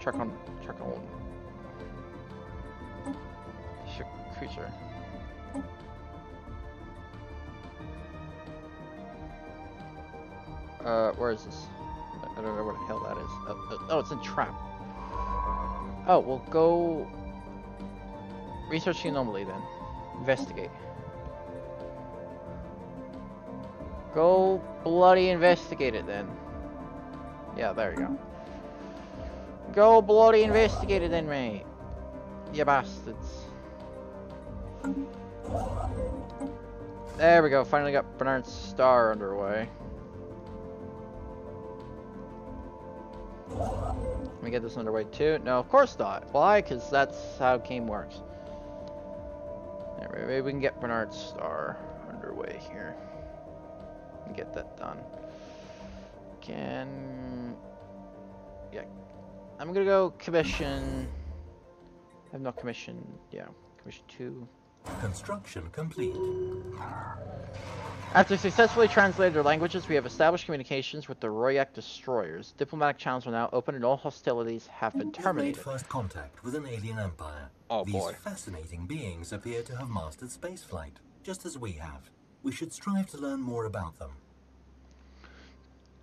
Check on, check on. Creature. Uh, where is this? I don't know where the hell that is. Oh, oh, oh it's in trap. Oh, we'll go research the anomaly then. Investigate. Go bloody investigate it then. Yeah, there you go. Go bloody investigate it then, mate. You bastards. There we go, finally got Bernard's star underway. Let me get this underway too. No, of course not. Why? Because that's how game works. maybe we can get Bernard's star underway here. And get that done. Can... Yeah. I'm gonna go commission... I have no commission... Yeah. Commission 2. Construction complete. After successfully translating their languages, we have established communications with the Royak destroyers. Diplomatic channels are now open and all hostilities have been terminated. We've made first contact with an alien empire. Oh These boy. fascinating beings appear to have mastered spaceflight, just as we have. We should strive to learn more about them.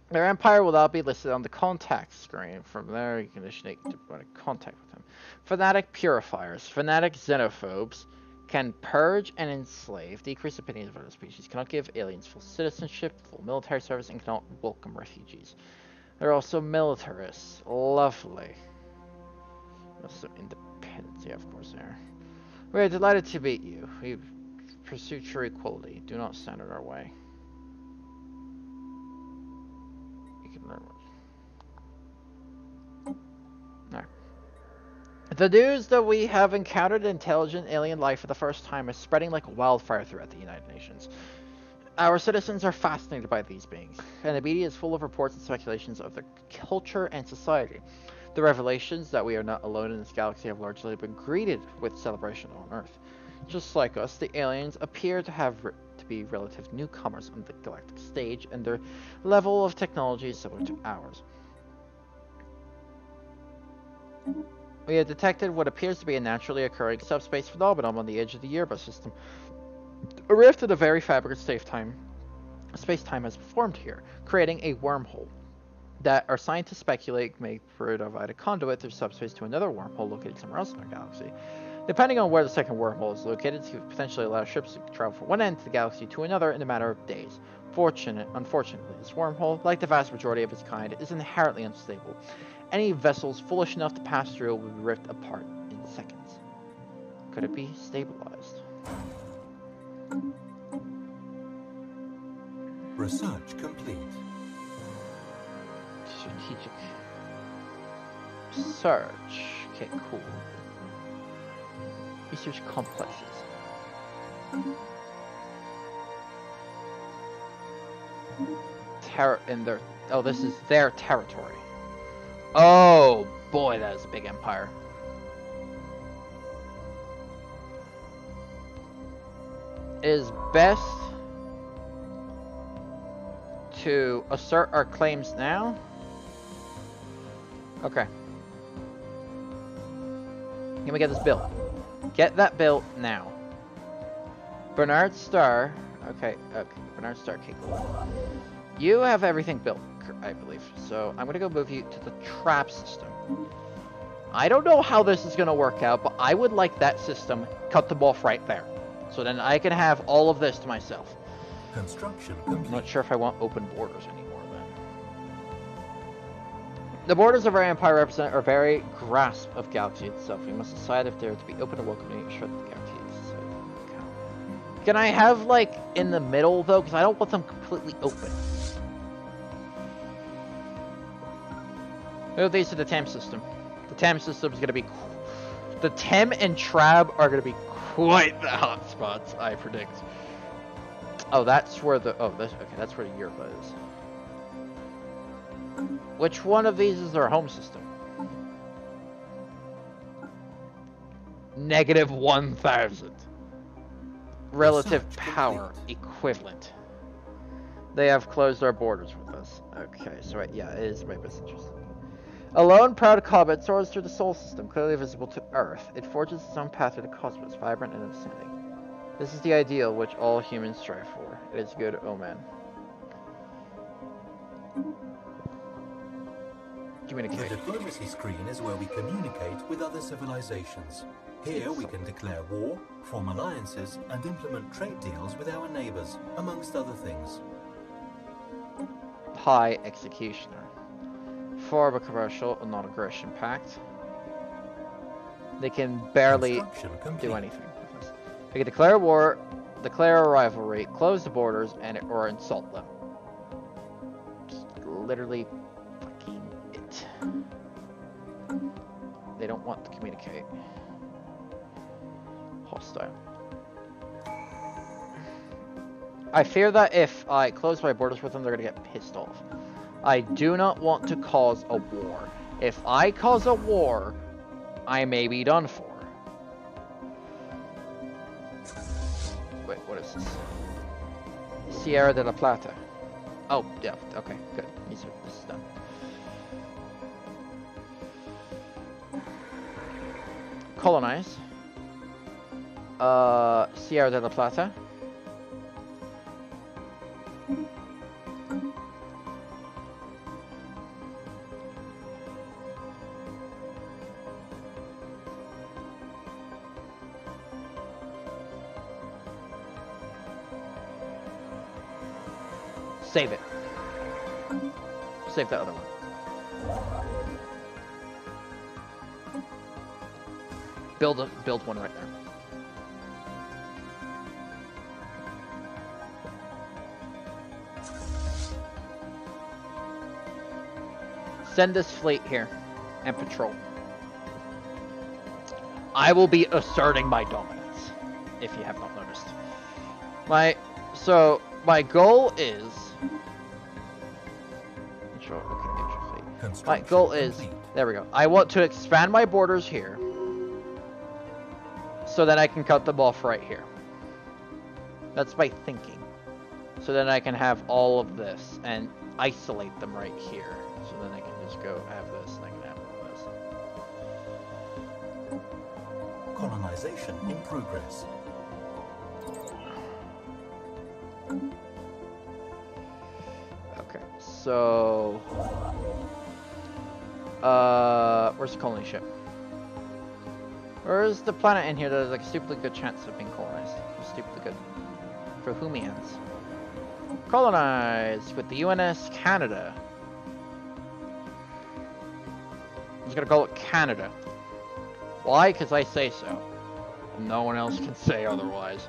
Their empire will now be listed on the contact screen. From there, you can initiate diplomatic contact with them. Fanatic purifiers, fanatic xenophobes, can purge and enslave, decrease opinions of other species, cannot give aliens full citizenship, full military service, and cannot welcome refugees. They're also militarists. Lovely. Also independence, yeah, of course they are. We are delighted to meet you. We pursue true equality. Do not stand in our way. The news that we have encountered intelligent alien life for the first time is spreading like wildfire throughout the United Nations. Our citizens are fascinated by these beings, and the media is full of reports and speculations of their culture and society. The revelations that we are not alone in this galaxy have largely been greeted with celebration on Earth. Just like us, the aliens appear to have to be relative newcomers on the galactic stage, and their level of technology is similar to ours. We have detected what appears to be a naturally occurring subspace phenomenon on the edge of the Yerba system. A rift in the very fabric of space-time space-time has formed here, creating a wormhole that our scientists speculate may provide a conduit through subspace to another wormhole located somewhere else in our galaxy. Depending on where the second wormhole is located, this could potentially allow ships to travel from one end of the galaxy to another in a matter of days. Fortunate, unfortunately, this wormhole, like the vast majority of its kind, is inherently unstable. Any vessels foolish enough to pass through will be ripped apart in seconds. Could it be stabilized? Research complete. Strategic search. Okay, cool. Research complexes. Terror in their oh, this is their territory. Oh boy, that is a big empire. It is best to assert our claims now. Okay. Can we get this built? Get that built now. Bernard Star. Okay, okay. Bernard Star, cool. You have everything built, I believe. So I'm gonna go move you to the trap system. I don't know how this is gonna work out, but I would like that system cut them off right there. So then I can have all of this to myself. Construction I'm not sure if I want open borders anymore then. The borders of our empire represent our very grasp of galaxy itself. We must decide if they're to be open and welcoming, sure that the galaxy. Can I have like in the middle though? Because I don't want them completely open. Oh, these are the TAM system. The TAM system is going to be... The TEM and TRAB are going to be quite the hotspots, I predict. Oh, that's where the. Oh, this. Okay, that's where the Yerba is. Which one of these is our home system? Negative 1,000. Relative power complete. equivalent. They have closed our borders with us. Okay, so right, yeah, it is my best interest. A lone, proud comet soars through the solar system, clearly visible to Earth. It forges its own path through the cosmos, vibrant and ascending. This is the ideal which all humans strive for. It is good omen. The Communicate. diplomacy screen is where we communicate with other civilizations. Here we can declare war, form alliances, and implement trade deals with our neighbors, amongst other things. High Executioner. Form a commercial non-aggression pact. They can barely do anything. They can declare war, declare a rivalry, close the borders, and or insult them. Just literally fucking it. They don't want to communicate. Hostile. I fear that if I close my borders with them, they're gonna get pissed off. I do not want to cause a war. If I cause a war, I may be done for. Wait, what is this? Sierra de la Plata. Oh, yeah, okay, good. This is done. Colonize. Uh, Sierra de la Plata. Save it. Save that other one. Build a build one right there. Send this fleet here and patrol. I will be asserting my dominance, if you have not noticed. My so my goal is. My goal is complete. there we go. I want to expand my borders here, so that I can cut them off right here. That's my thinking. So then I can have all of this and isolate them right here. So then I can just go have this and I can have all this. Colonization in progress. Okay, so uh, where's the colony ship? Where's the planet in here that has like a stupidly good chance of being colonized? Stupidly good. For Humians. Colonized with the UNS Canada. I'm just gonna call it Canada. Why? Because I say so. No one else can say otherwise.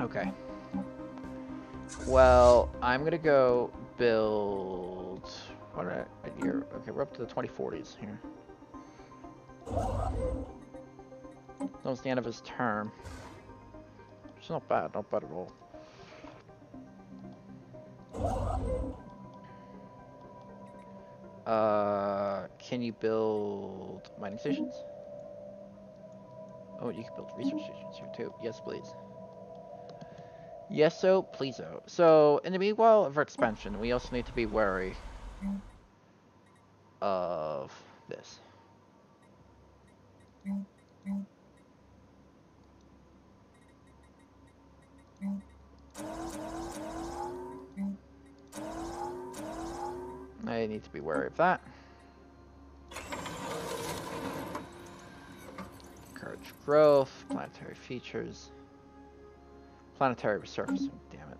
Okay. Well, I'm gonna go build. What a year? Okay, we're up to the 2040s here. That the end of his term. It's not bad, not bad at all. Uh, can you build mining stations? Oh, you can build research stations here too. Yes, please. Yes, so please. -o. So, in the meanwhile of expansion, we also need to be wary of this. I need to be wary of that. Encourage growth, planetary features. Planetary resurfacing, mm-hmm. damn it.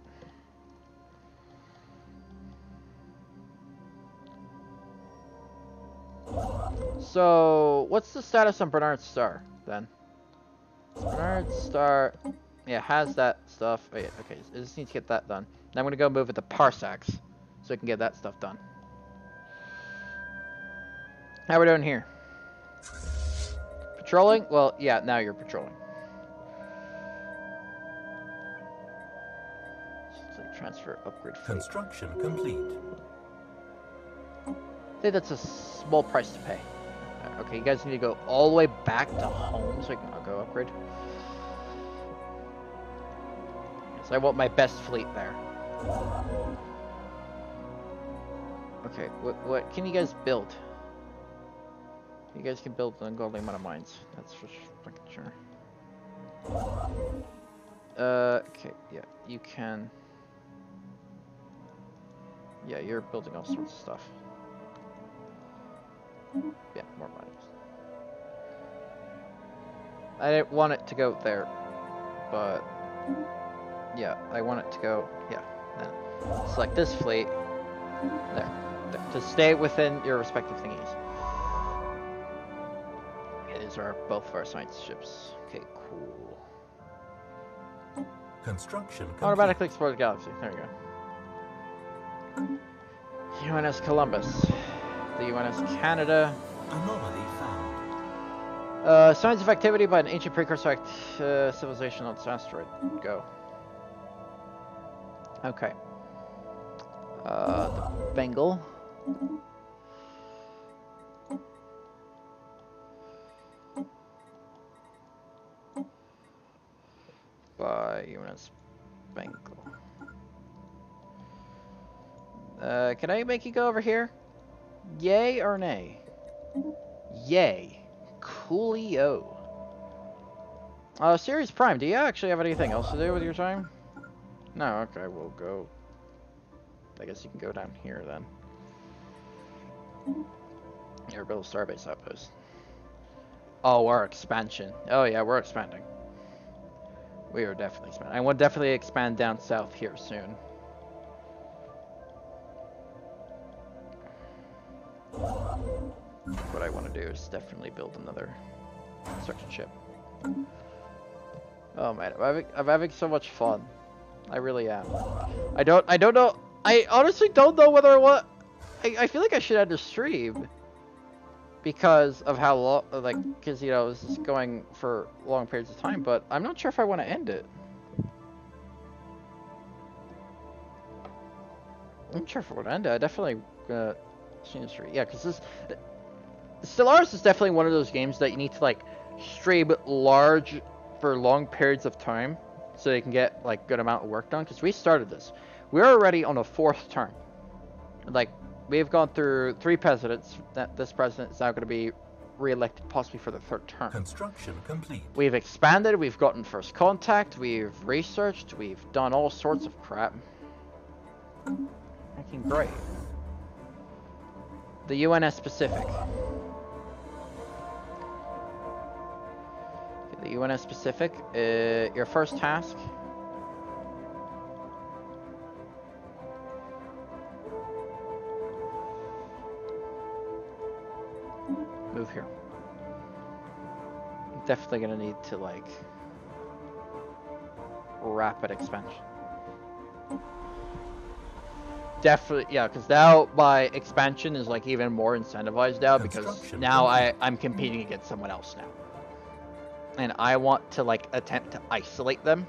So, what's the status on Barnard's Star, then? Barnard Star, yeah, has that stuff. Oh, yeah, okay, I just need to get that done. Now I'm gonna go move it to Parsecs, so I can get that stuff done. How we doing here? Patrolling? Well, yeah, now you're patrolling. Transfer upgrade fleet. Construction complete. I think that's a small price to pay. Okay, you guys need to go all the way back to home so I can go upgrade. So I want my best fleet there. Okay, what what can you guys build? You guys can build an ungodly amount of mines. That's for fucking sure. Uh, okay, yeah, you can. Yeah, you're building all sorts of stuff. Yeah, more mines. I didn't want it to go there, but yeah, I want it to go, yeah, then select this fleet, there, there, to stay within your respective thingies. Okay, these are both of our science ships. Okay, cool. Construction. Automatically explore the galaxy, there you go. UNS Columbus. The UNS Canada. Anomaly found. Uh, signs of activity by an ancient precursor act, uh, civilization on this asteroid. Go. Okay. Uh, the Bengal. By UNS Bengal. Uh, can I make you go over here? Yay or nay? Yay. Coolio. Uh, Ceres Prime, do you actually have anything else to do with your time? No, okay, we'll go. I guess you can go down here then. Here, build starbase outpost. Oh, our expansion. Oh yeah, we're expanding. We are definitely expanding. I will definitely expand down south here soon. What I want to do is definitely build another construction ship. Oh man, I'm having, I'm having so much fun. I really am. I don't, I don't know. I honestly don't know whether I want. I, I feel like I should end the stream because of how long, like, because you know this is going for long periods of time. But I'm not sure if I want to end it. I'm not sure if I want to end it. I definitely gonna change the stream. Yeah, because this Stellaris is definitely one of those games that you need to like stream large for long periods of time so they can get like good amount of work done because we started this. We're already on a fourth term like we've gone through three presidents that this president is now going to be re-elected possibly for the third term Construction complete. we've expanded we've gotten first contact we've researched we've done all sorts of crap. Fucking great the UNS Pacific the UNS Pacific. Uh, your first task. Move here. Definitely gonna need to like rapid expansion. Definitely, yeah, because now my expansion is like even more incentivized now because now I I'm competing against someone else now and I want to like attempt to isolate them.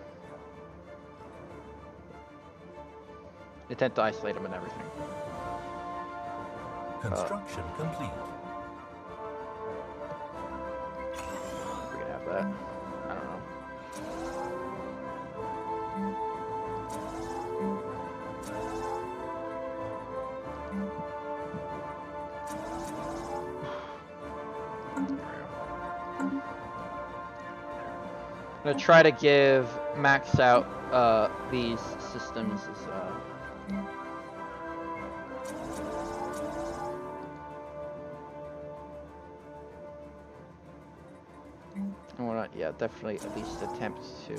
Attempt to isolate them and everything. Construction uh, complete. We can have that. Gonna try to give max out uh, these systems as uh... I wanna, yeah, definitely at least attempt to.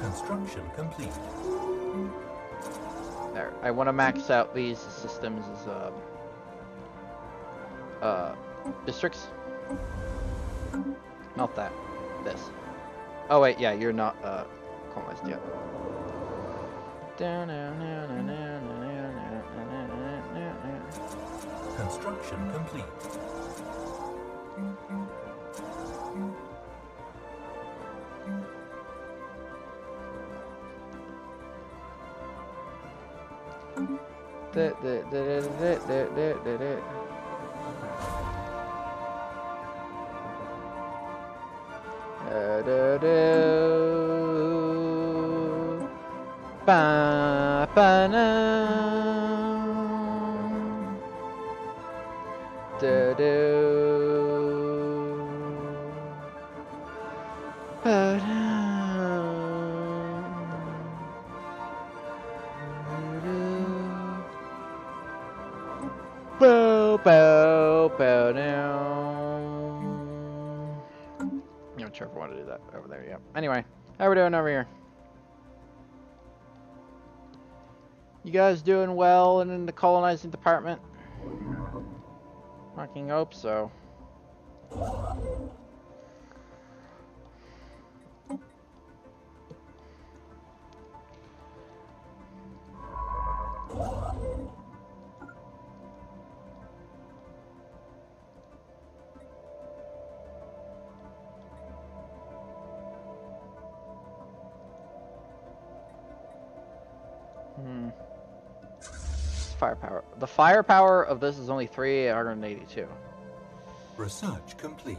Construction complete. There, I want to max out these systems as uh, uh, districts. Not that. This. Oh wait, yeah, you're not uh colonized yet. Construction complete. Da- da- da- da- da- da- da- da. Da- Guys doing well and in the colonizing department? Fucking hope so. Firepower. Of this is only 382. Research complete.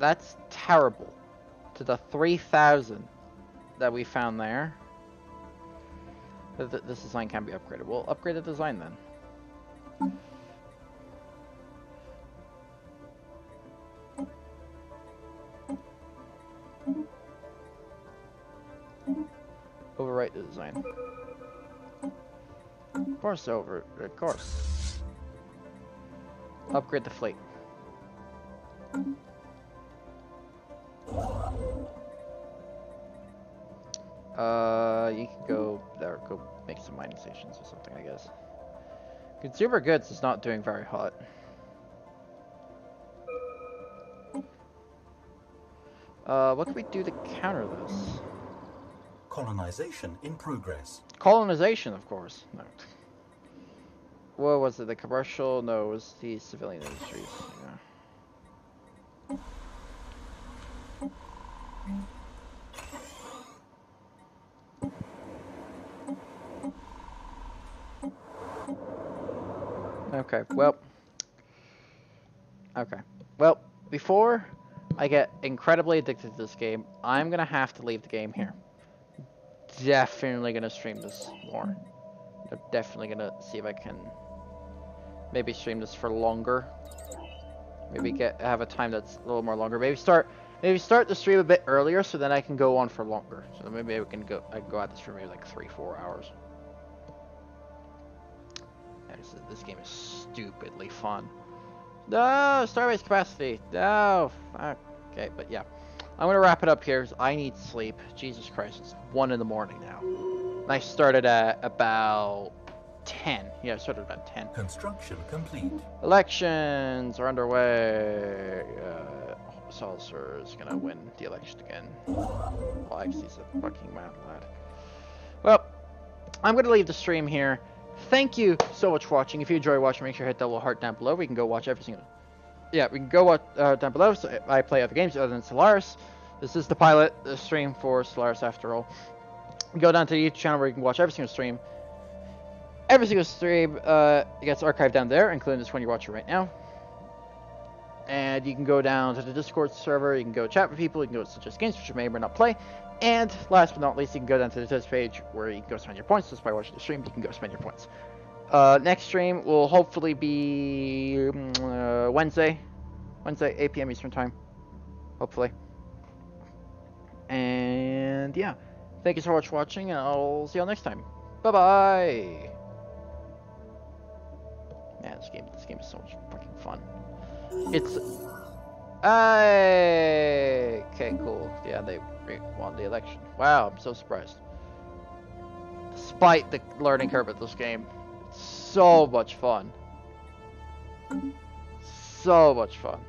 That's terrible. To the 3,000 that we found there. Th- th- This design can be upgraded. We'll upgrade the design then. Course, over. Of course. Upgrade the fleet. Uh, you can go there, go make some mining stations or something, I guess. Consumer goods is not doing very hot. Uh, what can we do to counter this? Colonization in progress. Colonization, of course. No. What was it? The commercial? No, it was the civilian industries. Yeah. Okay, well. Okay. Well, before I get incredibly addicted to this game, I'm gonna have to leave the game here. Definitely gonna stream this more. I'm definitely gonna see if I can maybe stream this for longer. Maybe get have a time that's a little more longer. Maybe start maybe start the stream a bit earlier so then I can go on for longer. So maybe I can go I can go out the stream maybe like three, four hours. This, game is stupidly fun. No, starbase capacity. No. Okay, but yeah, I'm gonna wrap it up here I need sleep. Jesus Christ, it's one in the morning now. And I started at about ten. Yeah, I started about ten. Construction complete. Elections are underway. Uh, Salzer is gonna win the election again. Well, actually, he's a fucking mad lad. Well, I'm gonna leave the stream here. Thank you so much for watching. If you enjoy watching, make sure to hit that little heart down below. We can go watch every single. Yeah, we can go watch uh, down below. So I play other games other than Stellaris. This is the pilot, the stream for Stellaris after all. Go down to the YouTube channel where you can watch every single stream. Every single stream uh, gets archived down there, including this one you're watching right now. And you can go down to the Discord server, you can go chat with people, you can go suggest games which you may or may not play. And last but not least, you can go down to the Twitch page where you can go spend your points. Just by watching the stream, you can go spend your points. Uh, next stream will hopefully be mm, uh, Wednesday. Wednesday, 8 p.m. Eastern Time. Hopefully. And yeah. Thank you so much for watching, and I'll see you all next time. Bye bye! Man, this game, this game is so much fucking fun. It's. Okay, cool. Yeah, they won the election. Wow, I'm so surprised. Despite the learning curve of this game, it's so much fun. So much fun.